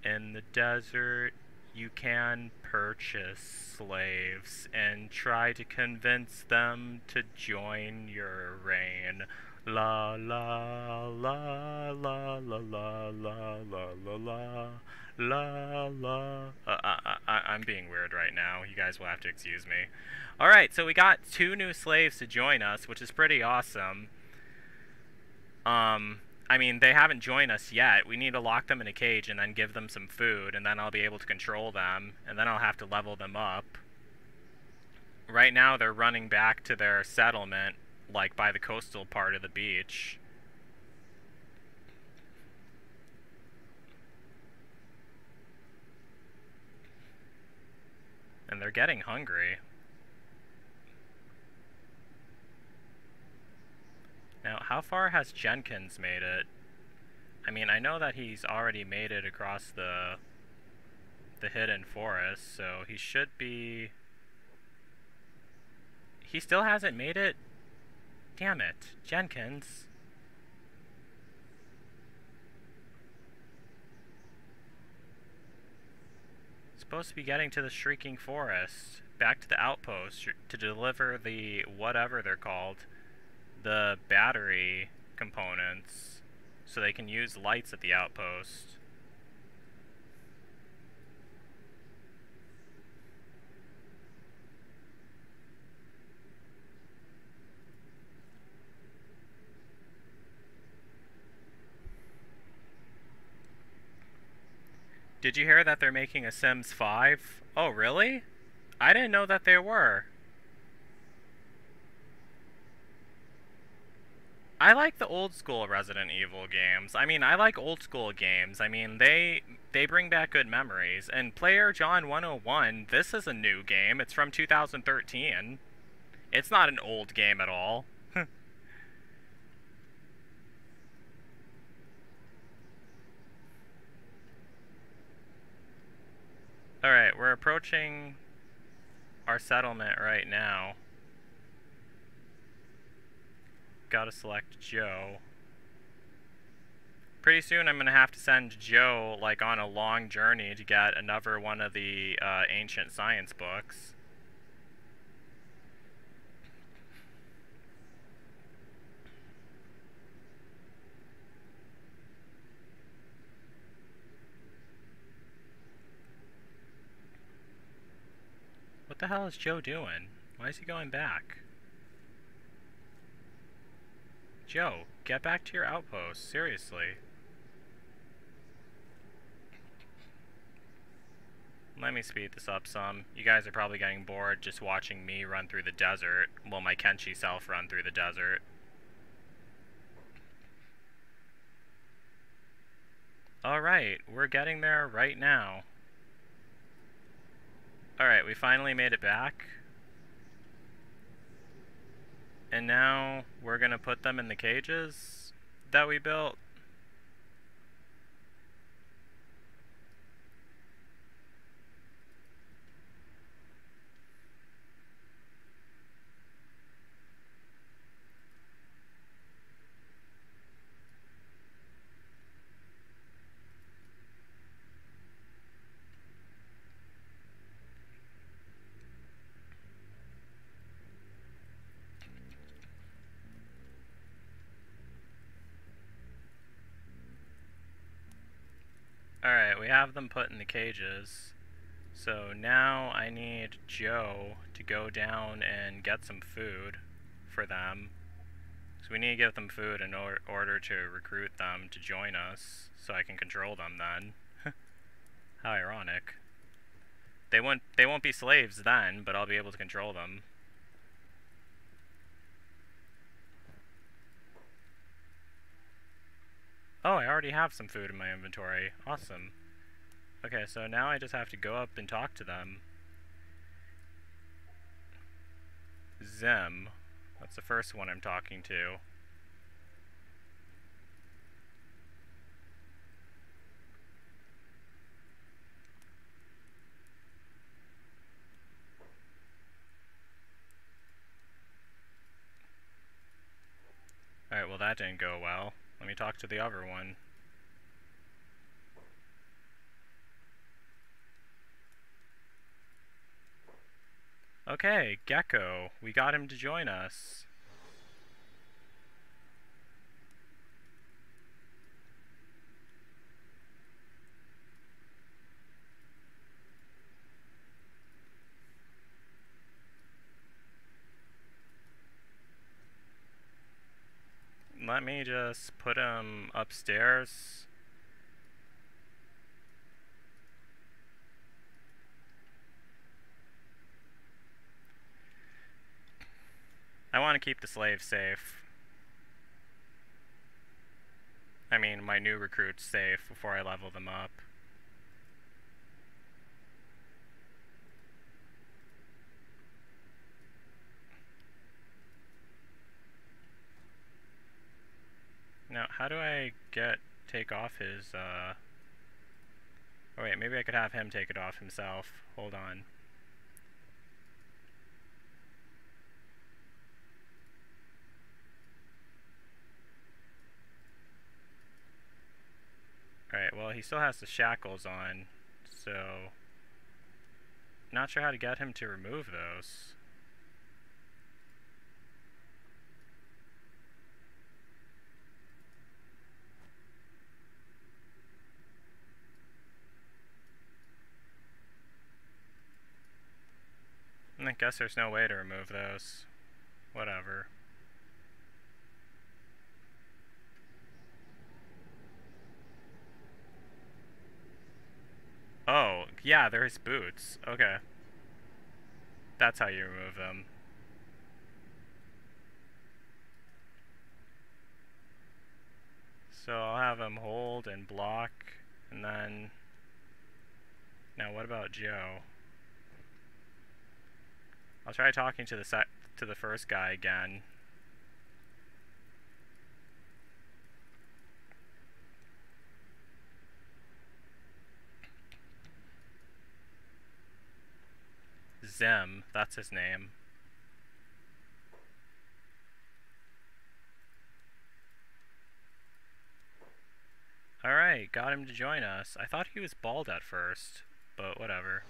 In the desert, you can purchase slaves and try to convince them to join your reign. La la la la la la la la la la la la. Uh, I, I, I'm being weird right now. You guys will have to excuse me. All right, so we got two new slaves to join us, which is pretty awesome. Um, I mean, they haven't joined us yet. We need to lock them in a cage and then give them some food, and then I'll be able to control them, and then I'll have to level them up. Right now, they're running back to their settlement like by the coastal part of the beach. And they're getting hungry. Now, how far has Jenkins made it? I mean, I know that he's already made it across the the hidden forest, so he should be... He still hasn't made it Damn it, Jenkins. Supposed to be getting to the Shrieking Forest, back to the outpost to deliver the whatever they're called, the battery components, so they can use lights at the outpost. Did you hear that they're making a Sims 5? Oh, really? I didn't know that they were. I like the old school Resident Evil games. I mean, I like old school games. I mean, they they bring back good memories. And Player John 101, this is a new game. It's from 2013. It's not an old game at all. Alright, we're approaching our settlement right now. Gotta select Joe. Pretty soon I'm gonna have to send Joe, like, on a long journey to get another one of the uh, ancient science books. What the hell is Joe doing? Why is he going back? Joe, get back to your outpost, seriously. Let me speed this up some. You guys are probably getting bored just watching me run through the desert, while my Kenshi self run through the desert. Alright, we're getting there right now. Alright, we finally made it back. And now we're going to put them in the cages that we built. we have them put in the cages. So now I need Joe to go down and get some food for them. So we need to give them food in or order to recruit them to join us, so I can control them then. How ironic. They won't, they won't be slaves then, but I'll be able to control them. Oh, I already have some food in my inventory. Awesome. Okay, so now I just have to go up and talk to them. Zem. That's the first one I'm talking to. Alright, well that didn't go well. Let me talk to the other one. Okay, Gecko. We got him to join us. Let me just put him upstairs. I want to keep the slaves safe. I mean, my new recruits safe before I level them up. Now, how do I get, take off his, uh... Oh wait, maybe I could have him take it off himself. Hold on. Alright, well he still has the shackles on, so... Not sure how to get him to remove those. I guess there's no way to remove those. Whatever. Oh, yeah, there's boots. Okay. That's how you remove them. So I'll have him hold and block, and then... Now what about Joe? I'll try talking to the to the first guy again. Zem, that's his name. Alright, got him to join us. I thought he was bald at first, but whatever.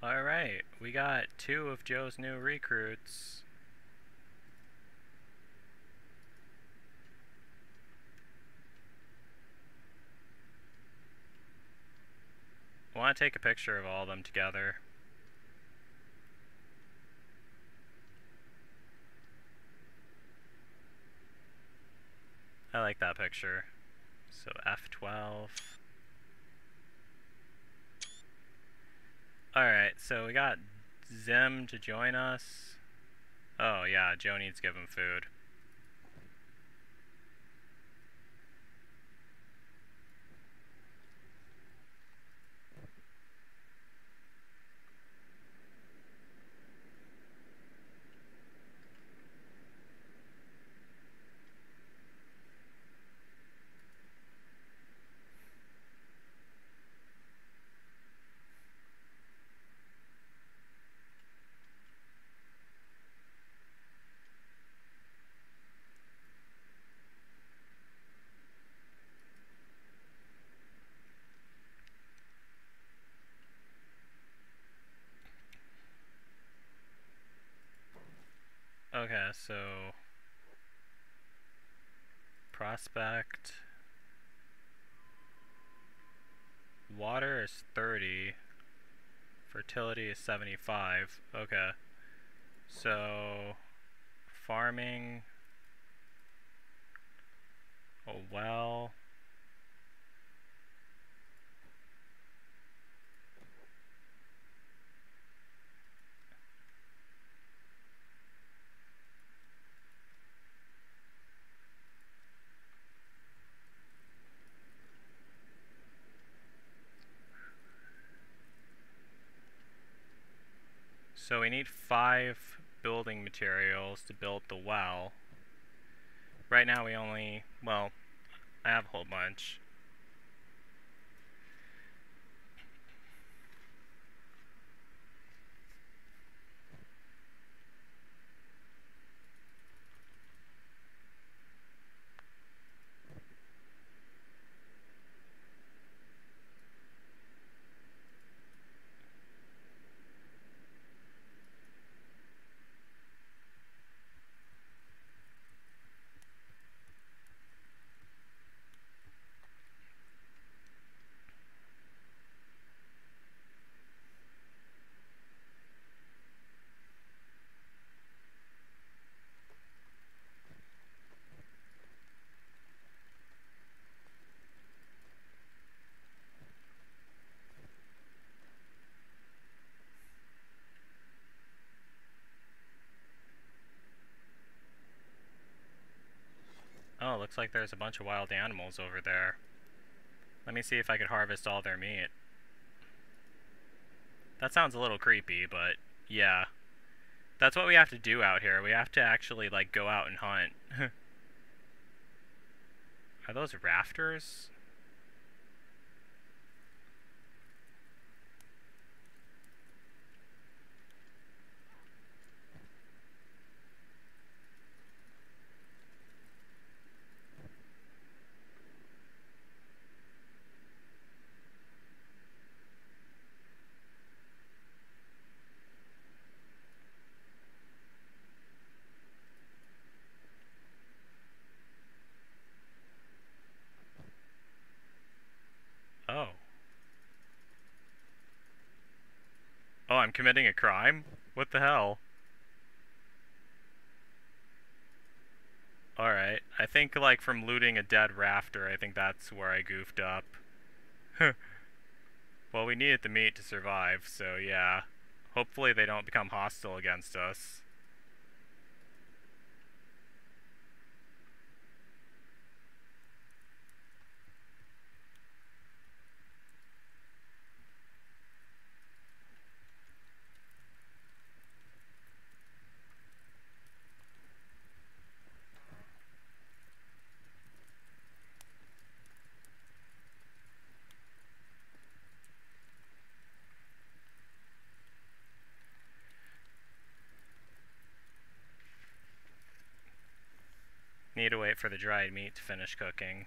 Alright, we got two of Joe's new recruits. I want to take a picture of all of them together. I like that picture. So F12. Alright, so we got Zim to join us. Oh yeah, Joe needs to give him food. So prospect water is 30 fertility is 75 okay. So farming a well So we need five building materials to build the well. Right now we only, well, I have a whole bunch. Oh, like there's a bunch of wild animals over there. Let me see if I could harvest all their meat. That sounds a little creepy, but yeah. That's what we have to do out here. We have to actually, like, go out and hunt. Are those raptors? Oh. Oh, I'm committing a crime? What the hell? Alright, I think like from looting a dead raptor, I think that's where I goofed up. well, we needed the meat to survive, so yeah. Hopefully they don't become hostile against us. Need to wait for the dried meat to finish cooking.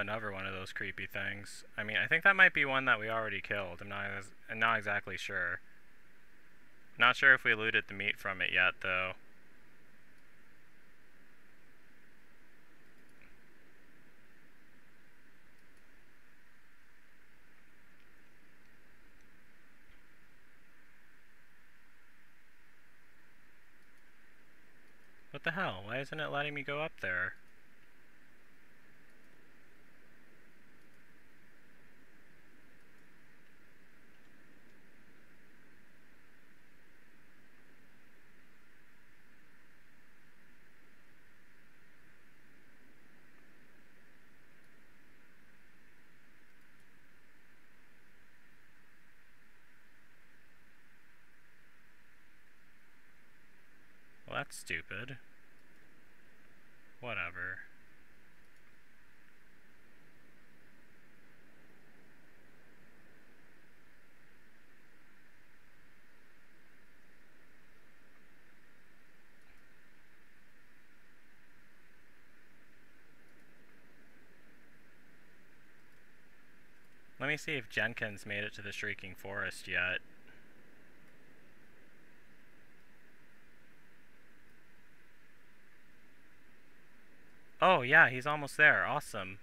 Another one of those creepy things. I mean, I think that might be one that we already killed. I'm not, I'm not exactly sure. Not sure if we looted the meat from it yet, though. What the hell? Why isn't it letting me go up there? Stupid. Whatever. Let me see if Jenkins made it to the Shrieking Forest yet. Oh, yeah, he's almost there. Awesome.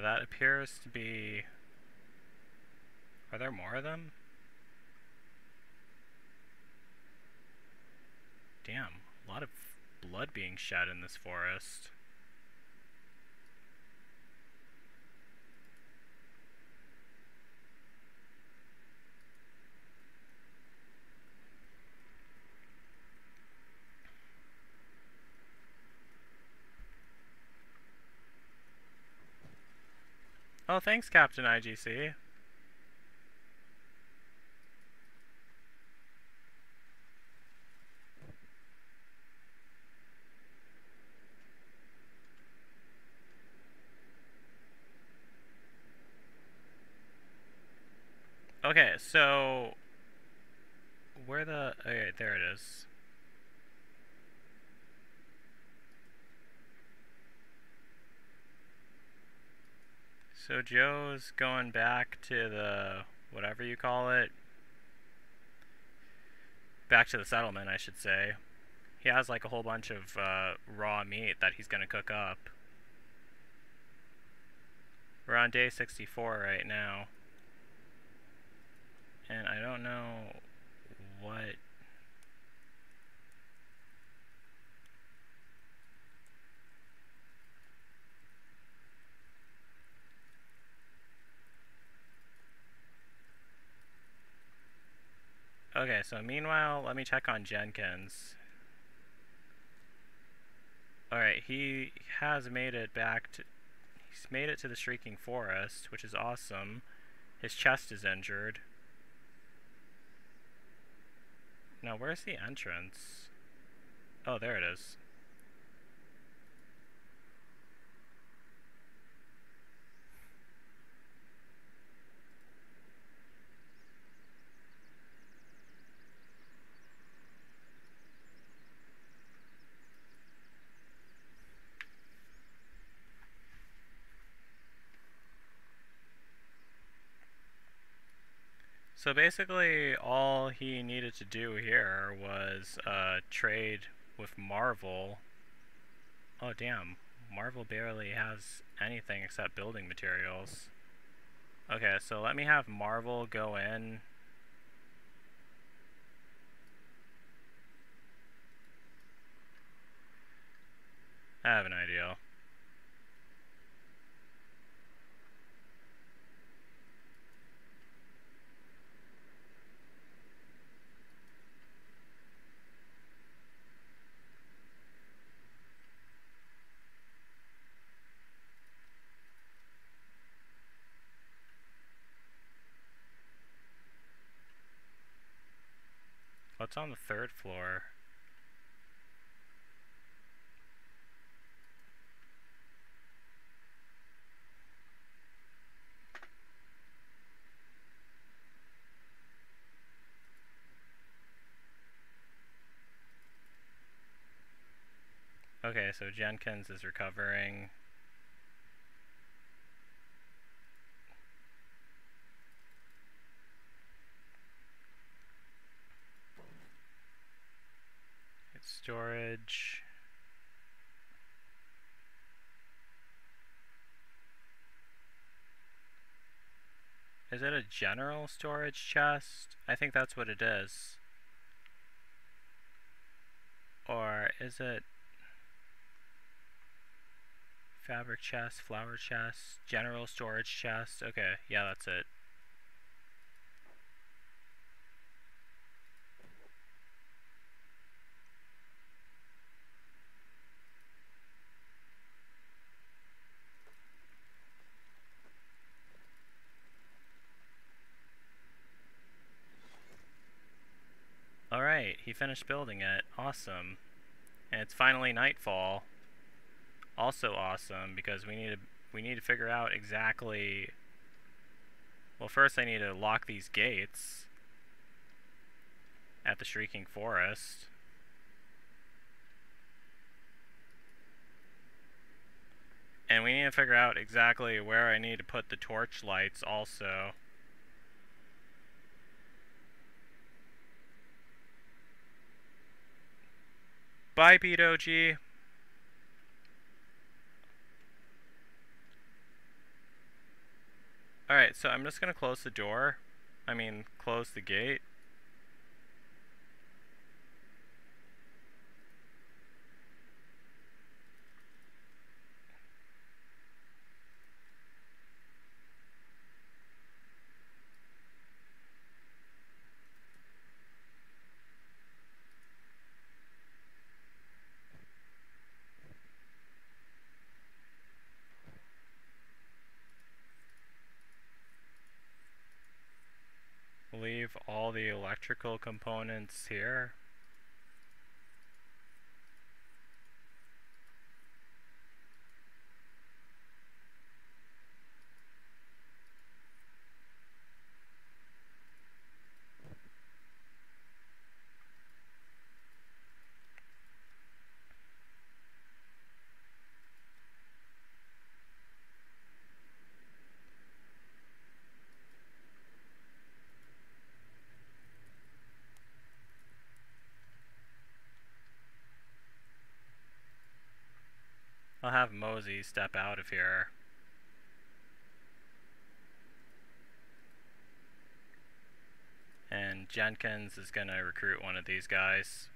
That appears to be... Are there more of them? Damn, a lot of blood being shed in this forest. Oh, thanks, Captain IGC. Okay, so where the okay, there it is. So Joe's going back to the, whatever you call it, back to the settlement, I should say. He has like a whole bunch of uh, raw meat that he's going to cook up. We're on day 64 right now. And I don't know what Okay, so meanwhile, let me check on Jenkins. Alright, he has made it back to... He's made it to the Shrieking Forest, which is awesome. His chest is injured. Now, where's the entrance? Oh, there it is. So basically, all he needed to do here was uh, trade with Marvel. Oh damn, Marvel barely has anything except building materials. Okay, so let me have Marvel go in. I have an idea. What's on the third floor? Okay, so Jenkins is recovering. It's Is it a general storage chest? I think that's what it is. Or is it fabric chest, flower chest, general storage chest. Okay, yeah, that's it. Alright, he finished building it. Awesome. And it's finally nightfall also awesome because we need to we need to figure out exactly well first I need to lock these gates at the Shrieking Forest and we need to figure out exactly where I need to put the torch lights also Bye, Pete OG. Alright, so I'm just going to close the door. I mean, close the gate. leave all the electrical components here. I'll have Mosey step out of here. And Jenkins is going to recruit one of these guys.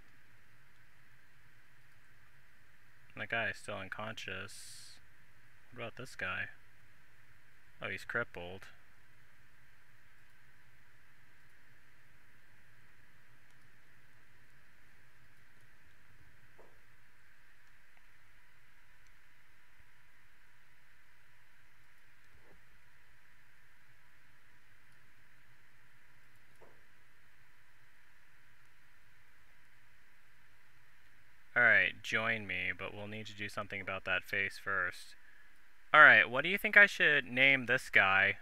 And the guy is still unconscious. What about this guy? Oh, he's crippled. Alright, join me, but we'll need to do something about that face first. Alright, what do you think I should name this guy?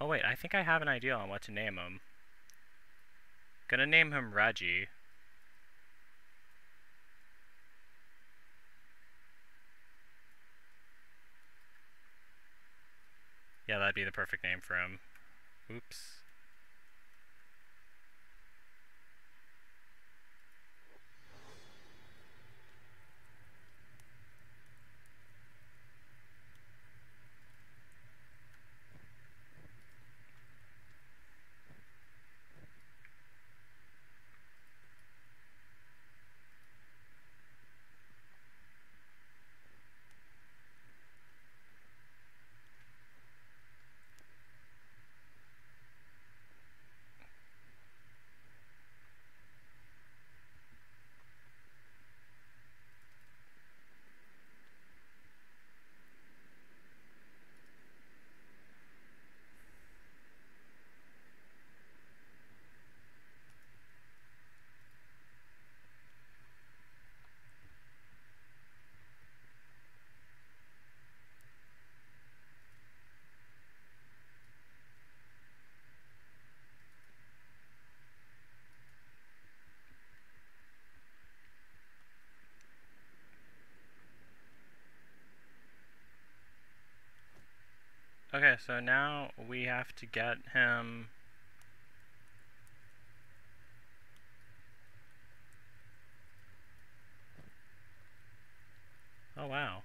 Oh wait, I think I have an idea on what to name him. Gonna name him Reggie. Yeah, that'd be the perfect name for him. Oops. So now we have to get him... Oh wow.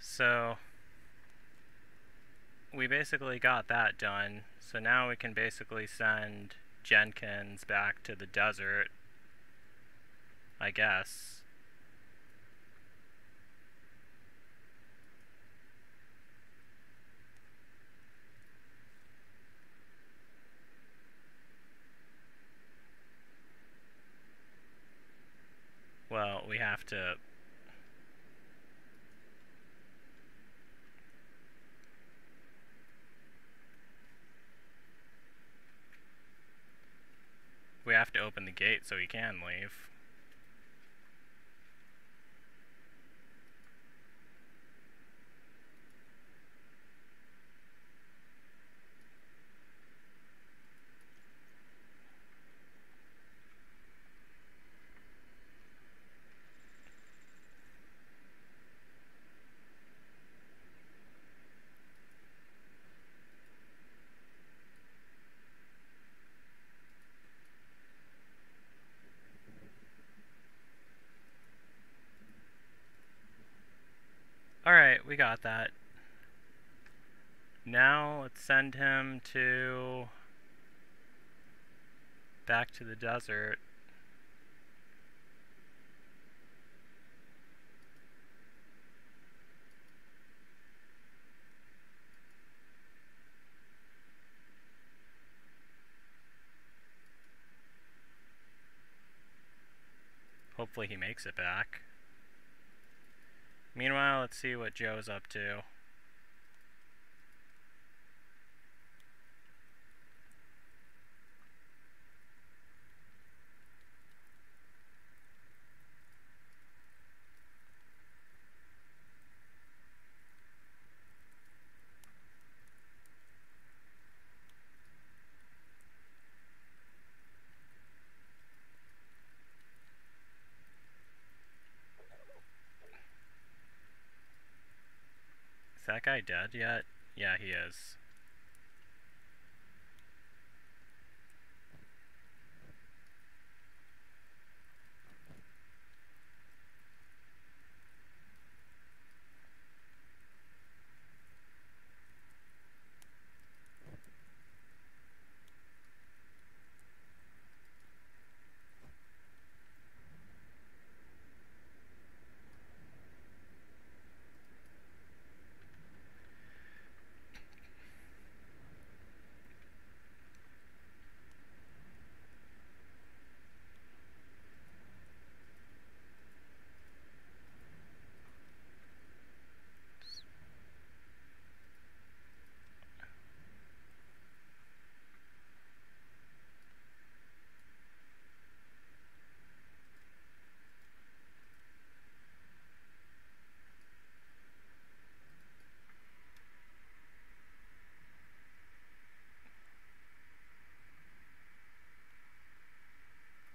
So we basically got that done. So now we can basically send Jenkins back to the desert, I guess. Well, we have to we have to open the gate so he can leave. Alright, we got that. Now let's send him to... back to the desert. Hopefully he makes it back. Meanwhile, let's see what Joe's up to. Dead yet? Yeah, he is.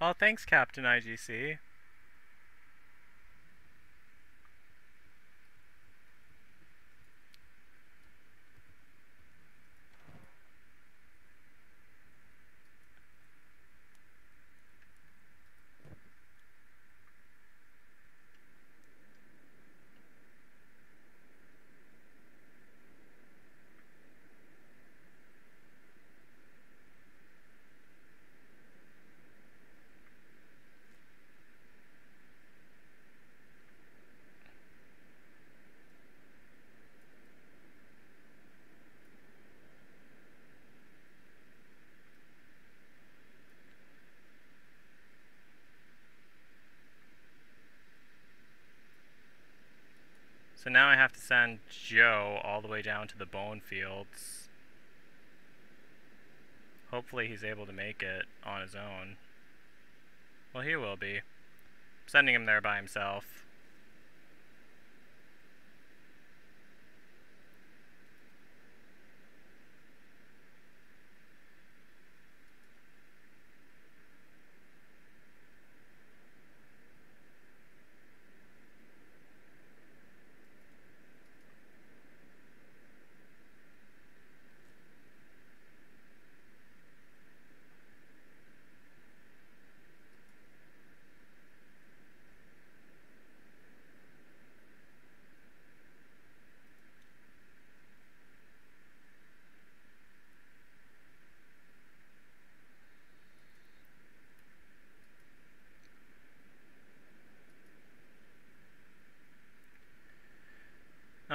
Oh, thanks, Captain IGC. Send Joe all the way down to the bone fields. Hopefully he's able to make it on his own. Well, he will be. sending him there by himself.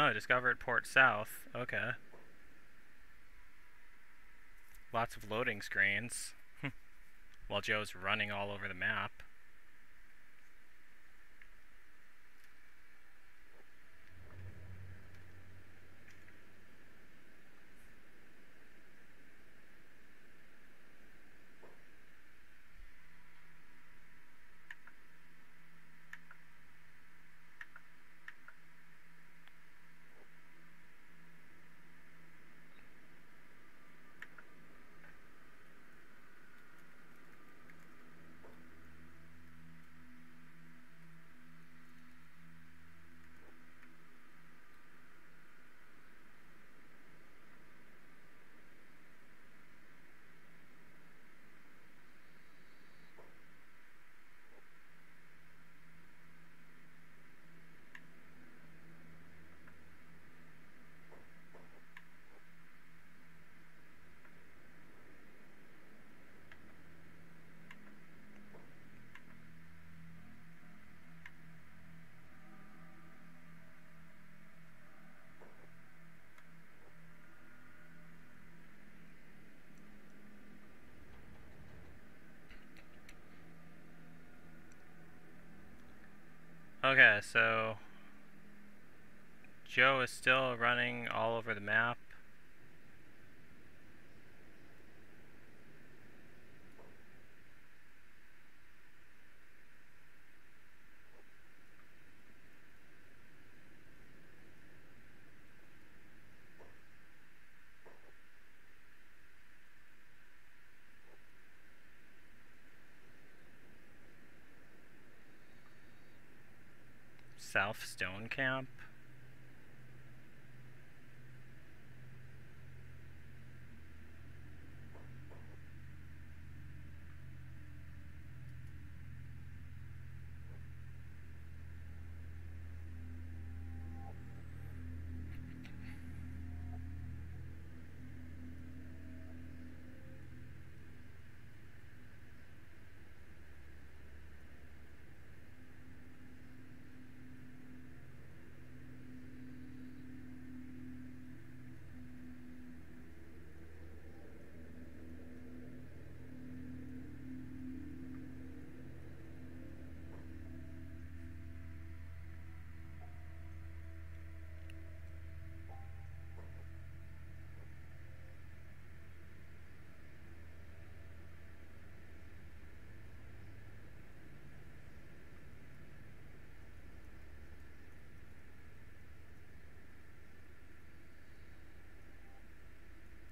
Oh, discovered Port South. Okay. Lots of loading screens. While Joe's running all over the map. Okay, so Joe is still running all over the map. South Stone Camp.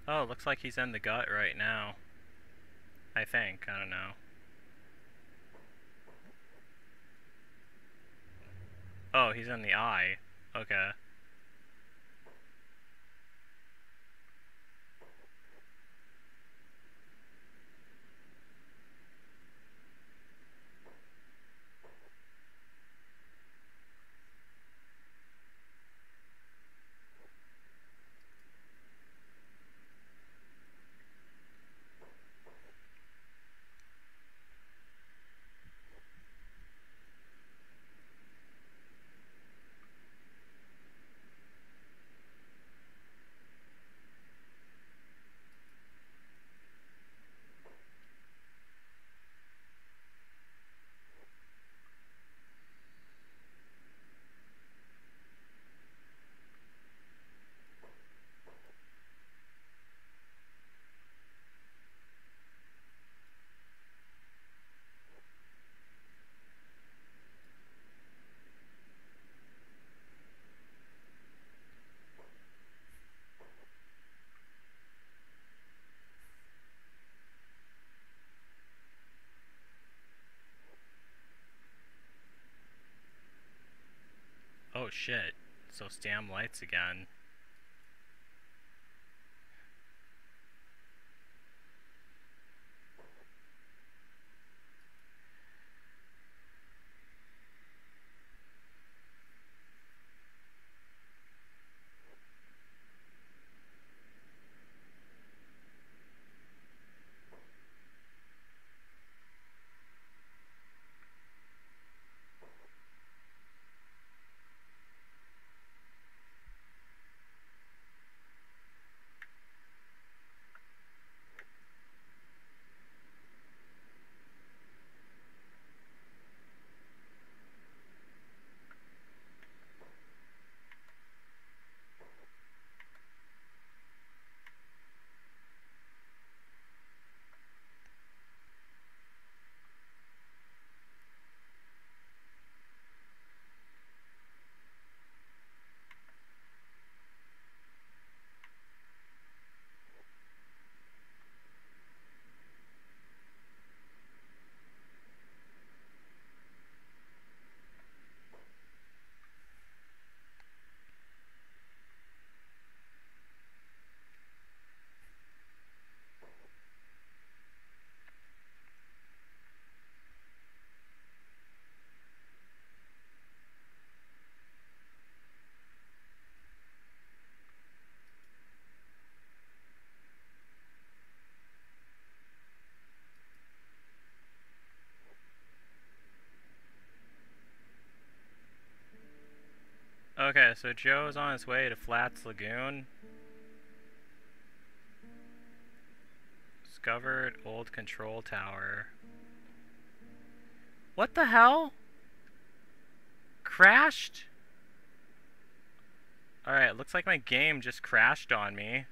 Oh, looks like he's in the gut right now. I think, I don't know. Oh, he's in the eye. Okay. So stam lights again. Okay, so Joe's on his way to Flats Lagoon. Discovered old control tower. What the hell? Crashed? Alright, looks like my game just crashed on me.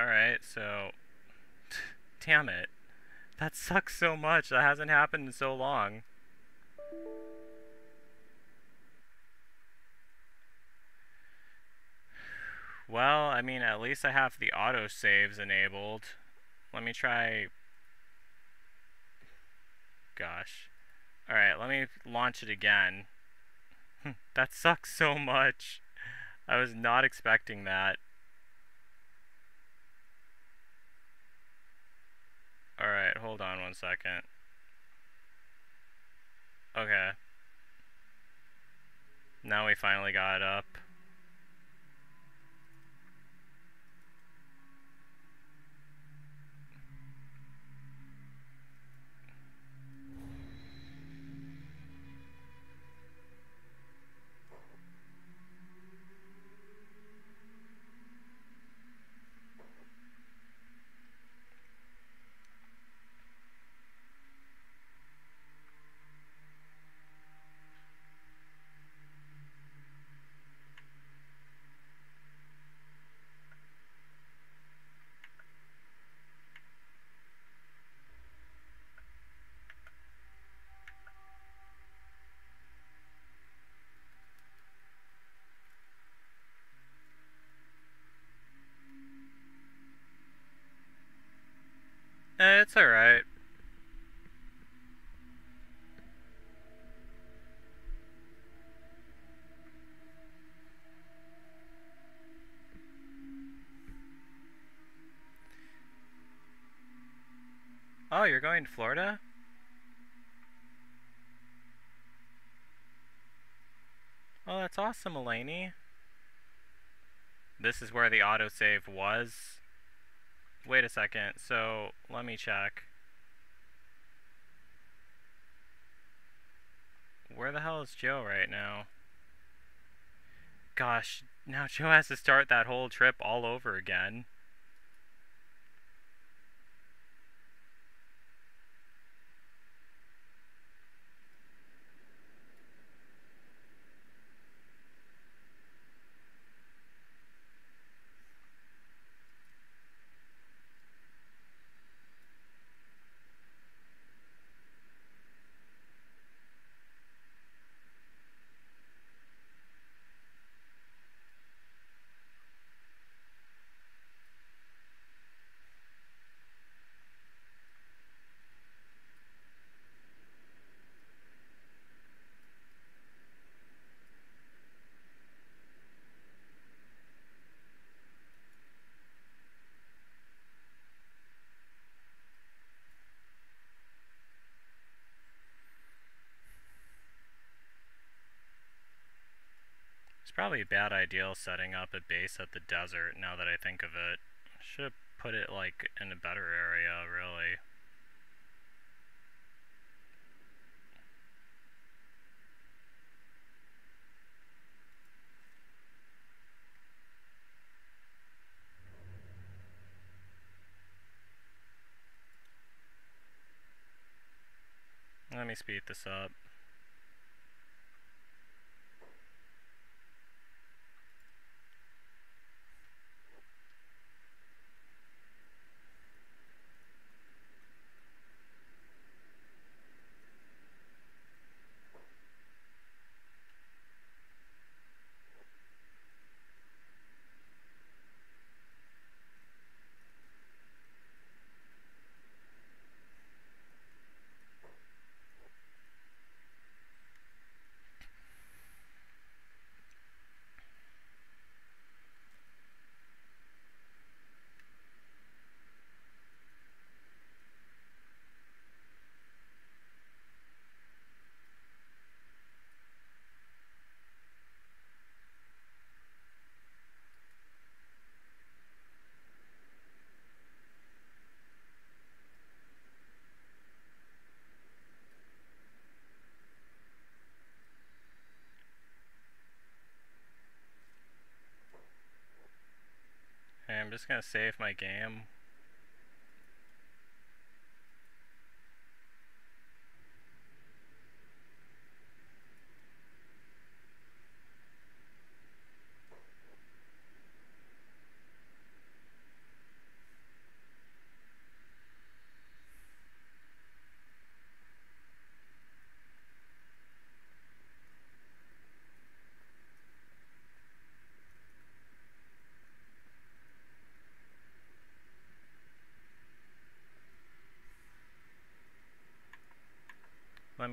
Alright, so... Damn it. That sucks so much. That hasn't happened in so long. Well, I mean, at least I have the auto saves enabled. Let me try... Gosh. Alright, let me launch it again. Hmm, that sucks so much. I was not expecting that. Alright, hold on one second. Okay. Now we finally got up. Eh, it's alright. Oh, you're going to Florida? Oh, that's awesome, Elaney. This is where the autosave was. Wait a second, so let me check. Where the hell is Joe right now? Gosh, now Joe has to start that whole trip all over again. Probably a bad idea setting up a base at the desert now that I think of it. Should have put it like in a better area, really. Let me speed this up. I'm just gonna save my game.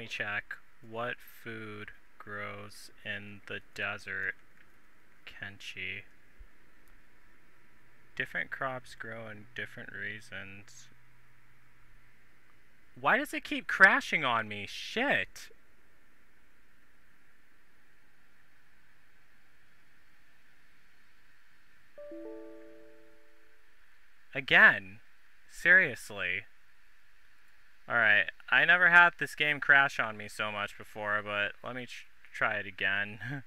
Check. What food grows in the desert, Kenshi? Different crops grow in different reasons. Why does it keep crashing on me? Shit! Again. Seriously. Alright, I never had this game crash on me so much before, but let me tr try it again.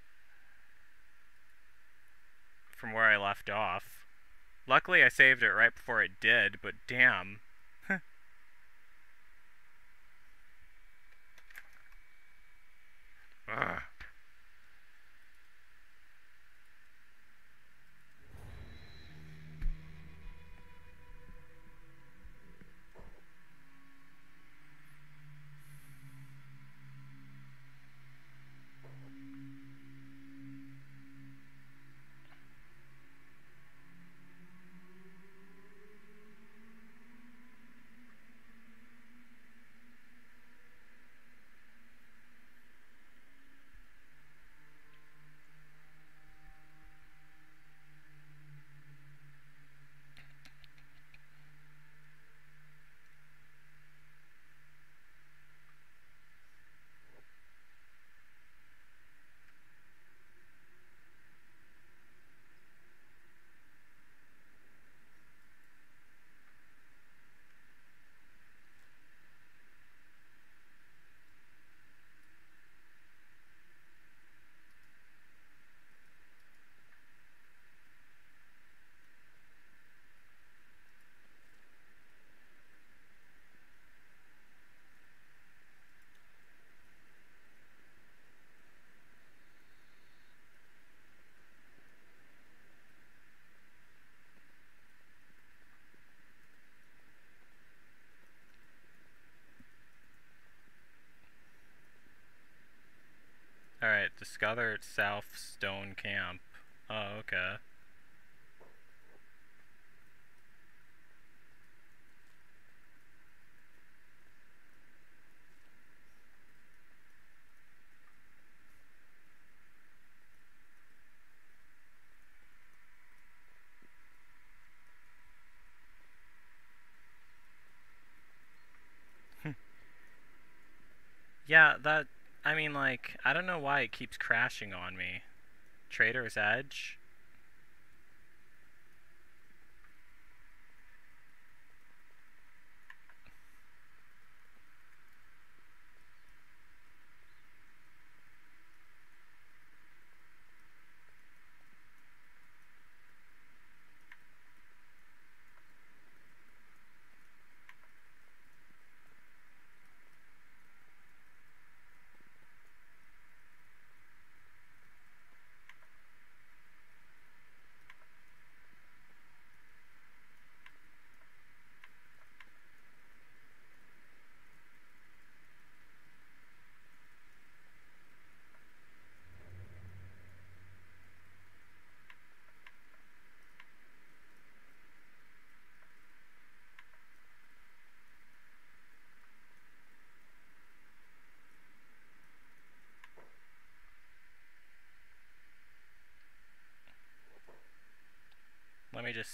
From where I left off. Luckily I saved it right before it did, but damn. Ugh. Alright, discover South Stone Camp. Oh, okay. yeah, that I mean, like, I don't know why it keeps crashing on me. Trader's Edge.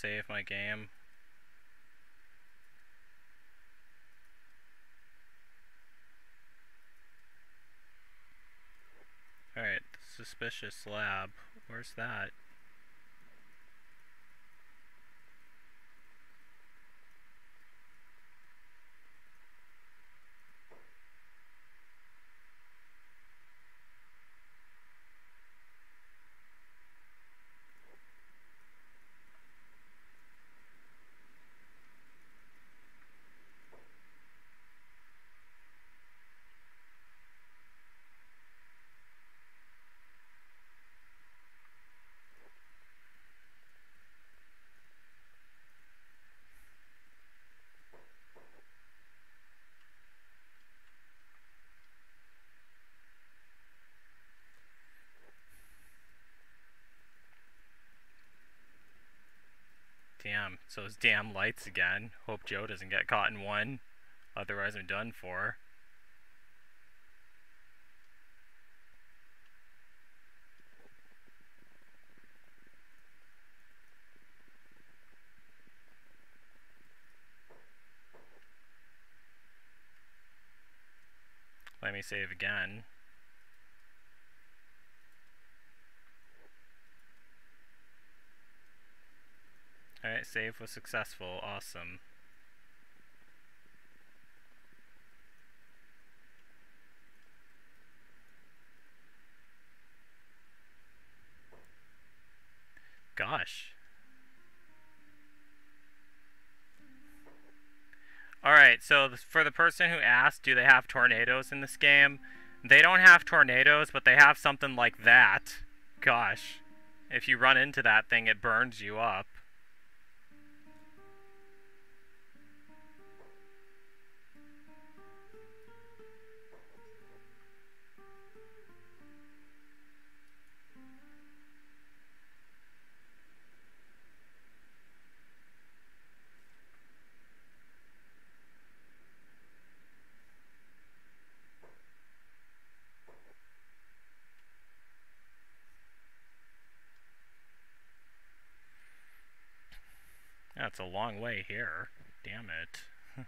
Save my game. Alright, suspicious lab. Where's that? Damn, so those damn lights again. Hope Joe doesn't get caught in one. Otherwise I'm done for. Let me save again. Alright, save was successful. Awesome. Gosh. Alright, so for the person who asked, do they have tornadoes in this game? They don't have tornadoes, but they have something like that. Gosh. If you run into that thing, it burns you up. That's a long way here. Damn it.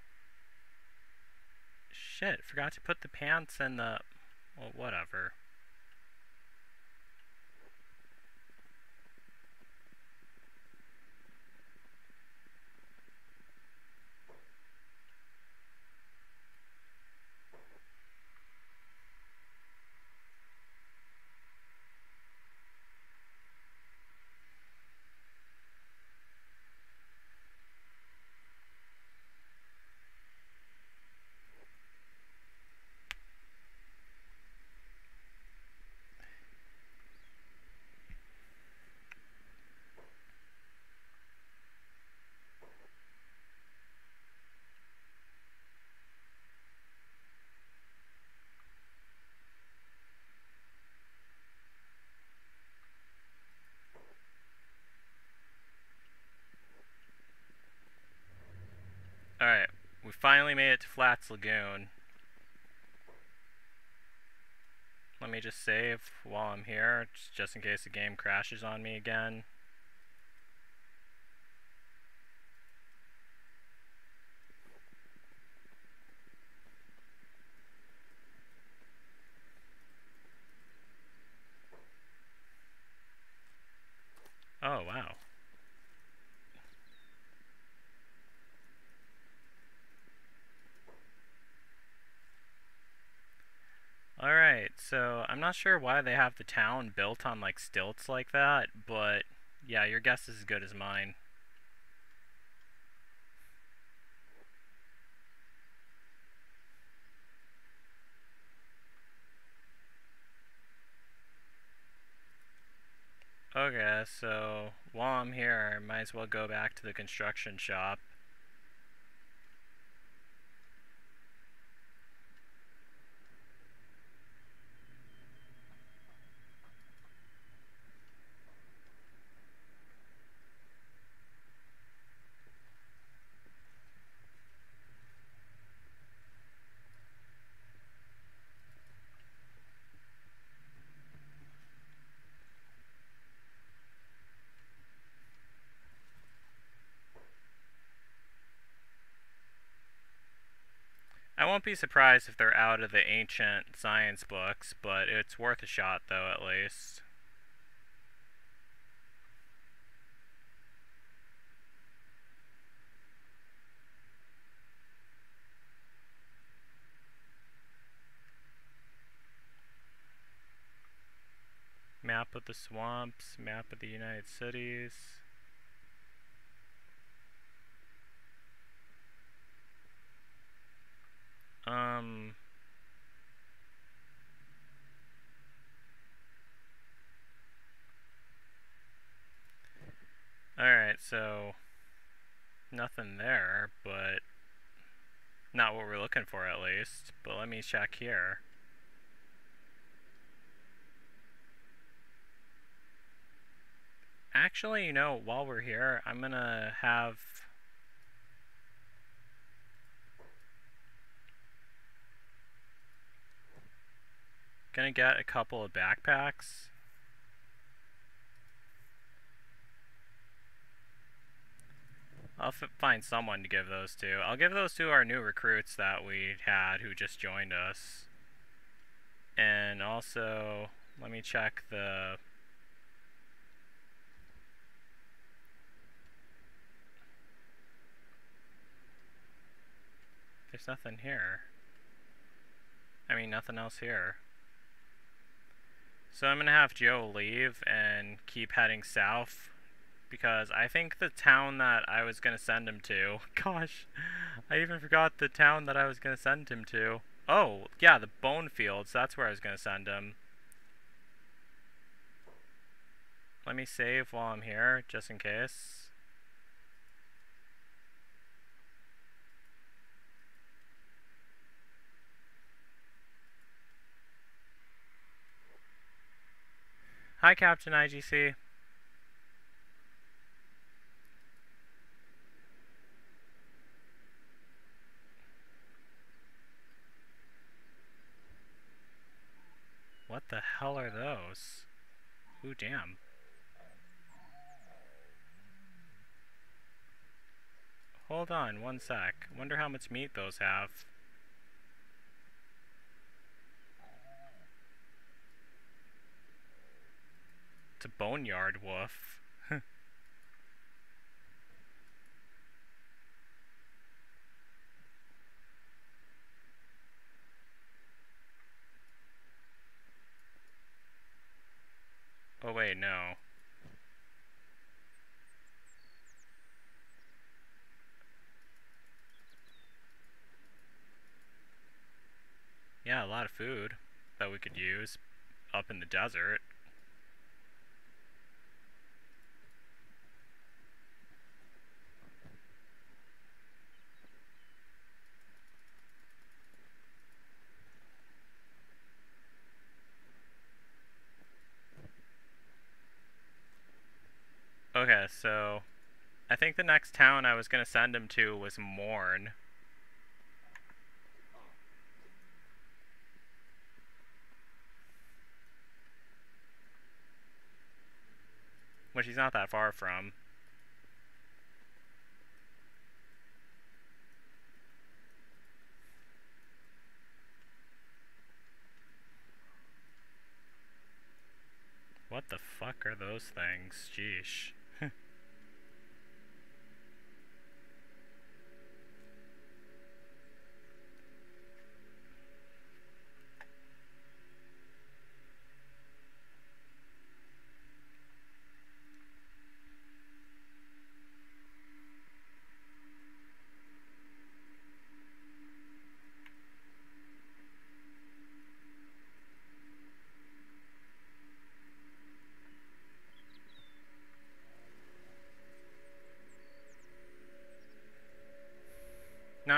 Shit, forgot to put the pants in the... Well, whatever. Alright, we finally made it to Flats Lagoon. Let me just save while I'm here, just in case the game crashes on me again. I'm not sure why they have the town built on like stilts like that, but yeah, your guess is as good as mine. Okay, so while I'm here, I might as well go back to the construction shop. Won't be surprised if they're out of the ancient science books, but it's worth a shot though at least. Map of the swamps, map of the United Cities. Um. Alright, so nothing there, but not what we're looking for at least. But let me check here. Actually, you know, while we're here, I'm gonna have Gonna get a couple of backpacks. I'll find someone to give those to. I'll give those to our new recruits that we had who just joined us. And also, let me check the... There's nothing here. I mean, nothing else here. So I'm going to have Joe leave and keep heading south because I think the town that I was going to send him to, gosh, I even forgot the town that I was going to send him to. Oh, yeah, the Bone Fields, that's where I was going to send him. Let me save while I'm here, just in case. Hi, Captain IGC. What the hell are those? Ooh, damn. Hold on, one sec. Wonder how much meat those have. A boneyard wolf. oh wait, no. Yeah, a lot of food that we could use up in the desert. Okay, so I think the next town I was going to send him to was Mourn. Which he's not that far from. What the fuck are those things? Jeesh.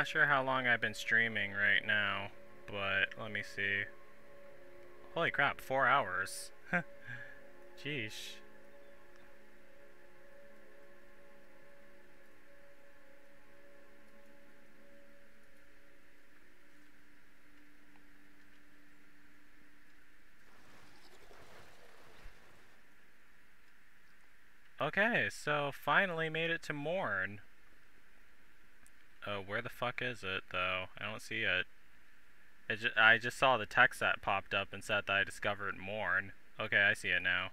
Not sure how long I've been streaming right now, but let me see. Holy crap, four hours. Jeez. Okay, so finally made it to Mourn. Oh, where the fuck is it, though? I don't see it. it ju I just saw the text that popped up and said that I discovered Mourn. Okay, I see it now.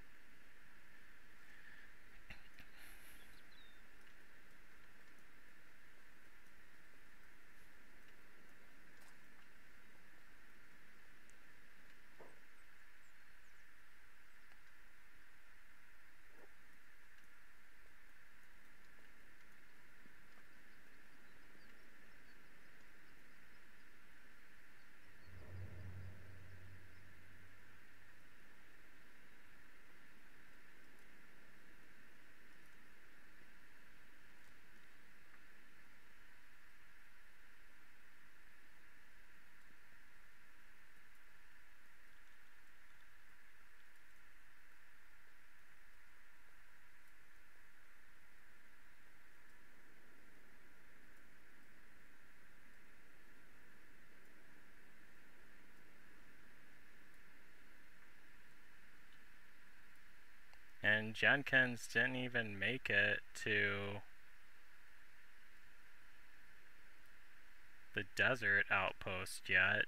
And Jenkins didn't even make it to the desert outpost yet.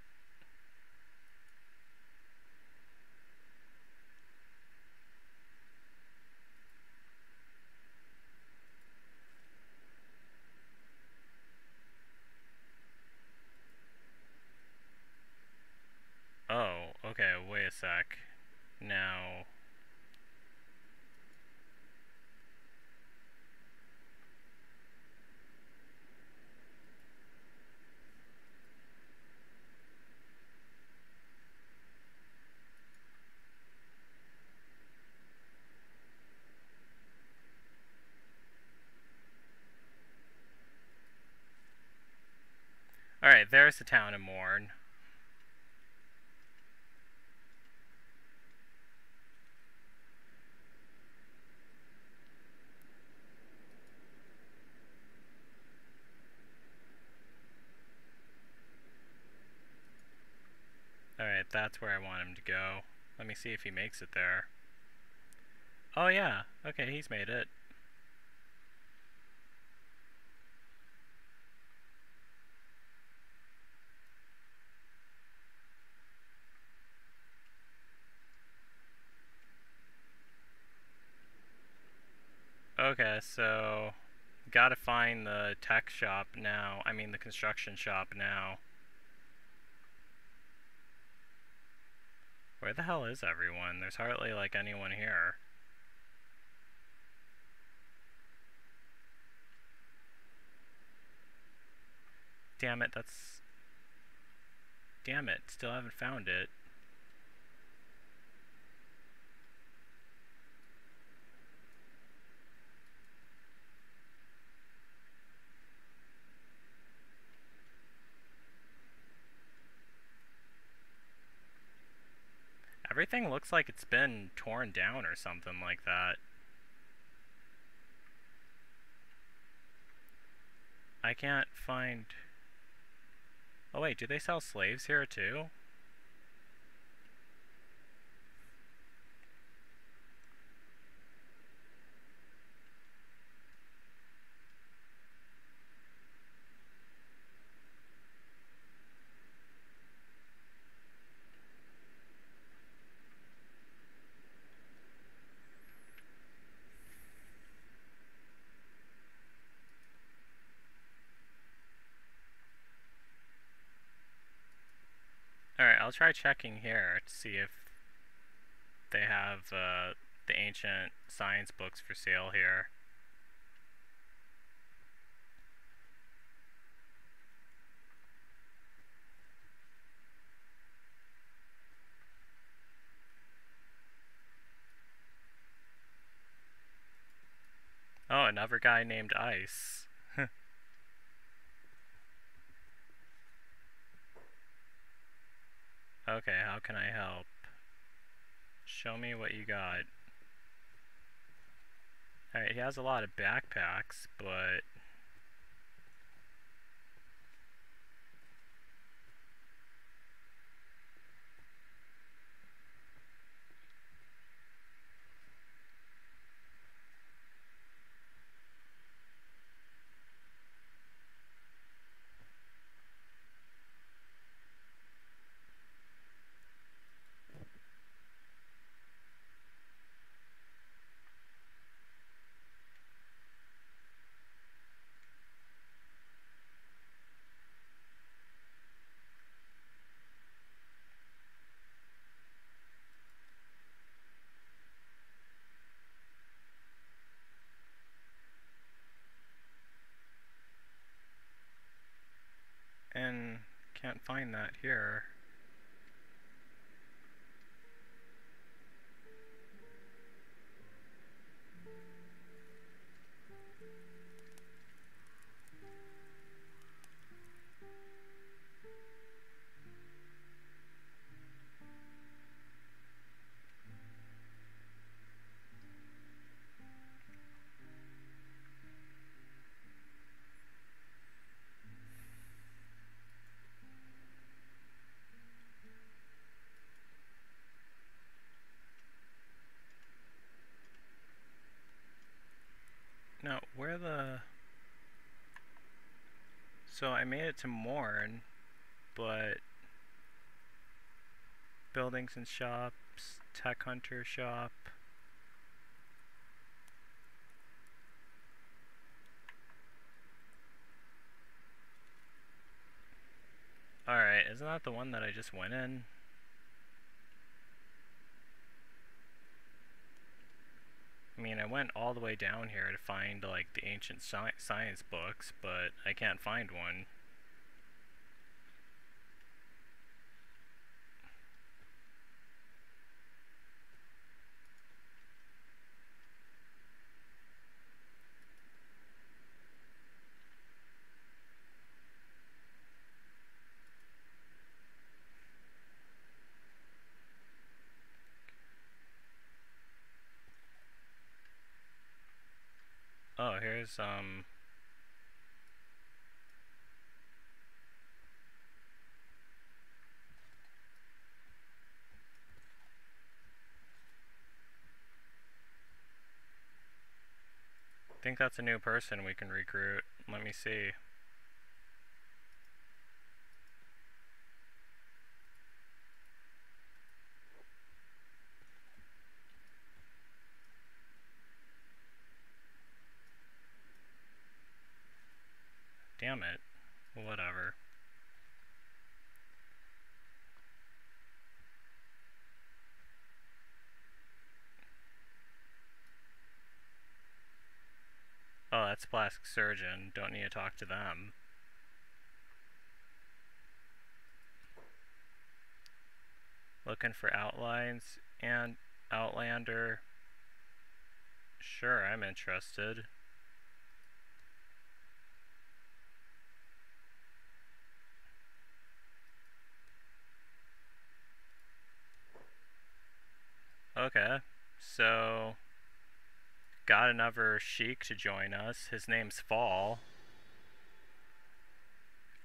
Oh, okay, wait a sec. Now... Alright, there's the town of Mourn. Alright, that's where I want him to go. Let me see if he makes it there. Oh yeah, okay, he's made it. Okay, so gotta find the tech shop now. I mean the construction shop now. Where the hell is everyone? There's hardly like anyone here. Damn it, that's... Damn it, still haven't found it. Everything looks like it's been torn down or something like that. I can't find... Oh wait, do they sell slaves here too? Alright, I'll try checking here to see if they have uh, the ancient science books for sale here. Oh, another guy named Ice. Okay, how can I help? Show me what you got. Alright, he has a lot of backpacks, but... And can't find that here. Made it to Mourn, but... Buildings and shops, tech hunter shop... Alright, isn't that the one that I just went in? I mean, I went all the way down here to find, like, the ancient sci science books, but I can't find one. Um... I think that's a new person we can recruit. Let me see. Damn it. Whatever. Oh, that's plastic surgeon. Don't need to talk to them. Looking for outlines and Outlander. Sure, I'm interested. Okay, so got another Shek to join us. His name's Fall.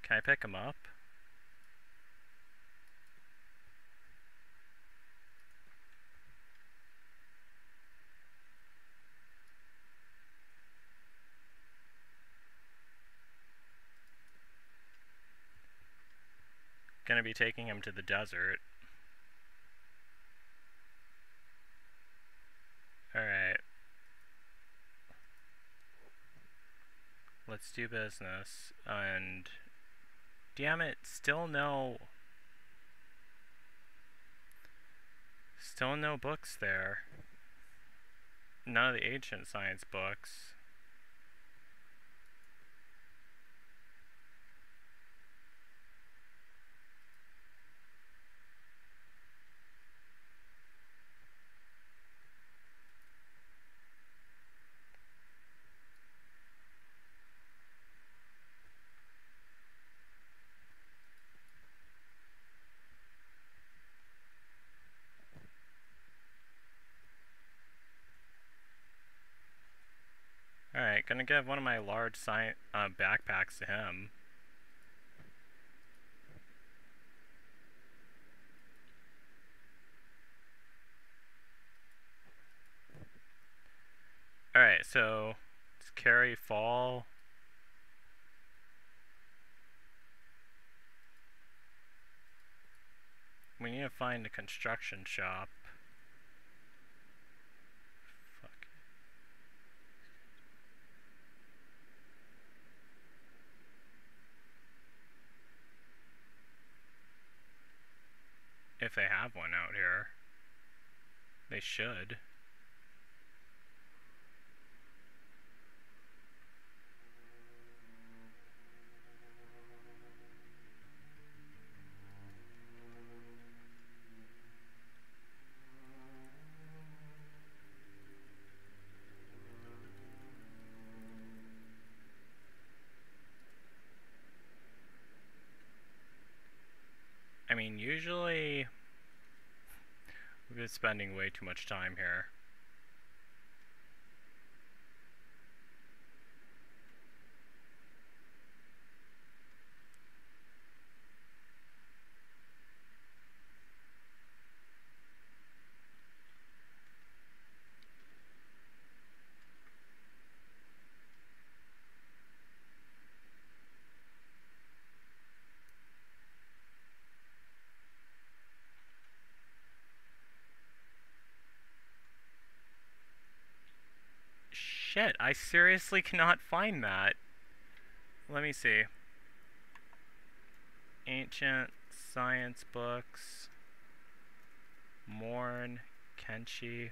Can I pick him up? Gonna be taking him to the desert. Alright. Let's do business. And damn it, still no still no books there. None of the ancient science books. Gonna give one of my large sci uh, backpacks to him. Alright, so let's carry fall. We need to find a construction shop. Fuck. If they have one out here. They should. Spending way too much time here. Shit, I seriously cannot find that. Let me see. Ancient science books. Mourn, Kenshi.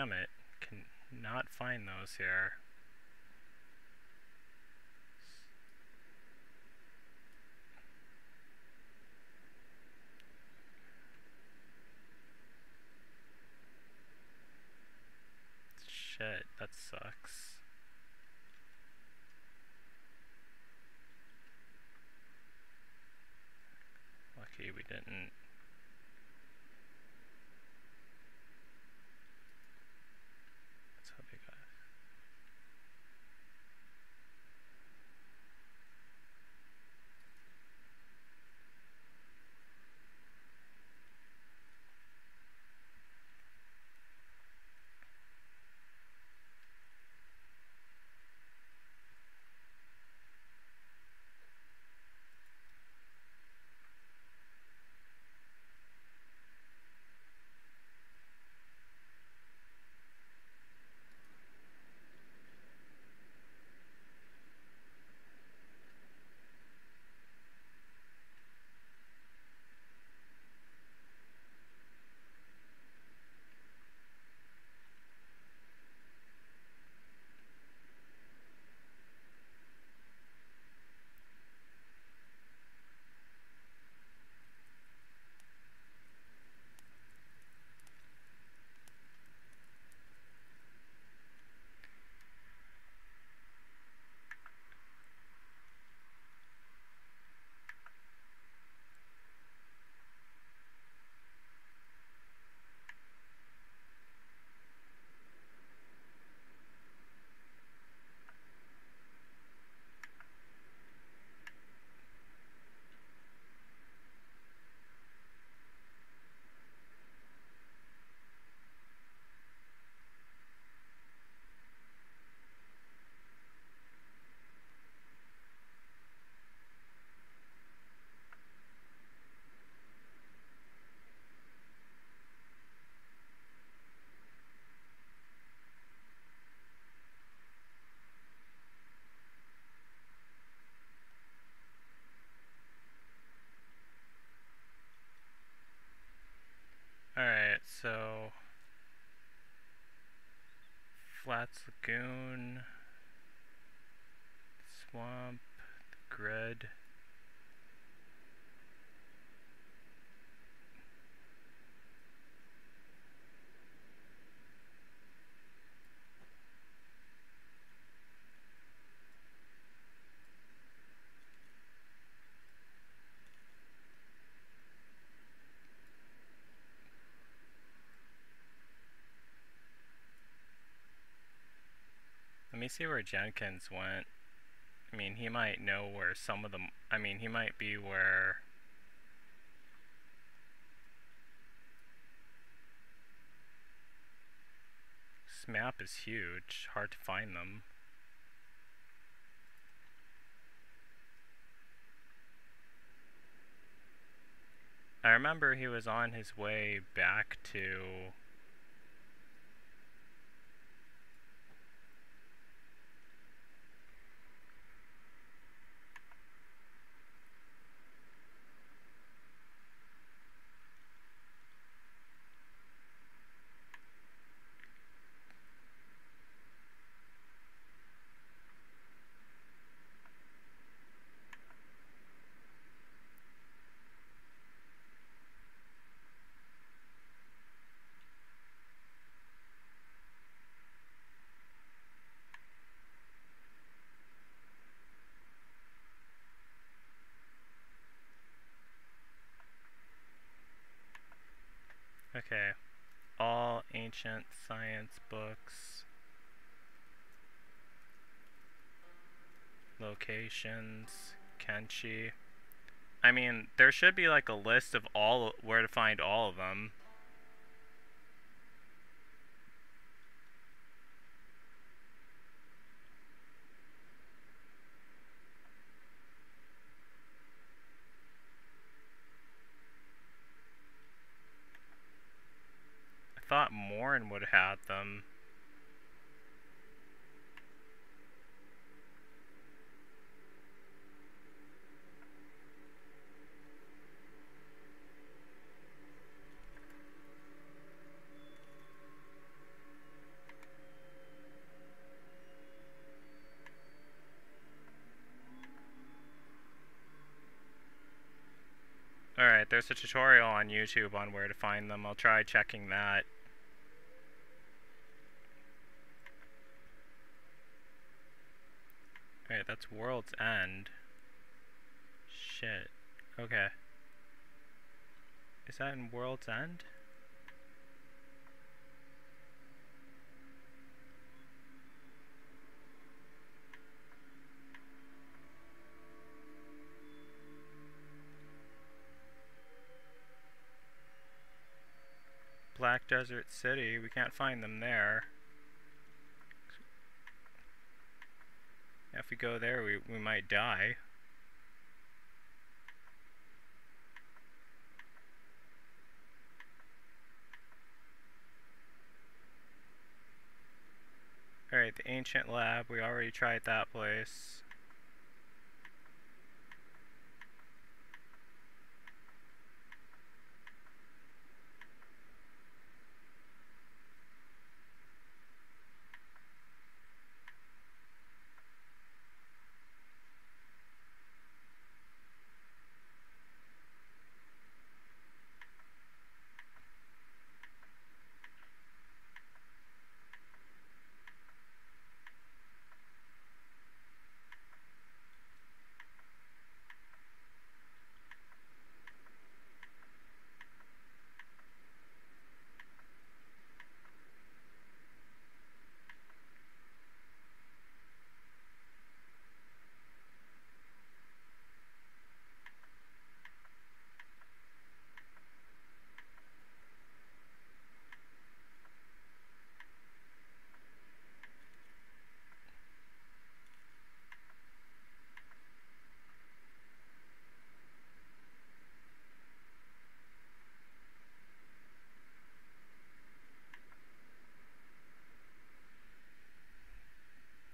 Damn it. Can not find those here. Lagoon, Swamp, the Grid. See where Jenkins went. I mean, he might know where some of them... I mean, he might be where... This map is huge. Hard to find them. I remember he was on his way back to Okay. All ancient science books. Locations. Kenshi. I mean, there should be like a list of all where to find all of them. Morin would have them. Alright, there's a tutorial on YouTube on where to find them. I'll try checking that. Okay, that's World's End. Shit. Okay. Is that in World's End? Black Desert City, we can't find them there. If we go there, we, we might die. Alright, the Ancient Lab, we already tried that place.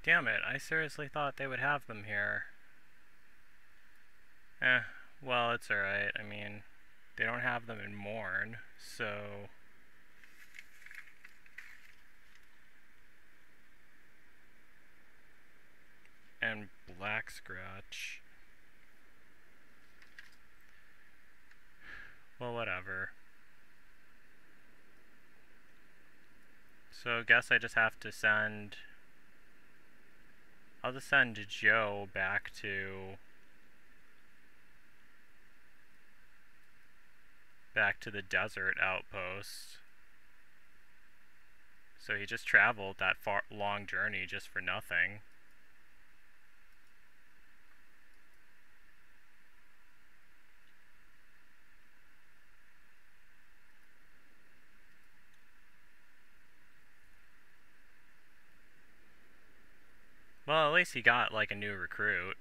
Damn it, I seriously thought they would have them here. Eh, well, it's alright. I mean, they don't have them in Mourn, so... and Black Scratch. Well, whatever. So I guess I just have to send... I'll just send Joe back to... Back to the desert outpost. So he just traveled that far long journey just for nothing. Well, at least he got like a new recruit.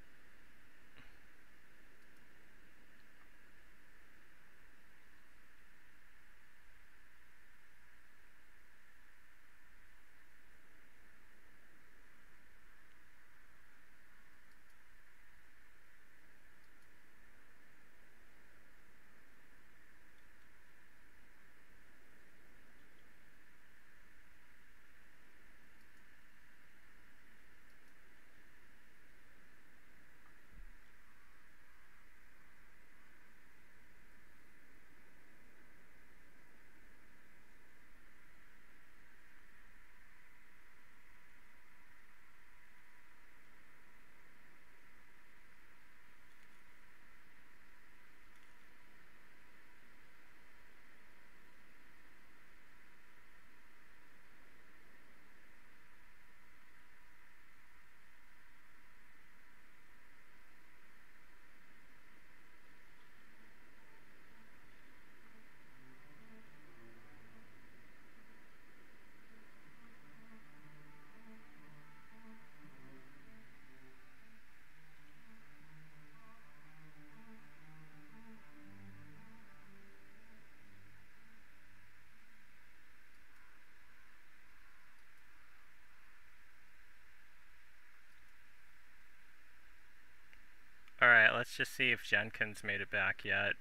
Alright, let's just see if Jenkins made it back yet.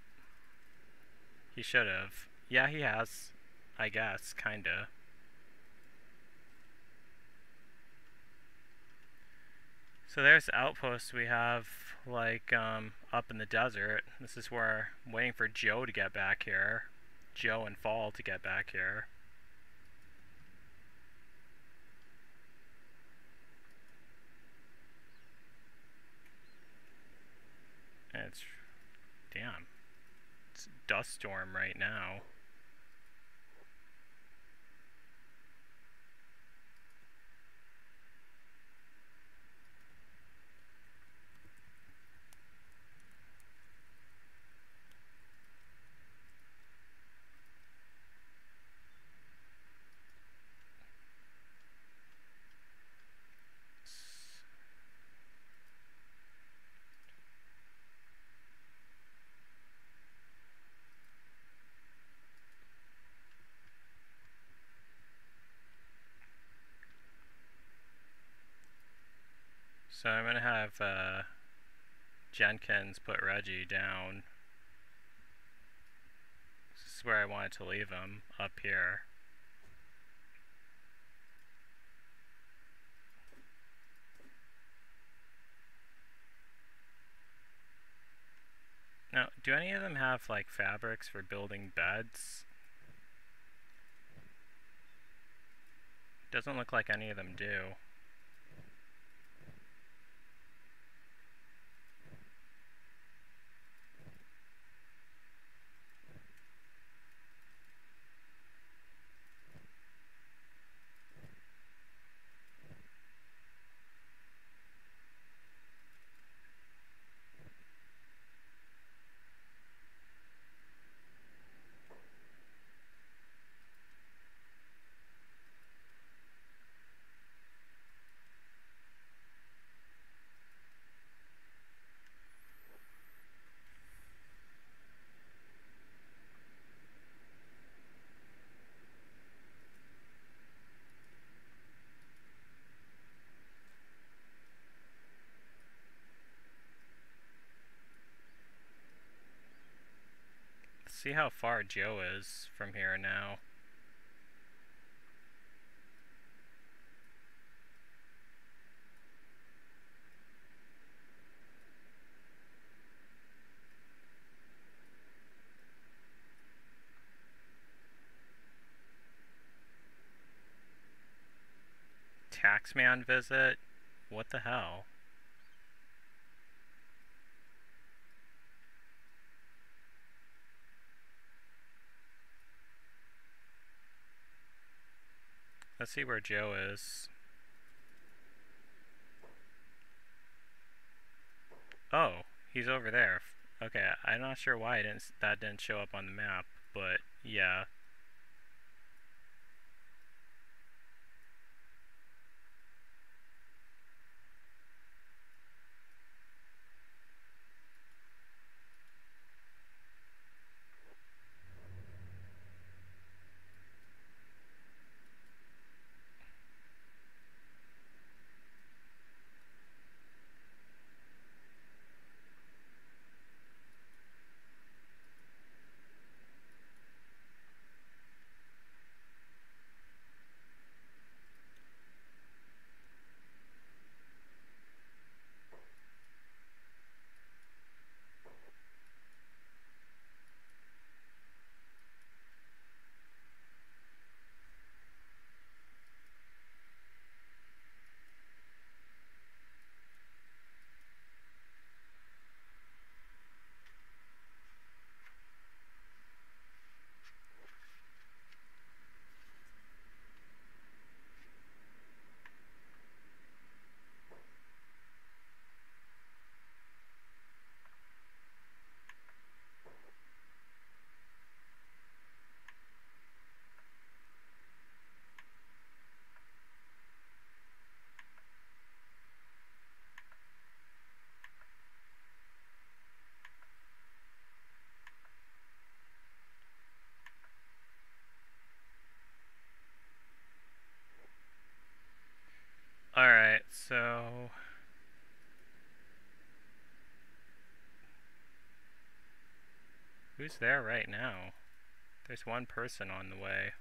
He should have. Yeah, he has. I guess, kinda. So there's outposts we have, like, um, up in the desert. This is where I'm waiting for Joe to get back here. Joe and Fall to get back here. It's, damn, it's dust storm right now. So I'm going to have uh, Jenkins put Reggie down. This is where I wanted to leave him, up here. Now, do any of them have like fabrics for building beds? Doesn't look like any of them do. see how far Joe is from here now. Taxman visit? What the hell? Let's see where Joe is. Oh, he's over there. Okay, I'm not sure why didn't, that didn't show up on the map, but yeah. Alright, so... Who's there right now? There's one person on the way.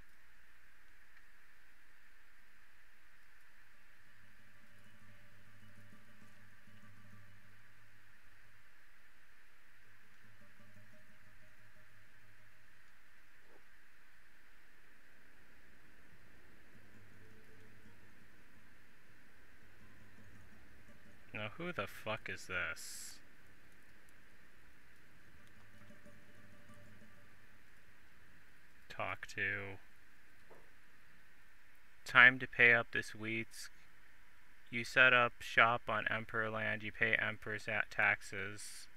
Now who the fuck is this? Talk to. Time to pay up this weeds. You set up shop on Emperor land, you pay Emperors at taxes.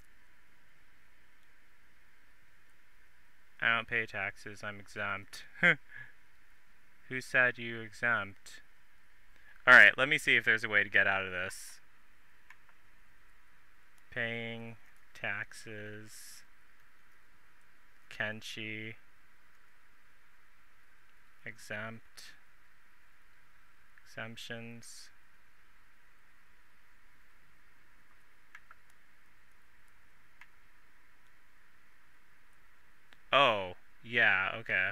I don't pay taxes, I'm exempt. Who said you exempt? Alright, let me see if there's a way to get out of this. Paying taxes. Kenshi. Exempt. Exemptions. Oh, yeah, okay.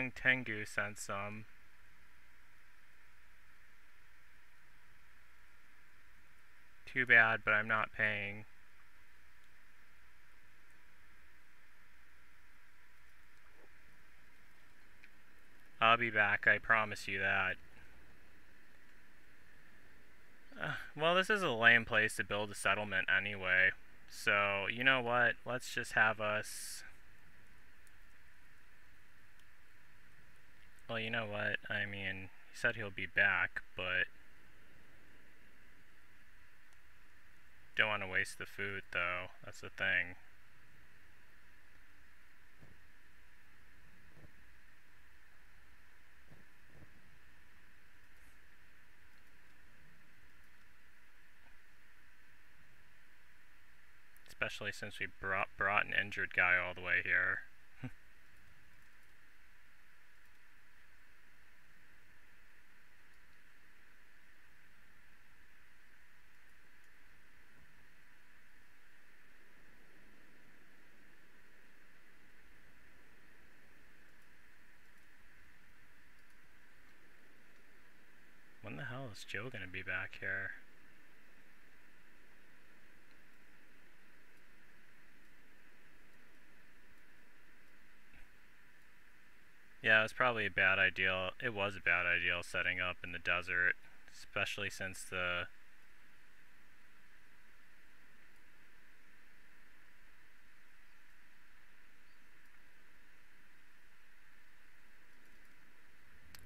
Long Tengu sent some. Too bad, but I'm not paying. I'll be back, I promise you that. Uh, well, this is a lame place to build a settlement anyway. So, you know what? Let's just have us... Well, you know what? I mean, he said he'll be back, but... Don't want to waste the food, though. That's the thing. Especially since we brought, brought an injured guy all the way here. hell is Joe gonna be back here? Yeah, it was probably a bad idea. It was a bad idea setting up in the desert, especially since the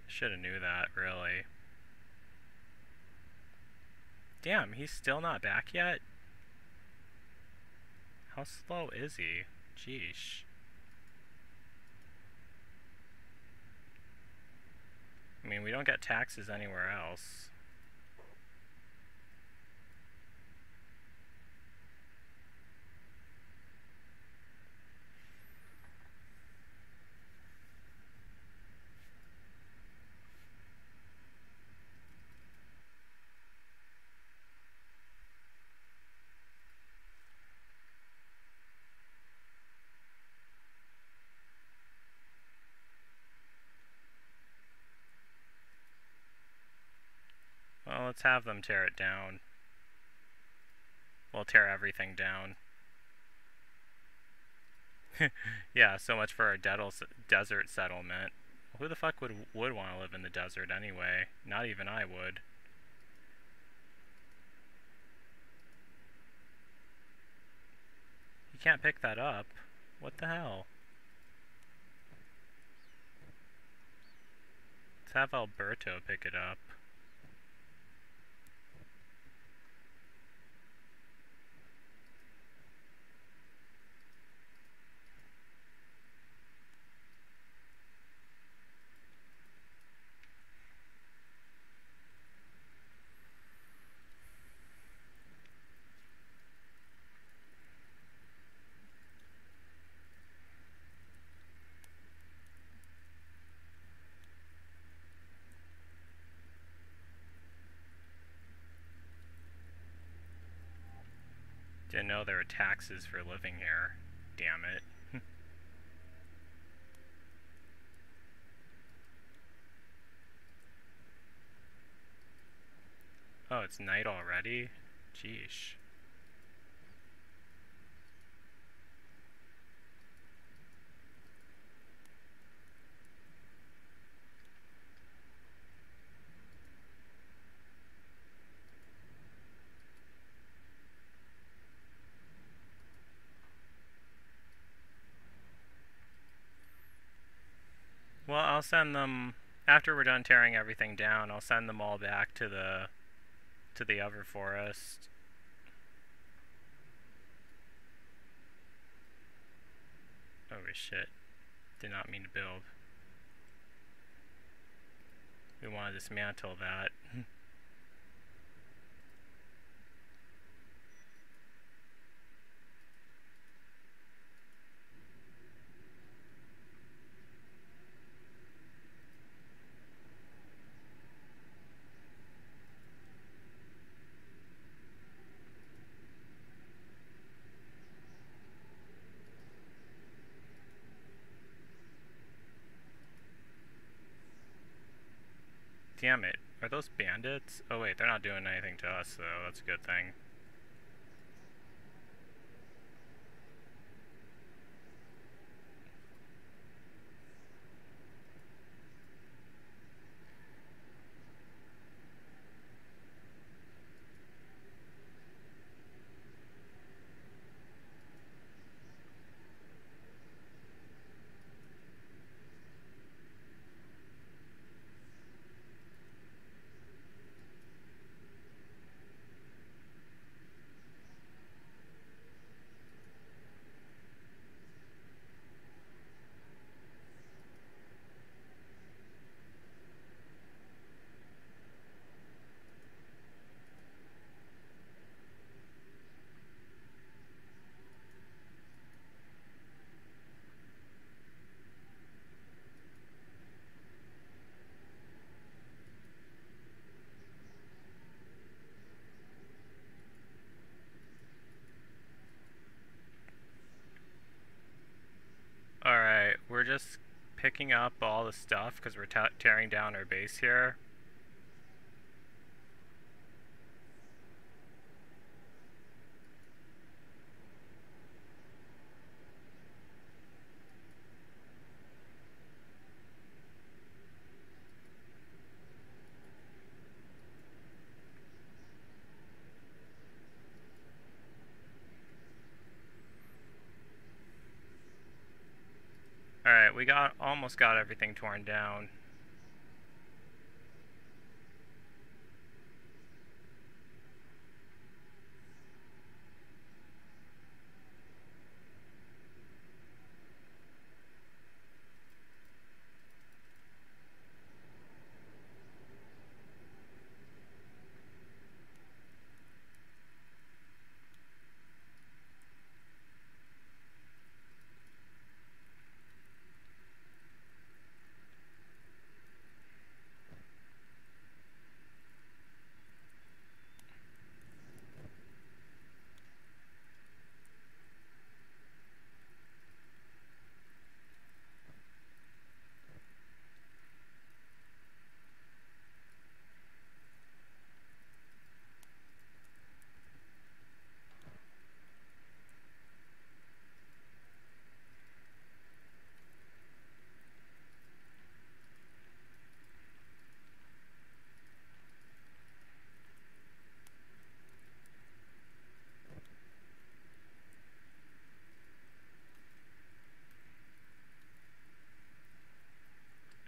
Should have knew that, really. Damn, he's still not back yet? How slow is he? Jeesh. I mean, we don't get taxes anywhere else. Well, let's have them tear it down. We'll tear everything down. yeah, so much for our desert settlement. Who the fuck would would want to live in the desert anyway? Not even I would. You can't pick that up. What the hell? Let's have Alberto pick it up. Were taxes for living here. Damn it. oh, it's night already? Jeesh. Well, I'll send them after we're done tearing everything down. I'll send them all back to the to the other forest. Oh shit! Did not mean to build. We want to dismantle that. Damn it. Are those bandits? Oh wait, they're not doing anything to us though. That's a good thing. Alright, we're just picking up all the stuff because we're tearing down our base here. Alright, we got almost got everything torn down.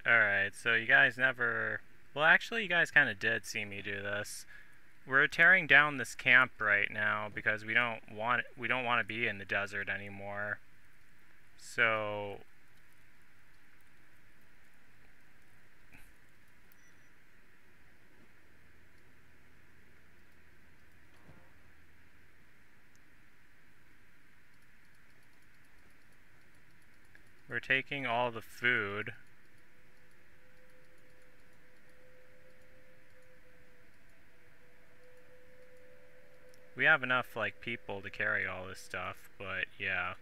Alright, so you guys never... Well, actually, you guys kind of did see me do this. We're tearing down this camp right now because we don't want we don't want to be in the desert anymore. So We're taking all the food We have enough, like, people to carry all this stuff, but yeah.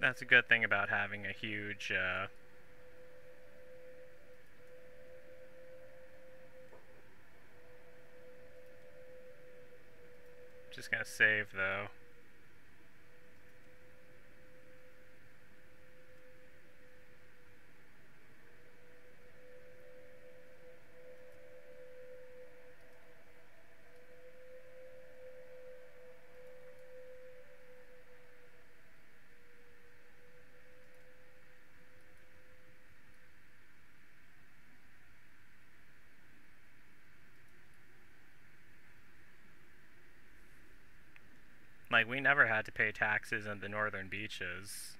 That's a good thing about having a huge, uh, Just gonna save though. Like, we never had to pay taxes in the northern beaches.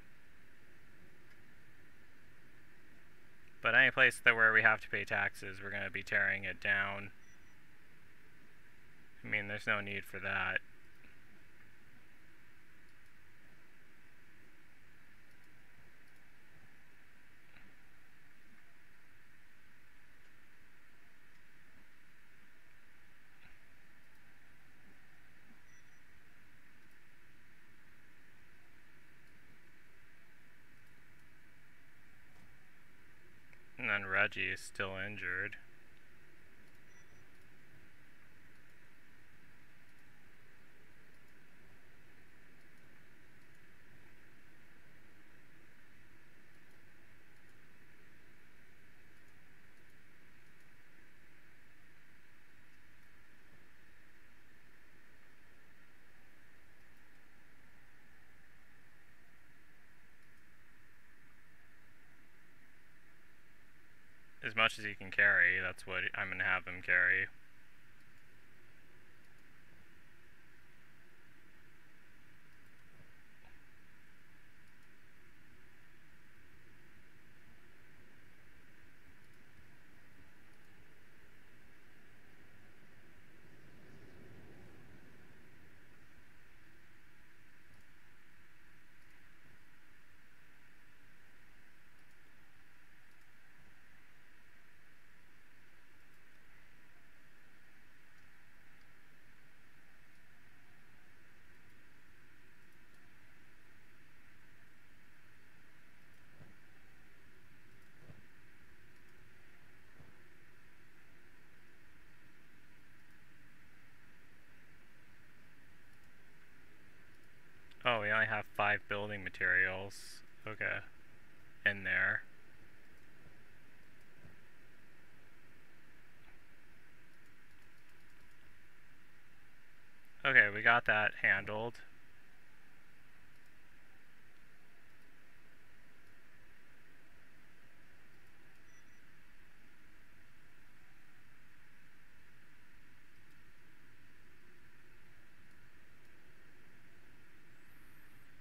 But any place that where we have to pay taxes, we're going to be tearing it down. I mean, there's no need for that. And is still injured. As much as he can carry, that's what I'm going to have him carry. Oh, we only have five building materials. Okay. in there. Okay, we got that handled.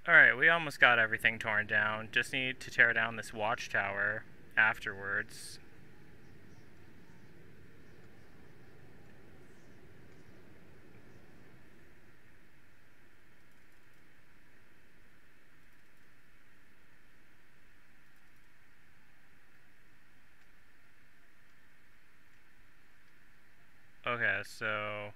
Alright, we almost got everything torn down. Just need to tear down this watchtower afterwards. Okay, so...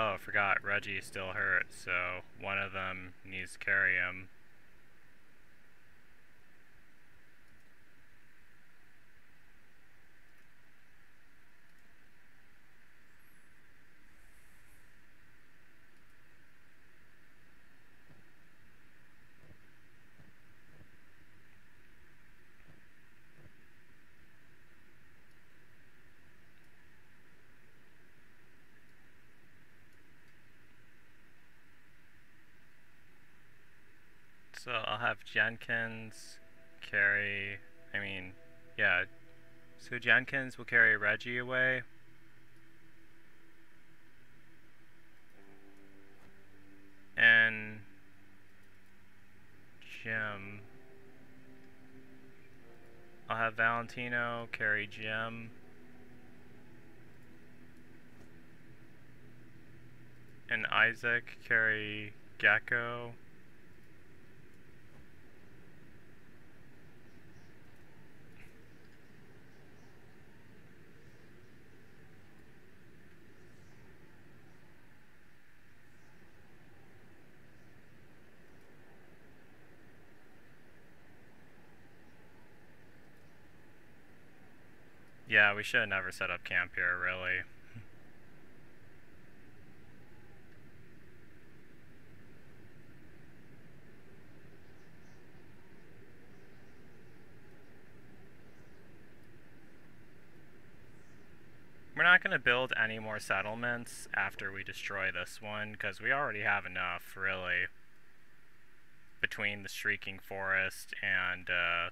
Oh, I forgot, Reggie's still hurt, so one of them needs to carry him. So I'll have Jenkins carry, I mean, yeah. So Jenkins will carry Reggie away. And Jim. I'll have Valentino carry Jim. And Isaac carry Gecko. Yeah, we should have never set up camp here, really. We're not going to build any more settlements after we destroy this one, because we already have enough, really, between the Shrieking Forest and uh,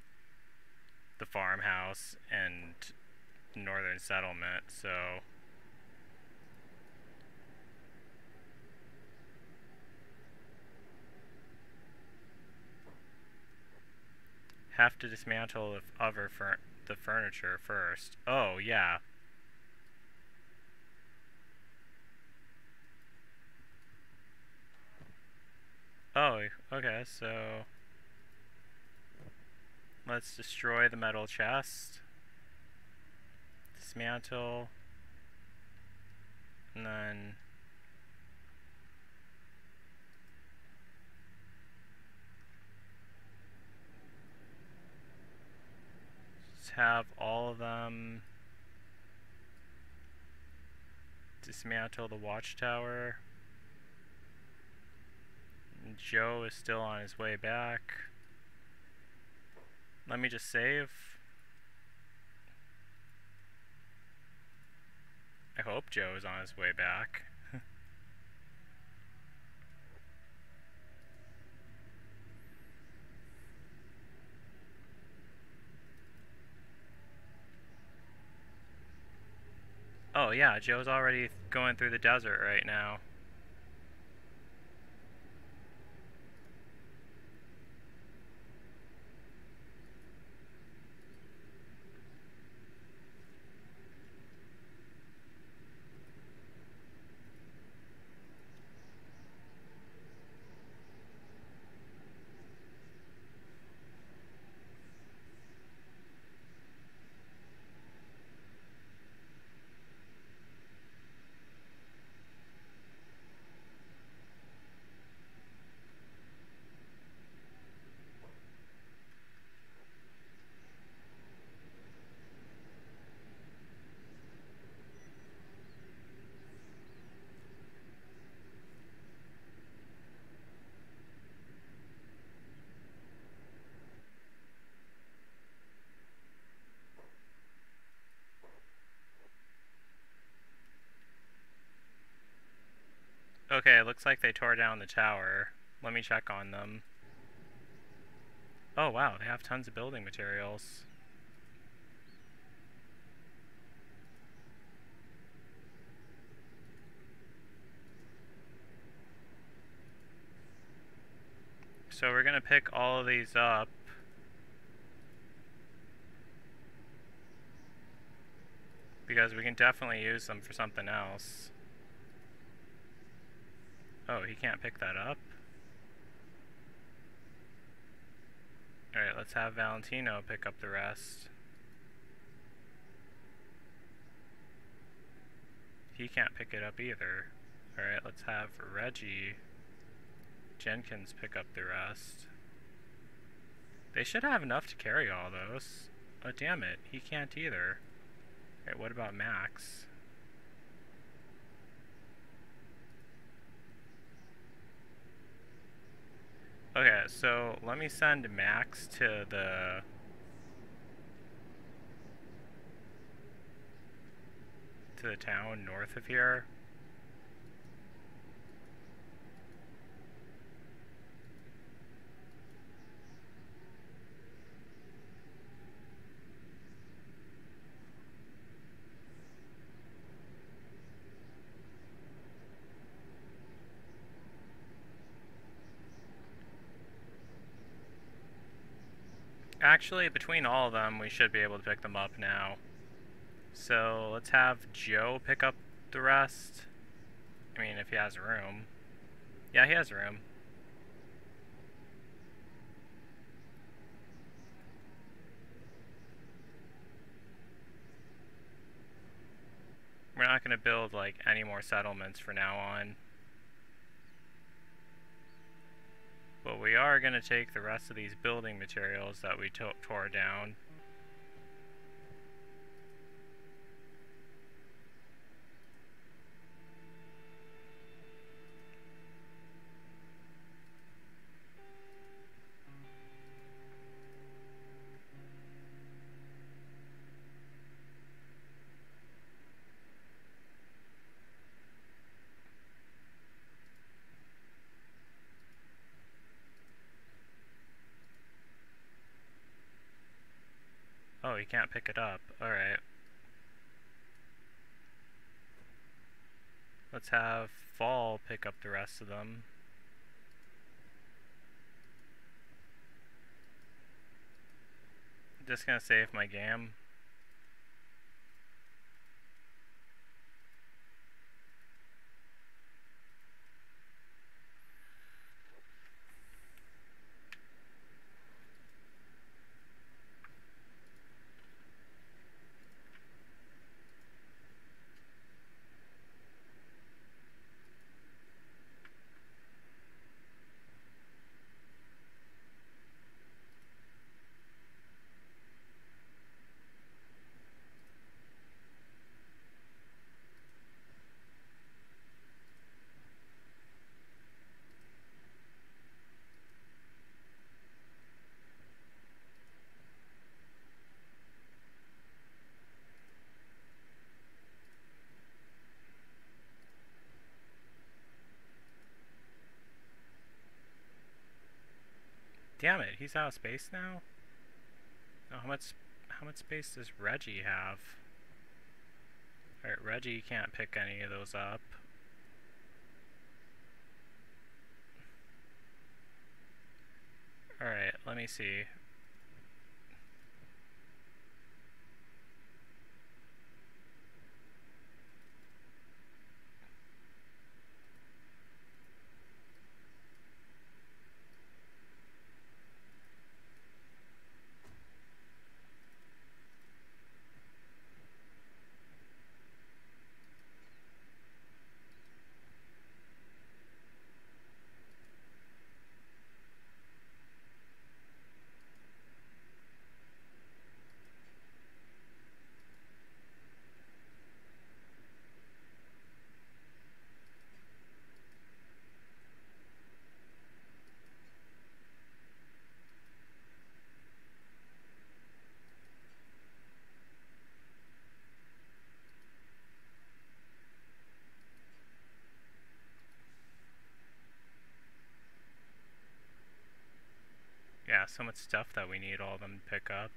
the farmhouse and northern settlement, so... Have to dismantle the other fur the furniture first. Oh, yeah. Oh, okay, so... Let's destroy the metal chest dismantle, and then just have all of them dismantle the watchtower. Joe is still on his way back. Let me just save. I hope Joe is on his way back. oh yeah, Joe's already going through the desert right now. Okay, it looks like they tore down the tower. Let me check on them. Oh wow, they have tons of building materials. So we're gonna pick all of these up. Because we can definitely use them for something else. Oh, he can't pick that up? Alright, let's have Valentino pick up the rest. He can't pick it up either. Alright, let's have Reggie Jenkins pick up the rest. They should have enough to carry all those. Oh, damn it. He can't either. Alright, what about Max? Okay, so let me send Max to the... to the town north of here. Actually, between all of them, we should be able to pick them up now. So, let's have Joe pick up the rest. I mean, if he has room. Yeah, he has room. We're not going to build, like, any more settlements for now on. But we are going to take the rest of these building materials that we tore down. He can't pick it up. Alright. Let's have Fall pick up the rest of them. Just gonna save my game. Damn it, he's out of space now? Oh, how much how much space does Reggie have? Alright, Reggie can't pick any of those up. Alright, let me see. So much stuff that we need all of them to pick up.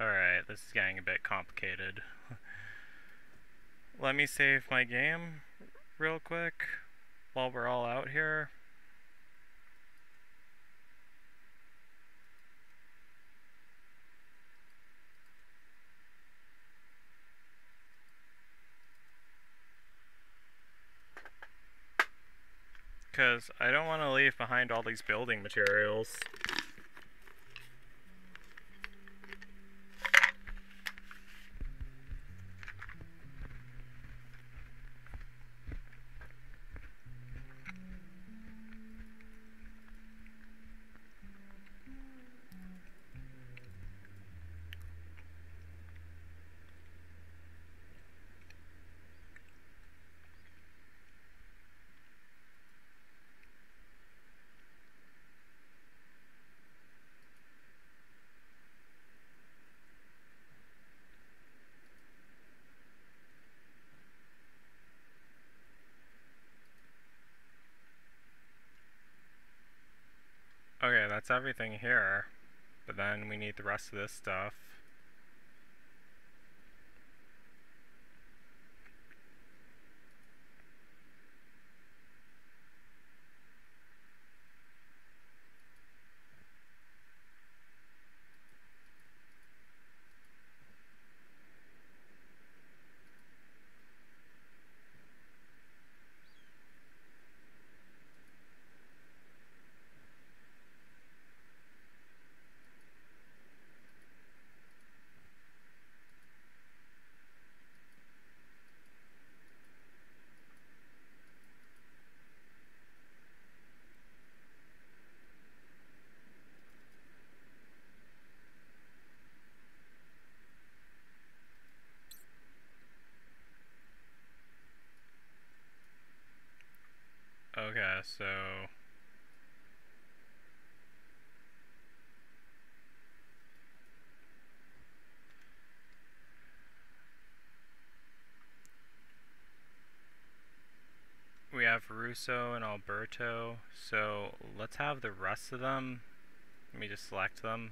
Alright, this is getting a bit complicated. Let me save my game real quick while we're all out here. Because I don't want to leave behind all these building materials. Okay, that's everything here. But then we need the rest of this stuff. Okay, so... We have Russo and Alberto, so let's have the rest of them. Let me just select them.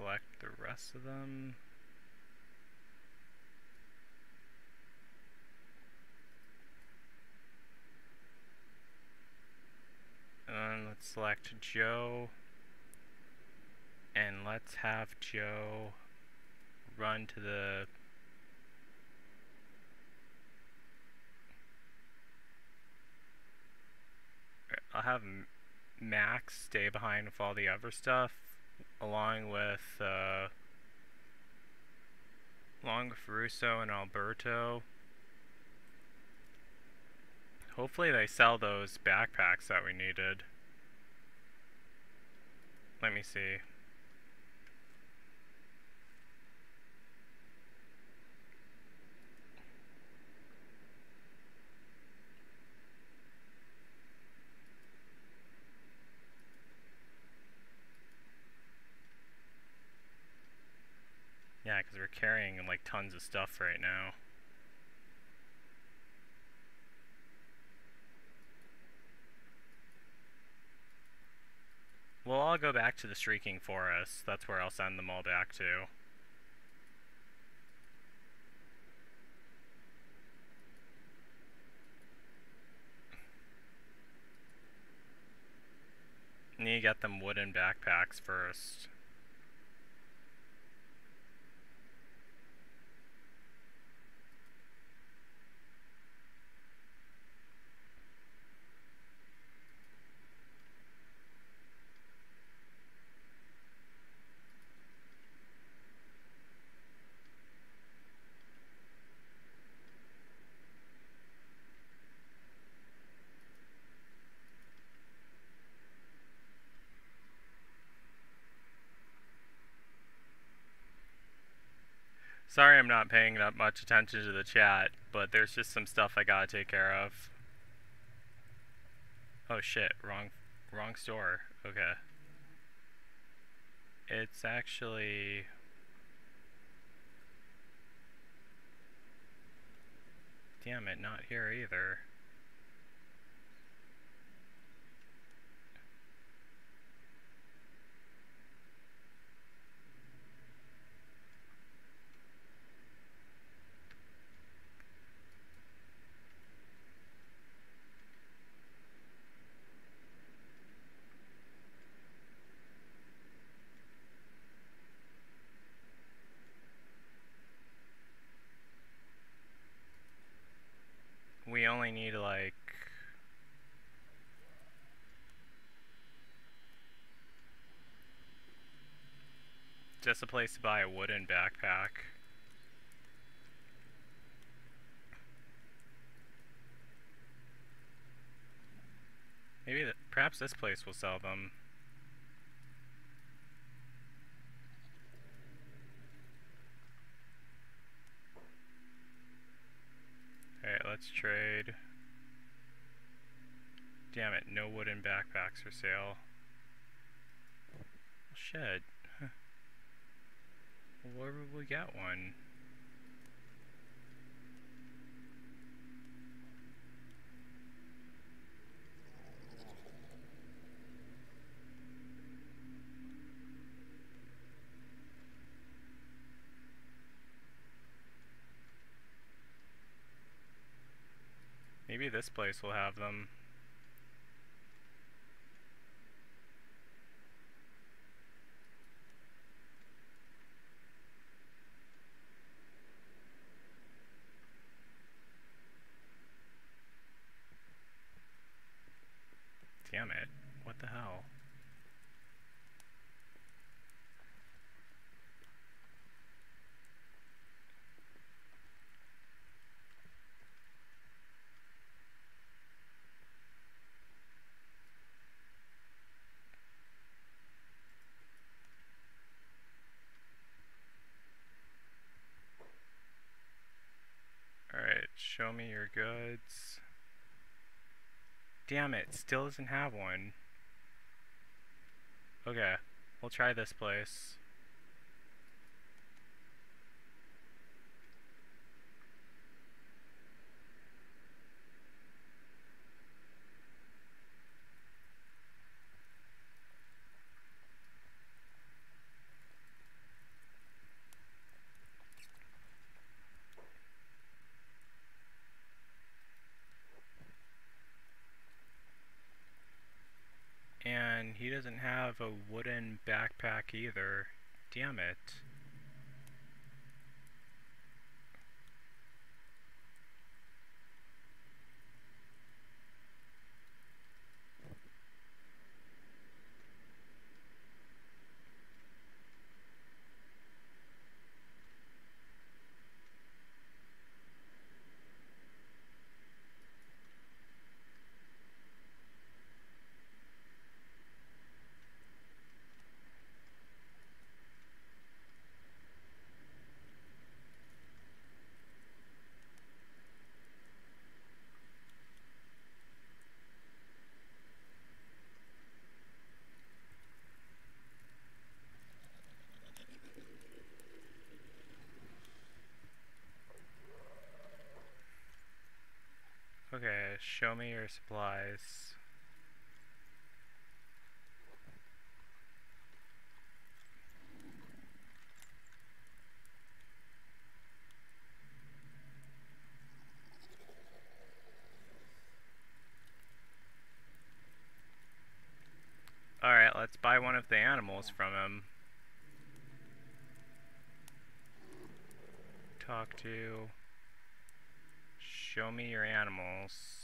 select the rest of them. And let's select Joe. And let's have Joe run to the I'll have Max stay behind with all the other stuff along with uh, Russo and Alberto. Hopefully they sell those backpacks that we needed. Let me see. carrying like tons of stuff right now. Well, I'll go back to the Shrieking Forest. That's where I'll send them all back to. You get them wooden backpacks first. Sorry I'm not paying that much attention to the chat, but there's just some stuff I gotta take care of. Oh shit, wrong wrong store. Okay. It's actually Damn it, not here either. we only need like just a place to buy a wooden backpack. Maybe that, perhaps this place will sell them. Alright, let's trade. Damn it, no wooden backpacks for sale. Shit. Where would we get one? Maybe this place will have them. Damn it. What the hell? Alright, show me your goods. Damn it, still doesn't have one. Okay, we'll try this place. And he doesn't have a wooden backpack either. Damn it. show me your supplies. Alright, let's buy one of the animals from him. Talk to... Show me your animals.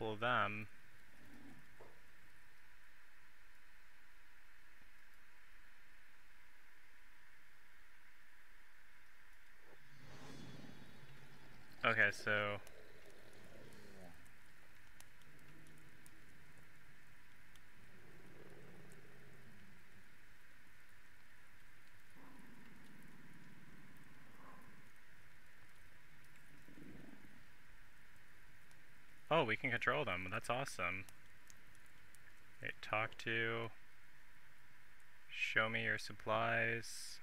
Couple of them. Okay, so Oh, we can control them. That's awesome. Okay, talk to. Show me your supplies.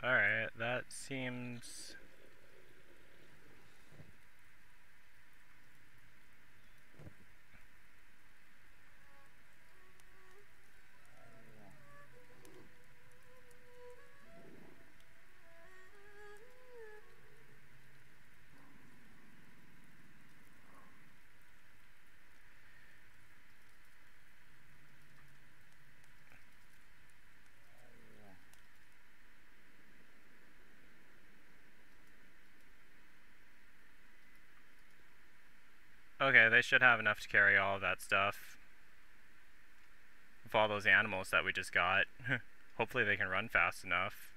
Alright, that seems Okay, they should have enough to carry all of that stuff. With all those animals that we just got. Hopefully they can run fast enough.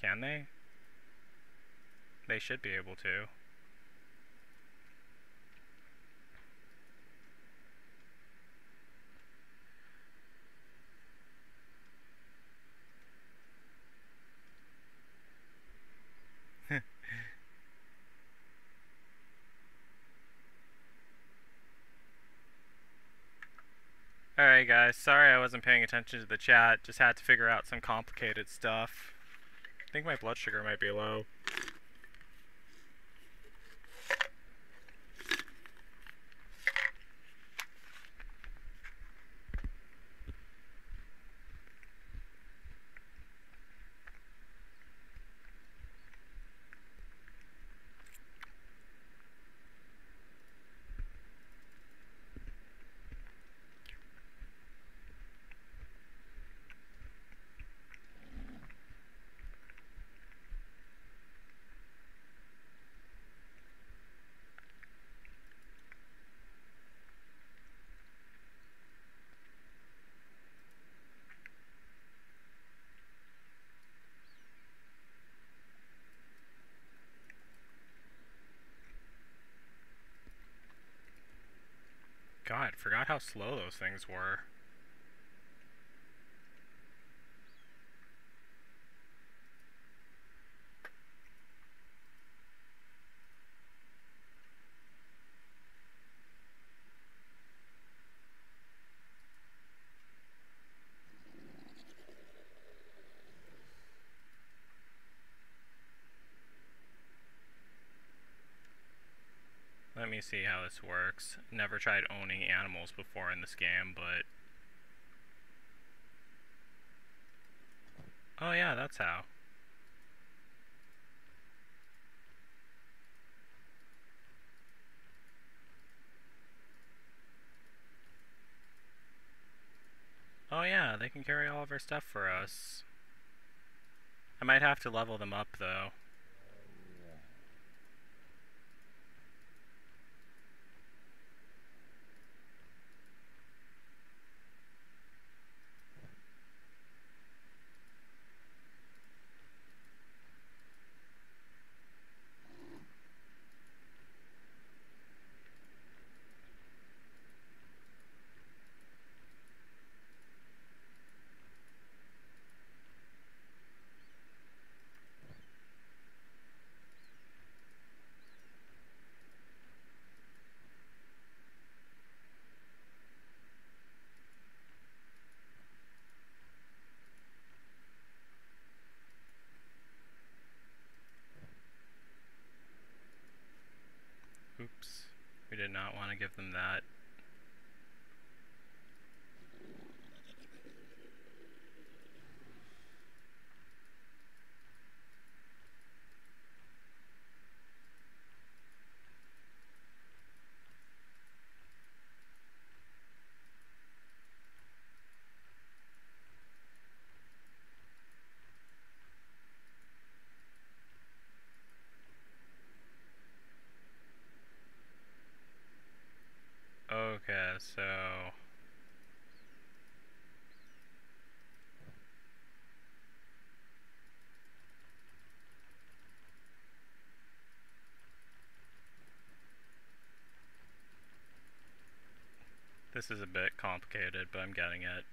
Can they? They should be able to. Alright guys, sorry I wasn't paying attention to the chat, just had to figure out some complicated stuff. I think my blood sugar might be low. Forgot how slow those things were. See how this works. Never tried owning animals before in this game, but... Oh yeah, that's how. Oh yeah, they can carry all of our stuff for us. I might have to level them up though. That. Okay, so... This is a bit complicated, but I'm getting it.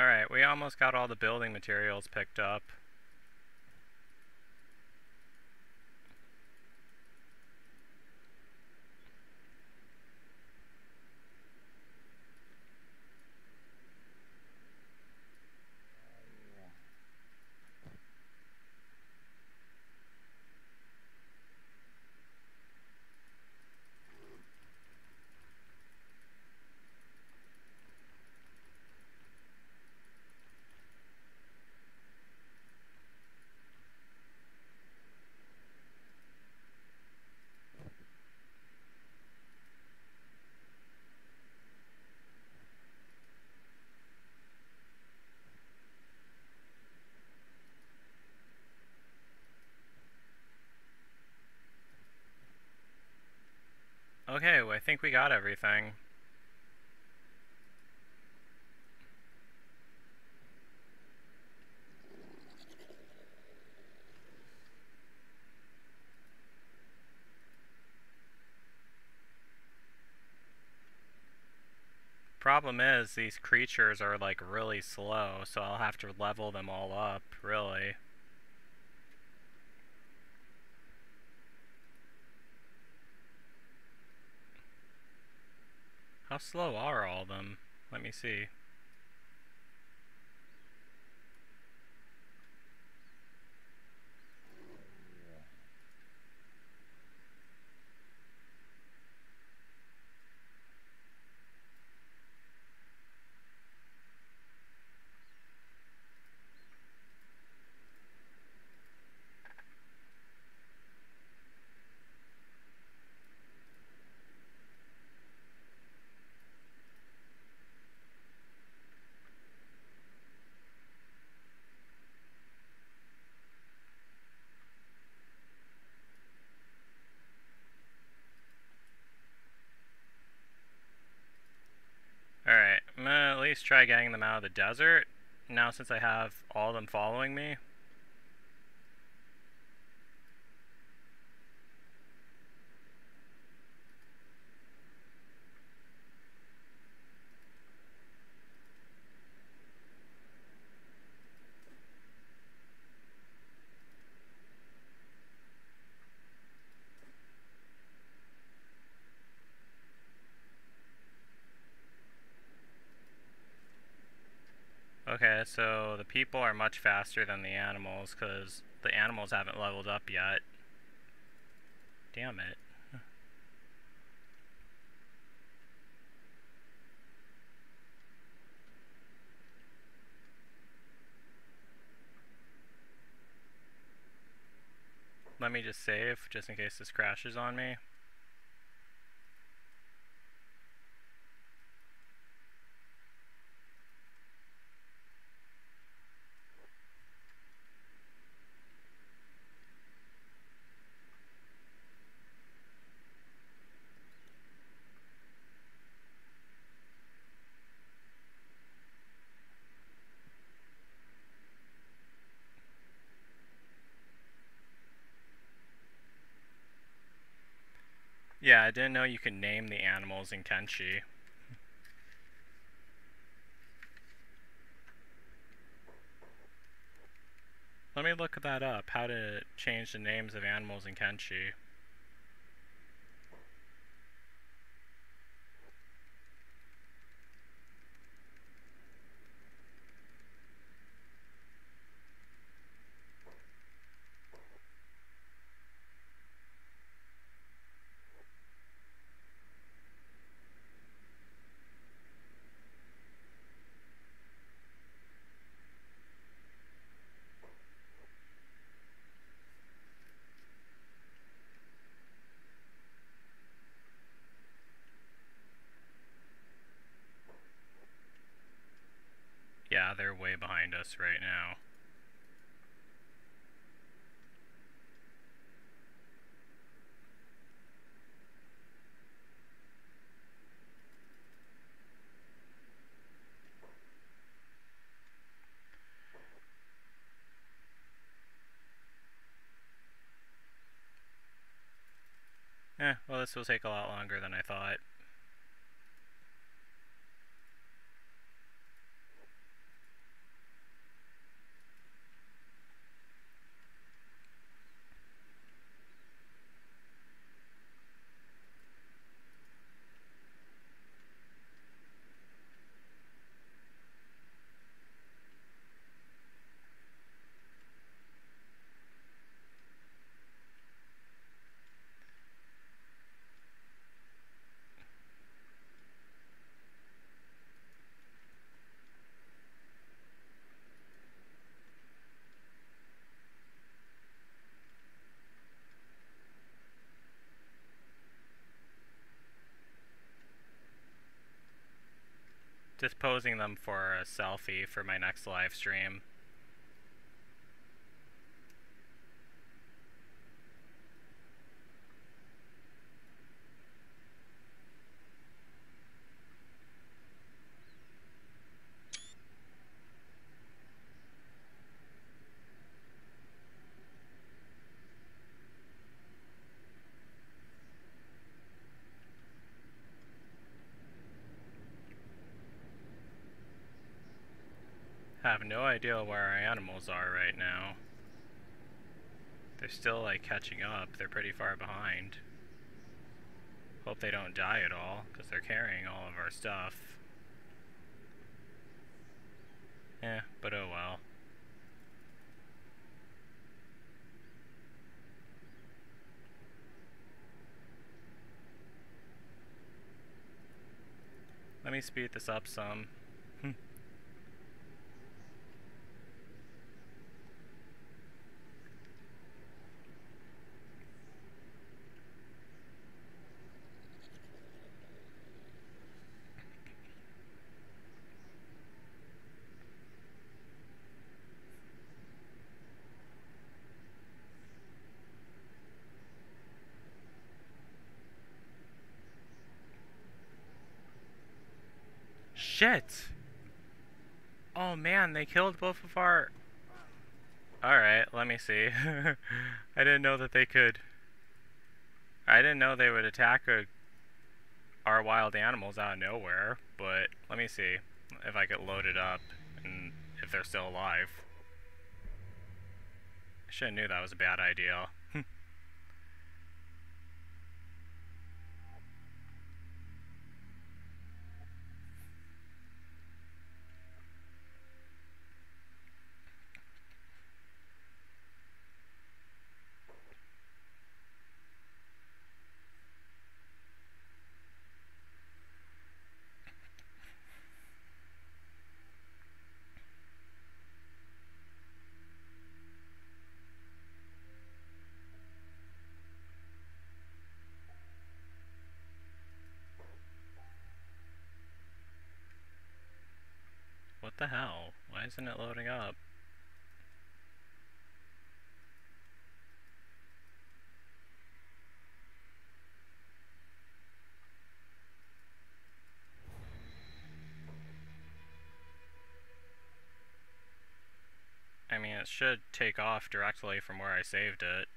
Alright, we almost got all the building materials picked up. Okay, well, I think we got everything. Problem is, these creatures are like really slow, so I'll have to level them all up, really. Slow are all of them? Let me see. Alright, I'm gonna at least try getting them out of the desert, now since I have all of them following me. So the people are much faster than the animals because the animals haven't leveled up yet. Damn it. Let me just save, just in case this crashes on me. I didn't know you could name the animals in Kenshi. Let me look that up, how to change the names of animals in Kenshi. Yeah, they're way us right now. Eh, well this will take a lot longer than I thought. Just posing them for a selfie for my next live stream. have no idea where our animals are right now. They're still like catching up. They're pretty far behind. Hope they don't die at all, because they're carrying all of our stuff. Yeah, but oh well. Let me speed this up some. Shit! Oh man, they killed both of our... Alright, let me see. I didn't know that they could... I didn't know they would attack a... our wild animals out of nowhere, but let me see if I could load it up and if they're still alive. I should have knew that was a bad idea. Isn't it loading up? I mean, it should take off directly from where I saved it.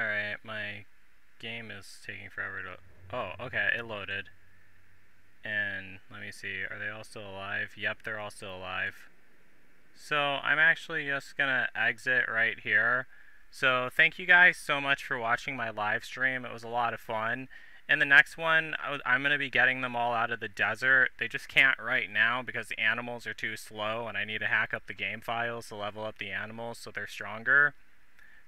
Alright, my taking forever to... Oh, okay, it loaded. And let me see, are they all still alive? Yep, they're all still alive. So I'm actually just gonna exit right here. So thank you guys so much for watching my live stream. It was a lot of fun. And the next one, I'm going to be getting them all out of the desert. They just can't right now because the animals are too slow and I need to hack up the game files to level up the animals so they're stronger.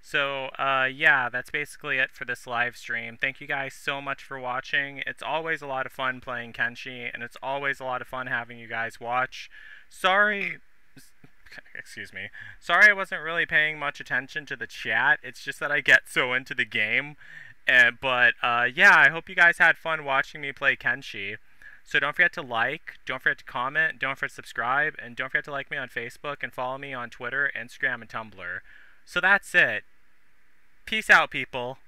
So, uh, yeah, that's basically it for this live stream. Thank you guys so much for watching. It's always a lot of fun playing Kenshi, and it's always a lot of fun having you guys watch. Sorry, excuse me. Sorry I wasn't really paying much attention to the chat. It's just that I get so into the game. Uh, but, uh, yeah, I hope you guys had fun watching me play Kenshi. So don't forget to like, don't forget to comment, don't forget to subscribe, and don't forget to like me on Facebook and follow me on Twitter, Instagram, and Tumblr. So that's it. Peace out, people.